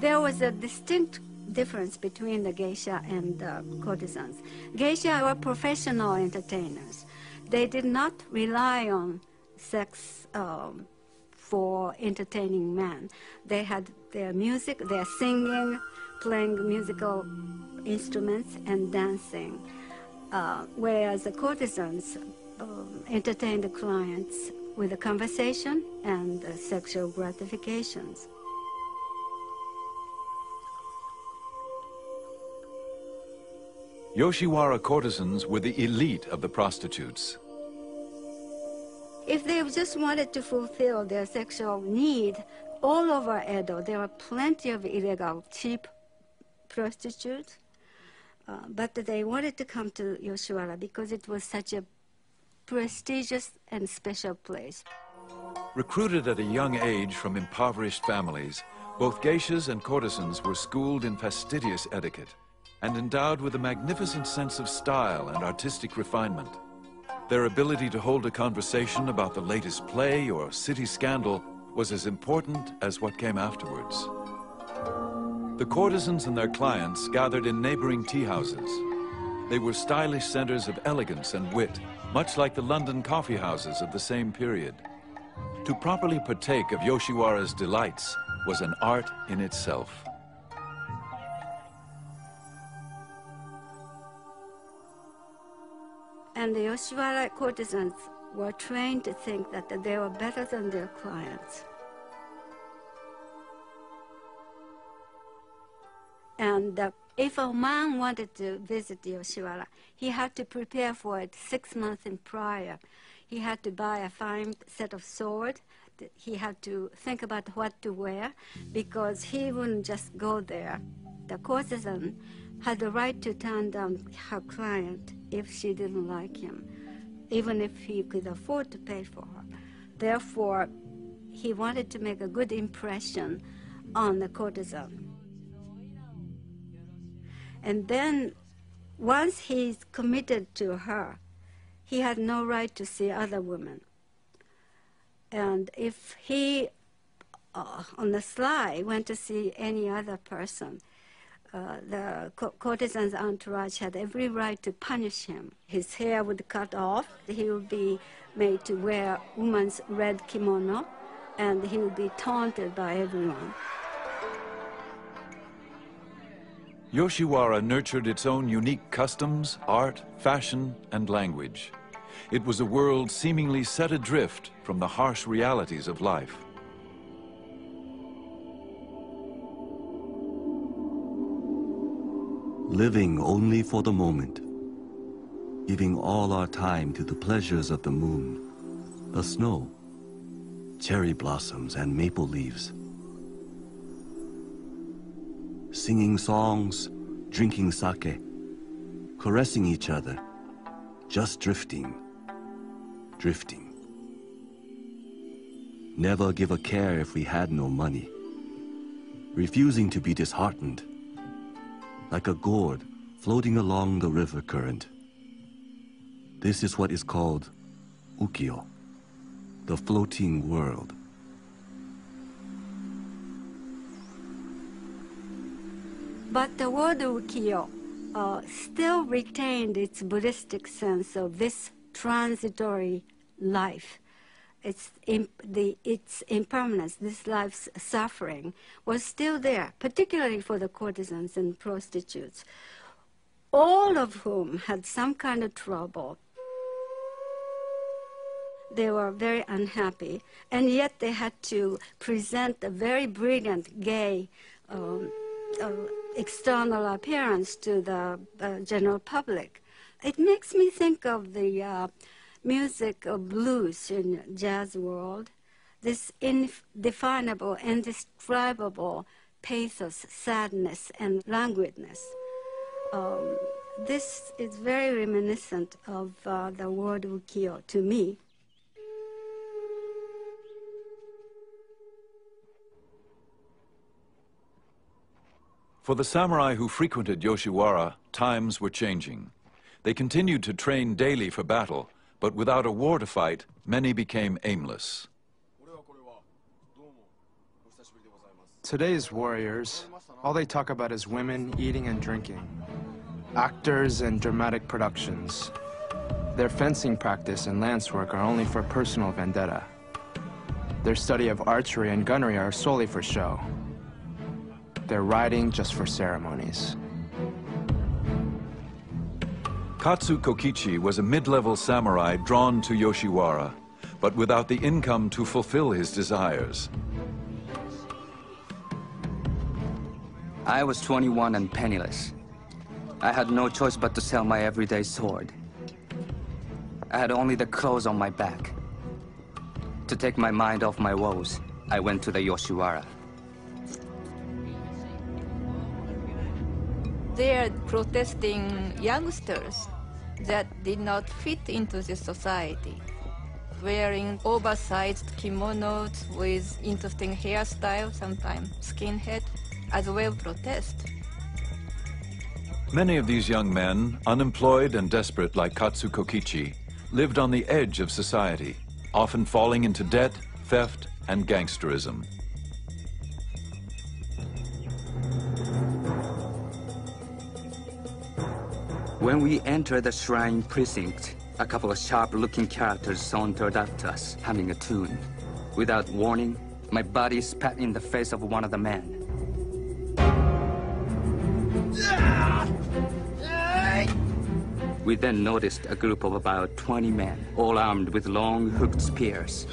There was a distinct difference between the geisha and the courtesans. Geisha were professional entertainers. They did not rely on sex um, for entertaining men. They had their music, their singing, playing musical instruments, and dancing. Uh, whereas the courtesans um, entertained the clients with a conversation and uh, sexual gratifications. Yoshiwara courtesans were the elite of the prostitutes. If they just wanted to fulfill their sexual need, all over Edo, there were plenty of illegal, cheap prostitutes. Uh, but they wanted to come to Yoshiwara because it was such a prestigious and special place. Recruited at a young age from impoverished families, both geishas and courtesans were schooled in fastidious etiquette and endowed with a magnificent sense of style and artistic refinement. Their ability to hold a conversation about the latest play or city scandal was as important as what came afterwards. The courtesans and their clients gathered in neighboring tea houses. They were stylish centers of elegance and wit, much like the London coffee houses of the same period. To properly partake of Yoshiwara's delights was an art in itself. And the Yoshiwara courtesans were trained to think that they were better than their clients. And uh, if a man wanted to visit Yoshiwara, he had to prepare for it six months in prior. He had to buy a fine set of sword. He had to think about what to wear because he wouldn't just go there. The courtesan had the right to turn down her client if she didn't like him, even if he could afford to pay for her. Therefore, he wanted to make a good impression on the courtesan. And then once he's committed to her, he had no right to see other women. And if he, uh, on the sly, went to see any other person, uh, the courtesan's entourage had every right to punish him. His hair would be cut off, he would be made to wear woman's red kimono, and he would be taunted by everyone. Yoshiwara nurtured its own unique customs, art, fashion, and language. It was a world seemingly set adrift from the harsh realities of life. Living only for the moment, giving all our time to the pleasures of the moon, the snow, cherry blossoms, and maple leaves singing songs, drinking sake, caressing each other, just drifting, drifting. Never give a care if we had no money, refusing to be disheartened, like a gourd floating along the river current. This is what is called ukiyo, the floating world. But the word ukiyo uh, still retained its Buddhistic sense of this transitory life. Its, the, its impermanence, this life's suffering, was still there, particularly for the courtesans and prostitutes, all of whom had some kind of trouble. They were very unhappy, and yet they had to present a very brilliant, gay, um, uh, external appearance to the uh, general public. It makes me think of the uh, music of blues in jazz world, this indefinable, indescribable pathos, sadness, and languidness. Um, this is very reminiscent of uh, the word ukiyo to me. For the samurai who frequented Yoshiwara, times were changing. They continued to train daily for battle, but without a war to fight, many became aimless. Today's warriors, all they talk about is women, eating and drinking. Actors and dramatic productions. Their fencing practice and lance work are only for personal vendetta. Their study of archery and gunnery are solely for show. They're riding just for ceremonies. Katsu Kokichi was a mid-level samurai drawn to Yoshiwara, but without the income to fulfill his desires. I was 21 and penniless. I had no choice but to sell my everyday sword. I had only the clothes on my back. To take my mind off my woes, I went to the Yoshiwara. they're protesting youngsters that did not fit into the society, wearing oversized kimonos with interesting hairstyle, sometimes skinhead, as well protest. Many of these young men, unemployed and desperate like Katsu Kokichi, lived on the edge of society, often falling into debt, theft, and gangsterism. When we entered the shrine precinct, a couple of sharp-looking characters sauntered to us, humming a tune. Without warning, my body spat in the face of one of the men. We then noticed a group of about 20 men, all armed with long hooked spears.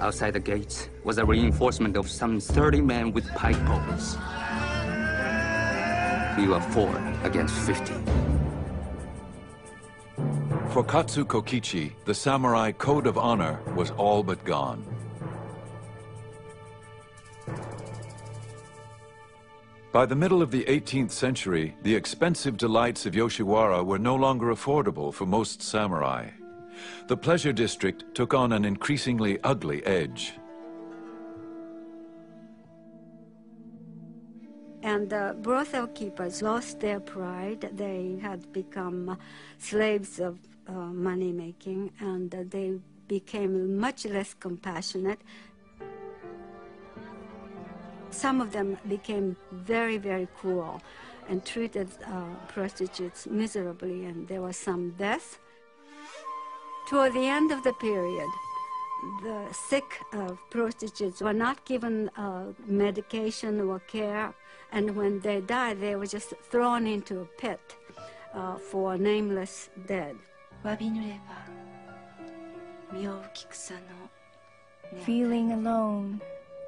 Outside the gates was a reinforcement of some 30 men with pike poles. We were four against 50. For Katsu Kokichi, the samurai code of honor was all but gone. By the middle of the 18th century, the expensive delights of Yoshiwara were no longer affordable for most samurai. The pleasure district took on an increasingly ugly edge. And the brothel keepers lost their pride. They had become slaves of uh, money making, and they became much less compassionate. Some of them became very, very cruel and treated uh, prostitutes miserably, and there was some death. Toward the end of the period, the sick uh, prostitutes were not given uh, medication or care, and when they died, they were just thrown into a pit uh, for nameless dead. Feeling alone,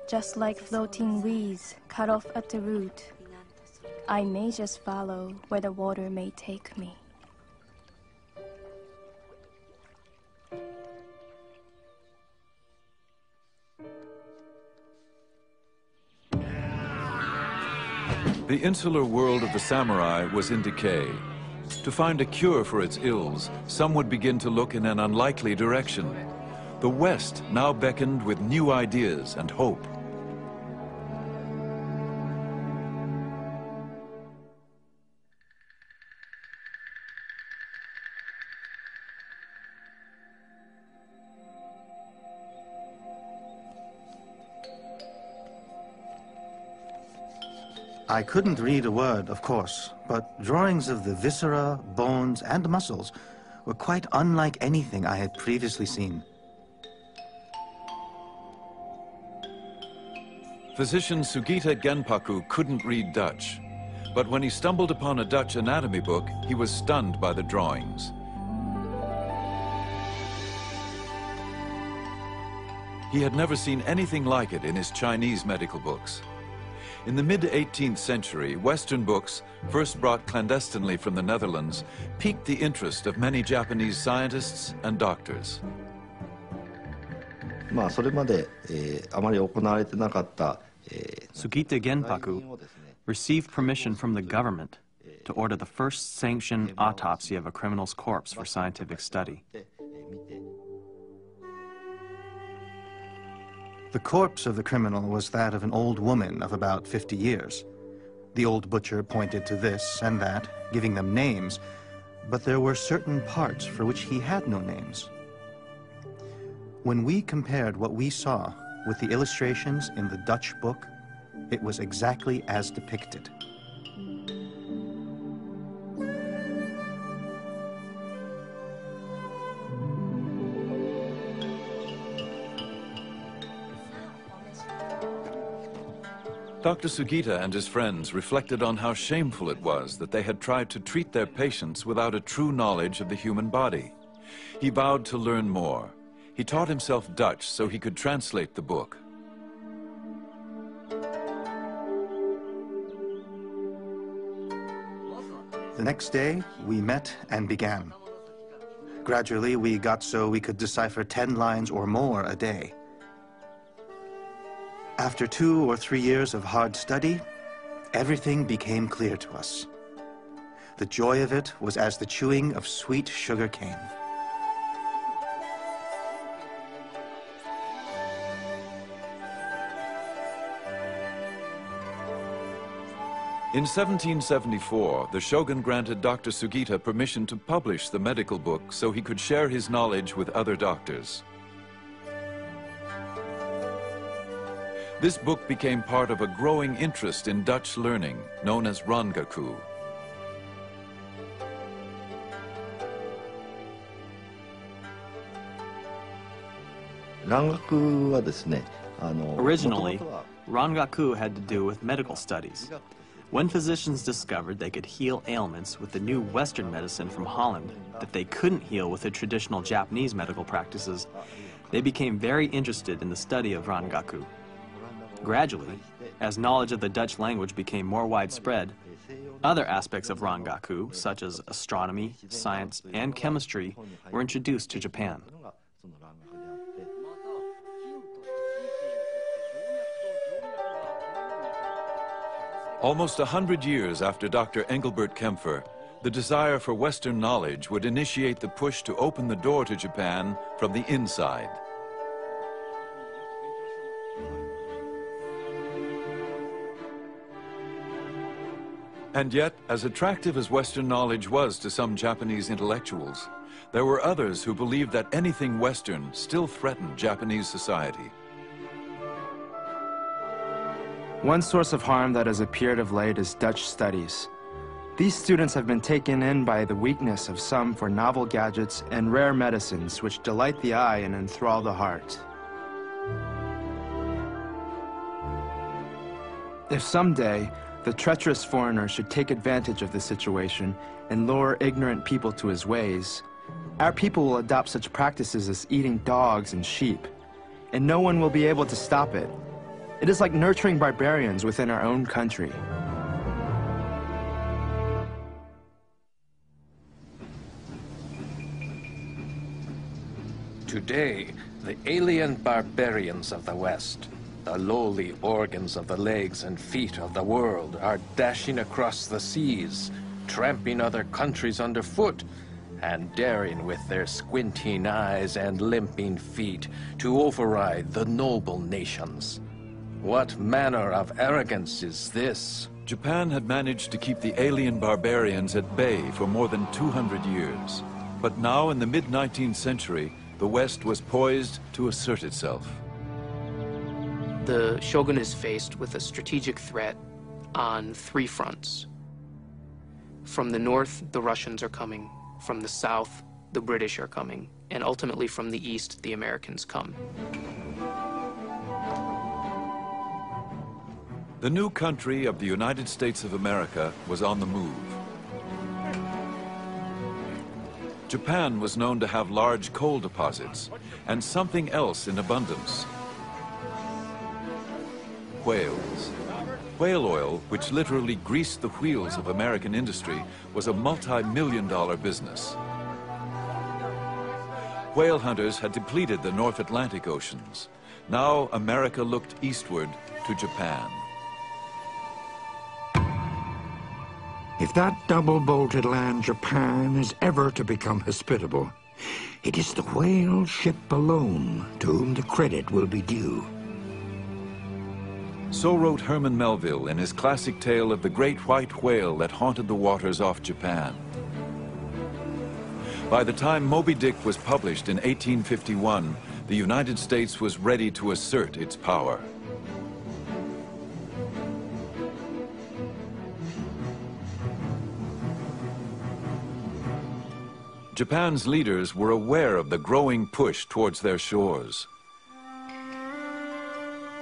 just like floating weeds cut off at the root. I may just follow where the water may take me. The insular world of the samurai was in decay. To find a cure for its ills, some would begin to look in an unlikely direction. The West now beckoned with new ideas and hope. I couldn't read a word, of course, but drawings of the viscera, bones, and muscles were quite unlike anything I had previously seen. Physician Sugita Genpaku couldn't read Dutch, but when he stumbled upon a Dutch anatomy book, he was stunned by the drawings. He had never seen anything like it in his Chinese medical books. In the mid-18th century, Western books, first brought clandestinely from the Netherlands, piqued the interest of many Japanese scientists and doctors. まあそれまで、えー、あまり行われてなかった、えー、Sugita Genpaku received permission from the government to order the first sanctioned autopsy of a criminal's corpse for scientific study. The corpse of the criminal was that of an old woman of about 50 years. The old butcher pointed to this and that, giving them names, but there were certain parts for which he had no names. When we compared what we saw with the illustrations in the Dutch book, it was exactly as depicted. Dr. Sugita and his friends reflected on how shameful it was that they had tried to treat their patients without a true knowledge of the human body. He vowed to learn more. He taught himself Dutch so he could translate the book. The next day, we met and began. Gradually, we got so we could decipher 10 lines or more a day. After two or three years of hard study, everything became clear to us. The joy of it was as the chewing of sweet sugar cane. In 1774, the shogun granted Dr. Sugita permission to publish the medical book so he could share his knowledge with other doctors. This book became part of a growing interest in Dutch learning, known as Rangaku. Originally, Rangaku had to do with medical studies. When physicians discovered they could heal ailments with the new Western medicine from Holland that they couldn't heal with the traditional Japanese medical practices, they became very interested in the study of Rangaku. Gradually, as knowledge of the Dutch language became more widespread, other aspects of Rangaku, such as astronomy, science, and chemistry, were introduced to Japan. Almost a hundred years after Dr. Engelbert Kaempfer, the desire for Western knowledge would initiate the push to open the door to Japan from the inside. And yet, as attractive as Western knowledge was to some Japanese intellectuals, there were others who believed that anything Western still threatened Japanese society. One source of harm that has appeared of late is Dutch studies. These students have been taken in by the weakness of some for novel gadgets and rare medicines which delight the eye and enthrall the heart. If someday the treacherous foreigner should take advantage of the situation and lure ignorant people to his ways. Our people will adopt such practices as eating dogs and sheep, and no one will be able to stop it. It is like nurturing barbarians within our own country. Today, the alien barbarians of the West the lowly organs of the legs and feet of the world are dashing across the seas, tramping other countries underfoot, and daring with their squinting eyes and limping feet to override the noble nations. What manner of arrogance is this? Japan had managed to keep the alien barbarians at bay for more than 200 years. But now in the mid-19th century, the West was poised to assert itself the shogun is faced with a strategic threat on three fronts. From the north, the Russians are coming. From the south, the British are coming. And ultimately, from the east, the Americans come. The new country of the United States of America was on the move. Japan was known to have large coal deposits and something else in abundance whales. Whale oil, which literally greased the wheels of American industry, was a multi-million dollar business. Whale hunters had depleted the North Atlantic oceans. Now America looked eastward to Japan. If that double-bolted land Japan is ever to become hospitable, it is the whale ship alone to whom the credit will be due. So wrote Herman Melville in his classic tale of the great white whale that haunted the waters off Japan. By the time Moby Dick was published in 1851, the United States was ready to assert its power. Japan's leaders were aware of the growing push towards their shores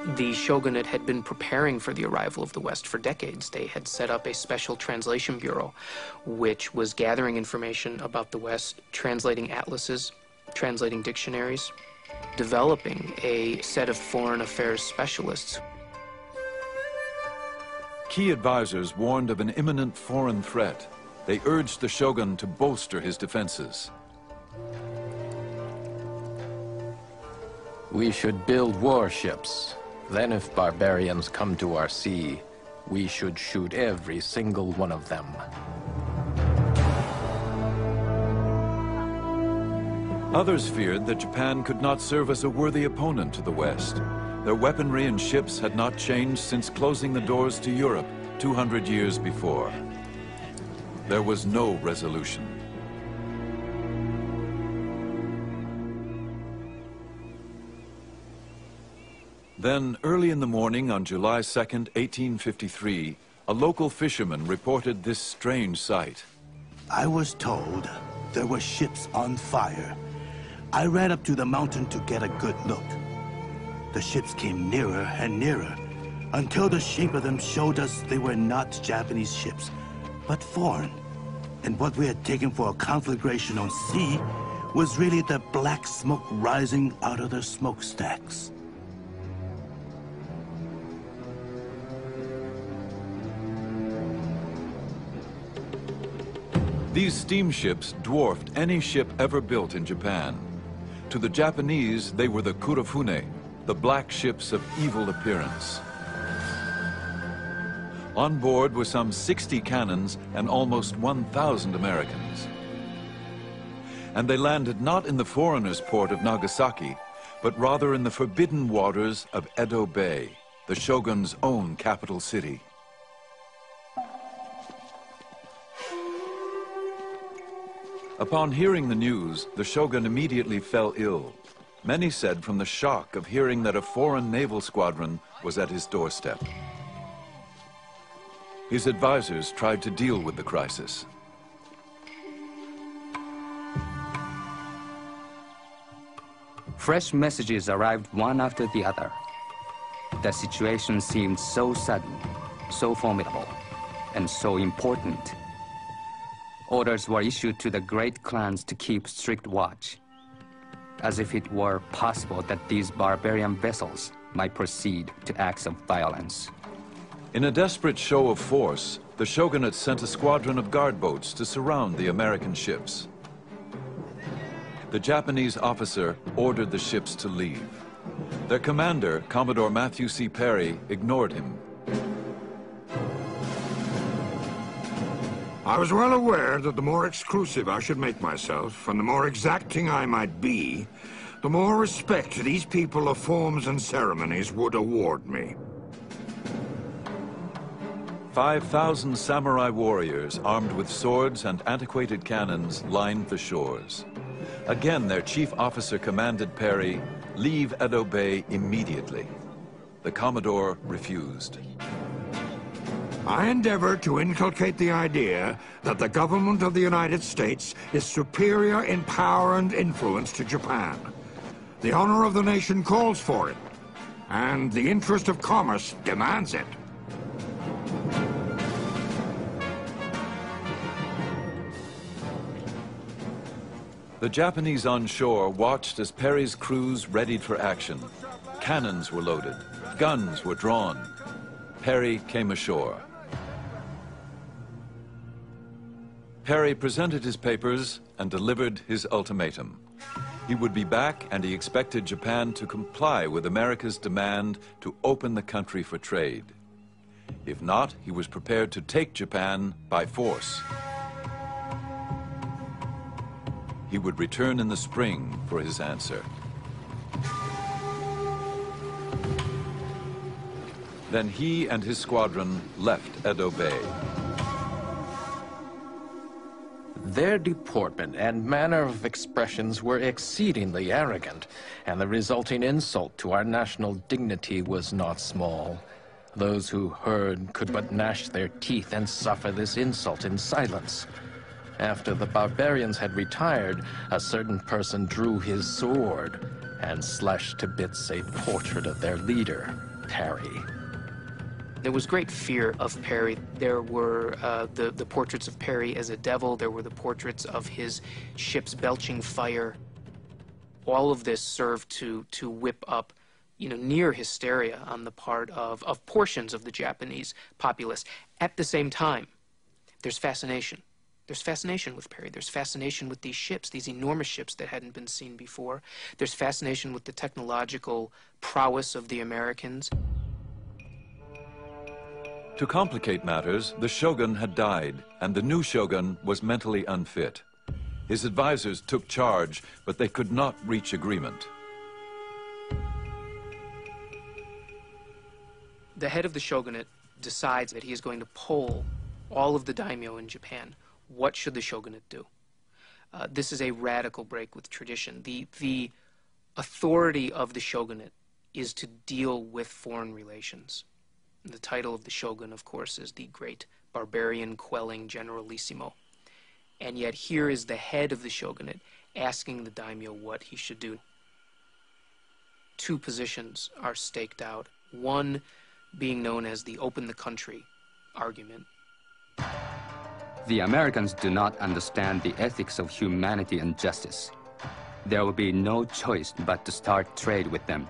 the shogunate had been preparing for the arrival of the West for decades. They had set up a special translation bureau, which was gathering information about the West, translating atlases, translating dictionaries, developing a set of foreign affairs specialists. Key advisors warned of an imminent foreign threat. They urged the shogun to bolster his defenses. We should build warships, then if barbarians come to our sea, we should shoot every single one of them. Others feared that Japan could not serve as a worthy opponent to the West. Their weaponry and ships had not changed since closing the doors to Europe 200 years before. There was no resolution. Then, early in the morning on July 2, 1853, a local fisherman reported this strange sight. I was told there were ships on fire. I ran up to the mountain to get a good look. The ships came nearer and nearer until the shape of them showed us they were not Japanese ships, but foreign. And what we had taken for a conflagration on sea was really the black smoke rising out of their smokestacks. These steamships dwarfed any ship ever built in Japan. To the Japanese, they were the kurofune, the black ships of evil appearance. On board were some 60 cannons and almost 1,000 Americans. And they landed not in the foreigners' port of Nagasaki, but rather in the forbidden waters of Edo Bay, the shogun's own capital city. Upon hearing the news, the shogun immediately fell ill. Many said from the shock of hearing that a foreign naval squadron was at his doorstep. His advisors tried to deal with the crisis. Fresh messages arrived one after the other. The situation seemed so sudden, so formidable, and so important. Orders were issued to the great clans to keep strict watch, as if it were possible that these barbarian vessels might proceed to acts of violence. In a desperate show of force, the shogunate sent a squadron of guard boats to surround the American ships. The Japanese officer ordered the ships to leave. Their commander, Commodore Matthew C. Perry, ignored him. I was well aware that the more exclusive I should make myself, and the more exacting I might be, the more respect these people of forms and ceremonies would award me. 5,000 samurai warriors armed with swords and antiquated cannons lined the shores. Again, their chief officer commanded Perry, leave Edo Bay immediately. The Commodore refused. I endeavor to inculcate the idea that the government of the United States is superior in power and influence to Japan. The honor of the nation calls for it, and the interest of commerce demands it. The Japanese on shore watched as Perry's crews readied for action. Cannons were loaded, guns were drawn. Perry came ashore. Perry presented his papers and delivered his ultimatum. He would be back and he expected Japan to comply with America's demand to open the country for trade. If not, he was prepared to take Japan by force. He would return in the spring for his answer. Then he and his squadron left Edo Bay. Their deportment and manner of expressions were exceedingly arrogant, and the resulting insult to our national dignity was not small. Those who heard could but gnash their teeth and suffer this insult in silence. After the barbarians had retired, a certain person drew his sword and slashed to bits a portrait of their leader, Perry. There was great fear of Perry. There were uh, the, the portraits of Perry as a devil. There were the portraits of his ships belching fire. All of this served to, to whip up you know, near hysteria on the part of, of portions of the Japanese populace. At the same time, there's fascination. There's fascination with Perry. There's fascination with these ships, these enormous ships that hadn't been seen before. There's fascination with the technological prowess of the Americans. To complicate matters, the shogun had died, and the new shogun was mentally unfit. His advisors took charge, but they could not reach agreement. The head of the shogunate decides that he is going to poll all of the daimyo in Japan what should the shogunate do? Uh, this is a radical break with tradition. The, the authority of the shogunate is to deal with foreign relations. The title of the shogun, of course, is the great barbarian quelling generalissimo. And yet here is the head of the shogunate asking the daimyo what he should do. Two positions are staked out. One being known as the open the country argument. The Americans do not understand the ethics of humanity and justice. There will be no choice but to start trade with them.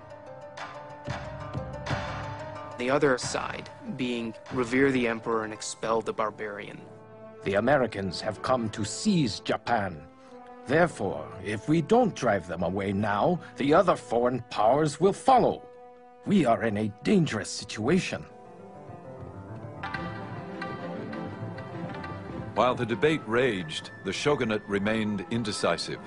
The other side being revere the emperor and expel the barbarian. The Americans have come to seize Japan. Therefore, if we don't drive them away now, the other foreign powers will follow. We are in a dangerous situation. While the debate raged, the shogunate remained indecisive.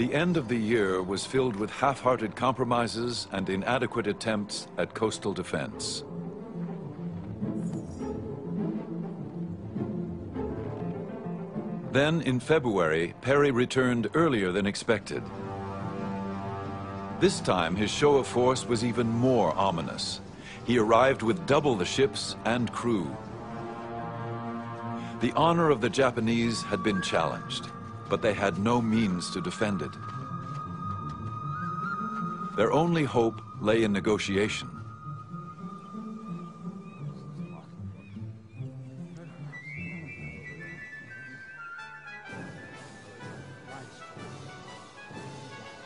The end of the year was filled with half-hearted compromises and inadequate attempts at coastal defense. Then, in February, Perry returned earlier than expected. This time, his show of force was even more ominous. He arrived with double the ships and crew. The honor of the Japanese had been challenged, but they had no means to defend it. Their only hope lay in negotiation.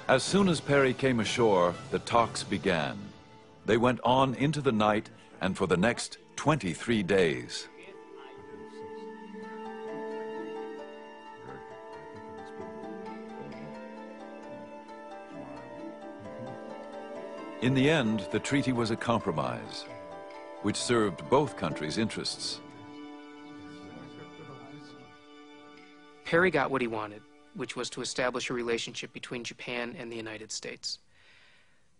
As soon as Perry came ashore, the talks began. They went on into the night and for the next 23 days. In the end, the treaty was a compromise, which served both countries' interests. Perry got what he wanted, which was to establish a relationship between Japan and the United States.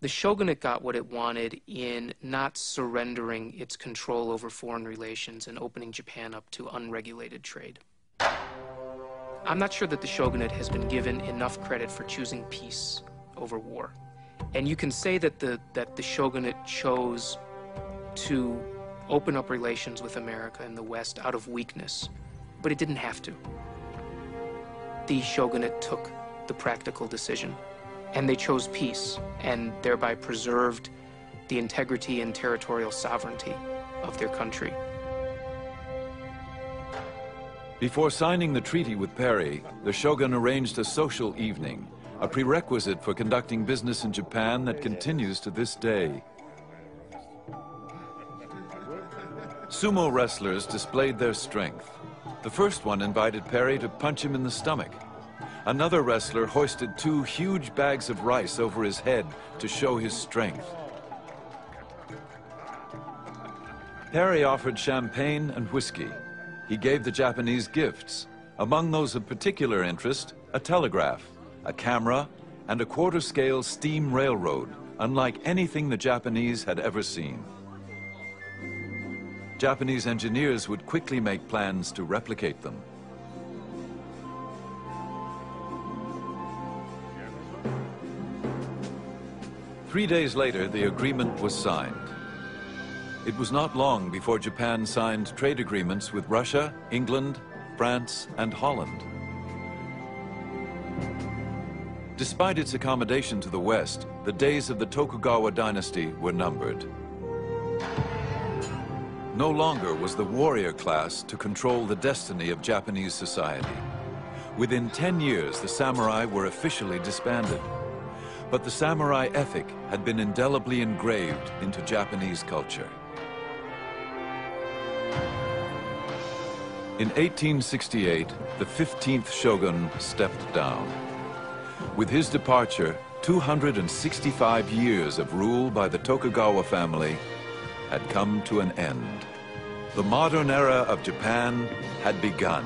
The shogunate got what it wanted in not surrendering its control over foreign relations and opening Japan up to unregulated trade. I'm not sure that the shogunate has been given enough credit for choosing peace over war. And you can say that the, that the shogunate chose to open up relations with America and the West out of weakness, but it didn't have to. The shogunate took the practical decision, and they chose peace and thereby preserved the integrity and territorial sovereignty of their country. Before signing the treaty with Perry, the shogun arranged a social evening, a prerequisite for conducting business in Japan that continues to this day. Sumo wrestlers displayed their strength. The first one invited Perry to punch him in the stomach. Another wrestler hoisted two huge bags of rice over his head to show his strength. Perry offered champagne and whiskey. He gave the Japanese gifts. Among those of particular interest, a telegraph, a camera, and a quarter-scale steam railroad, unlike anything the Japanese had ever seen. Japanese engineers would quickly make plans to replicate them. Three days later, the agreement was signed. It was not long before Japan signed trade agreements with Russia, England, France, and Holland. Despite its accommodation to the West, the days of the Tokugawa dynasty were numbered. No longer was the warrior class to control the destiny of Japanese society. Within 10 years, the samurai were officially disbanded. But the samurai ethic had been indelibly engraved into Japanese culture. In 1868, the 15th shogun stepped down. With his departure, 265 years of rule by the Tokugawa family had come to an end. The modern era of Japan had begun.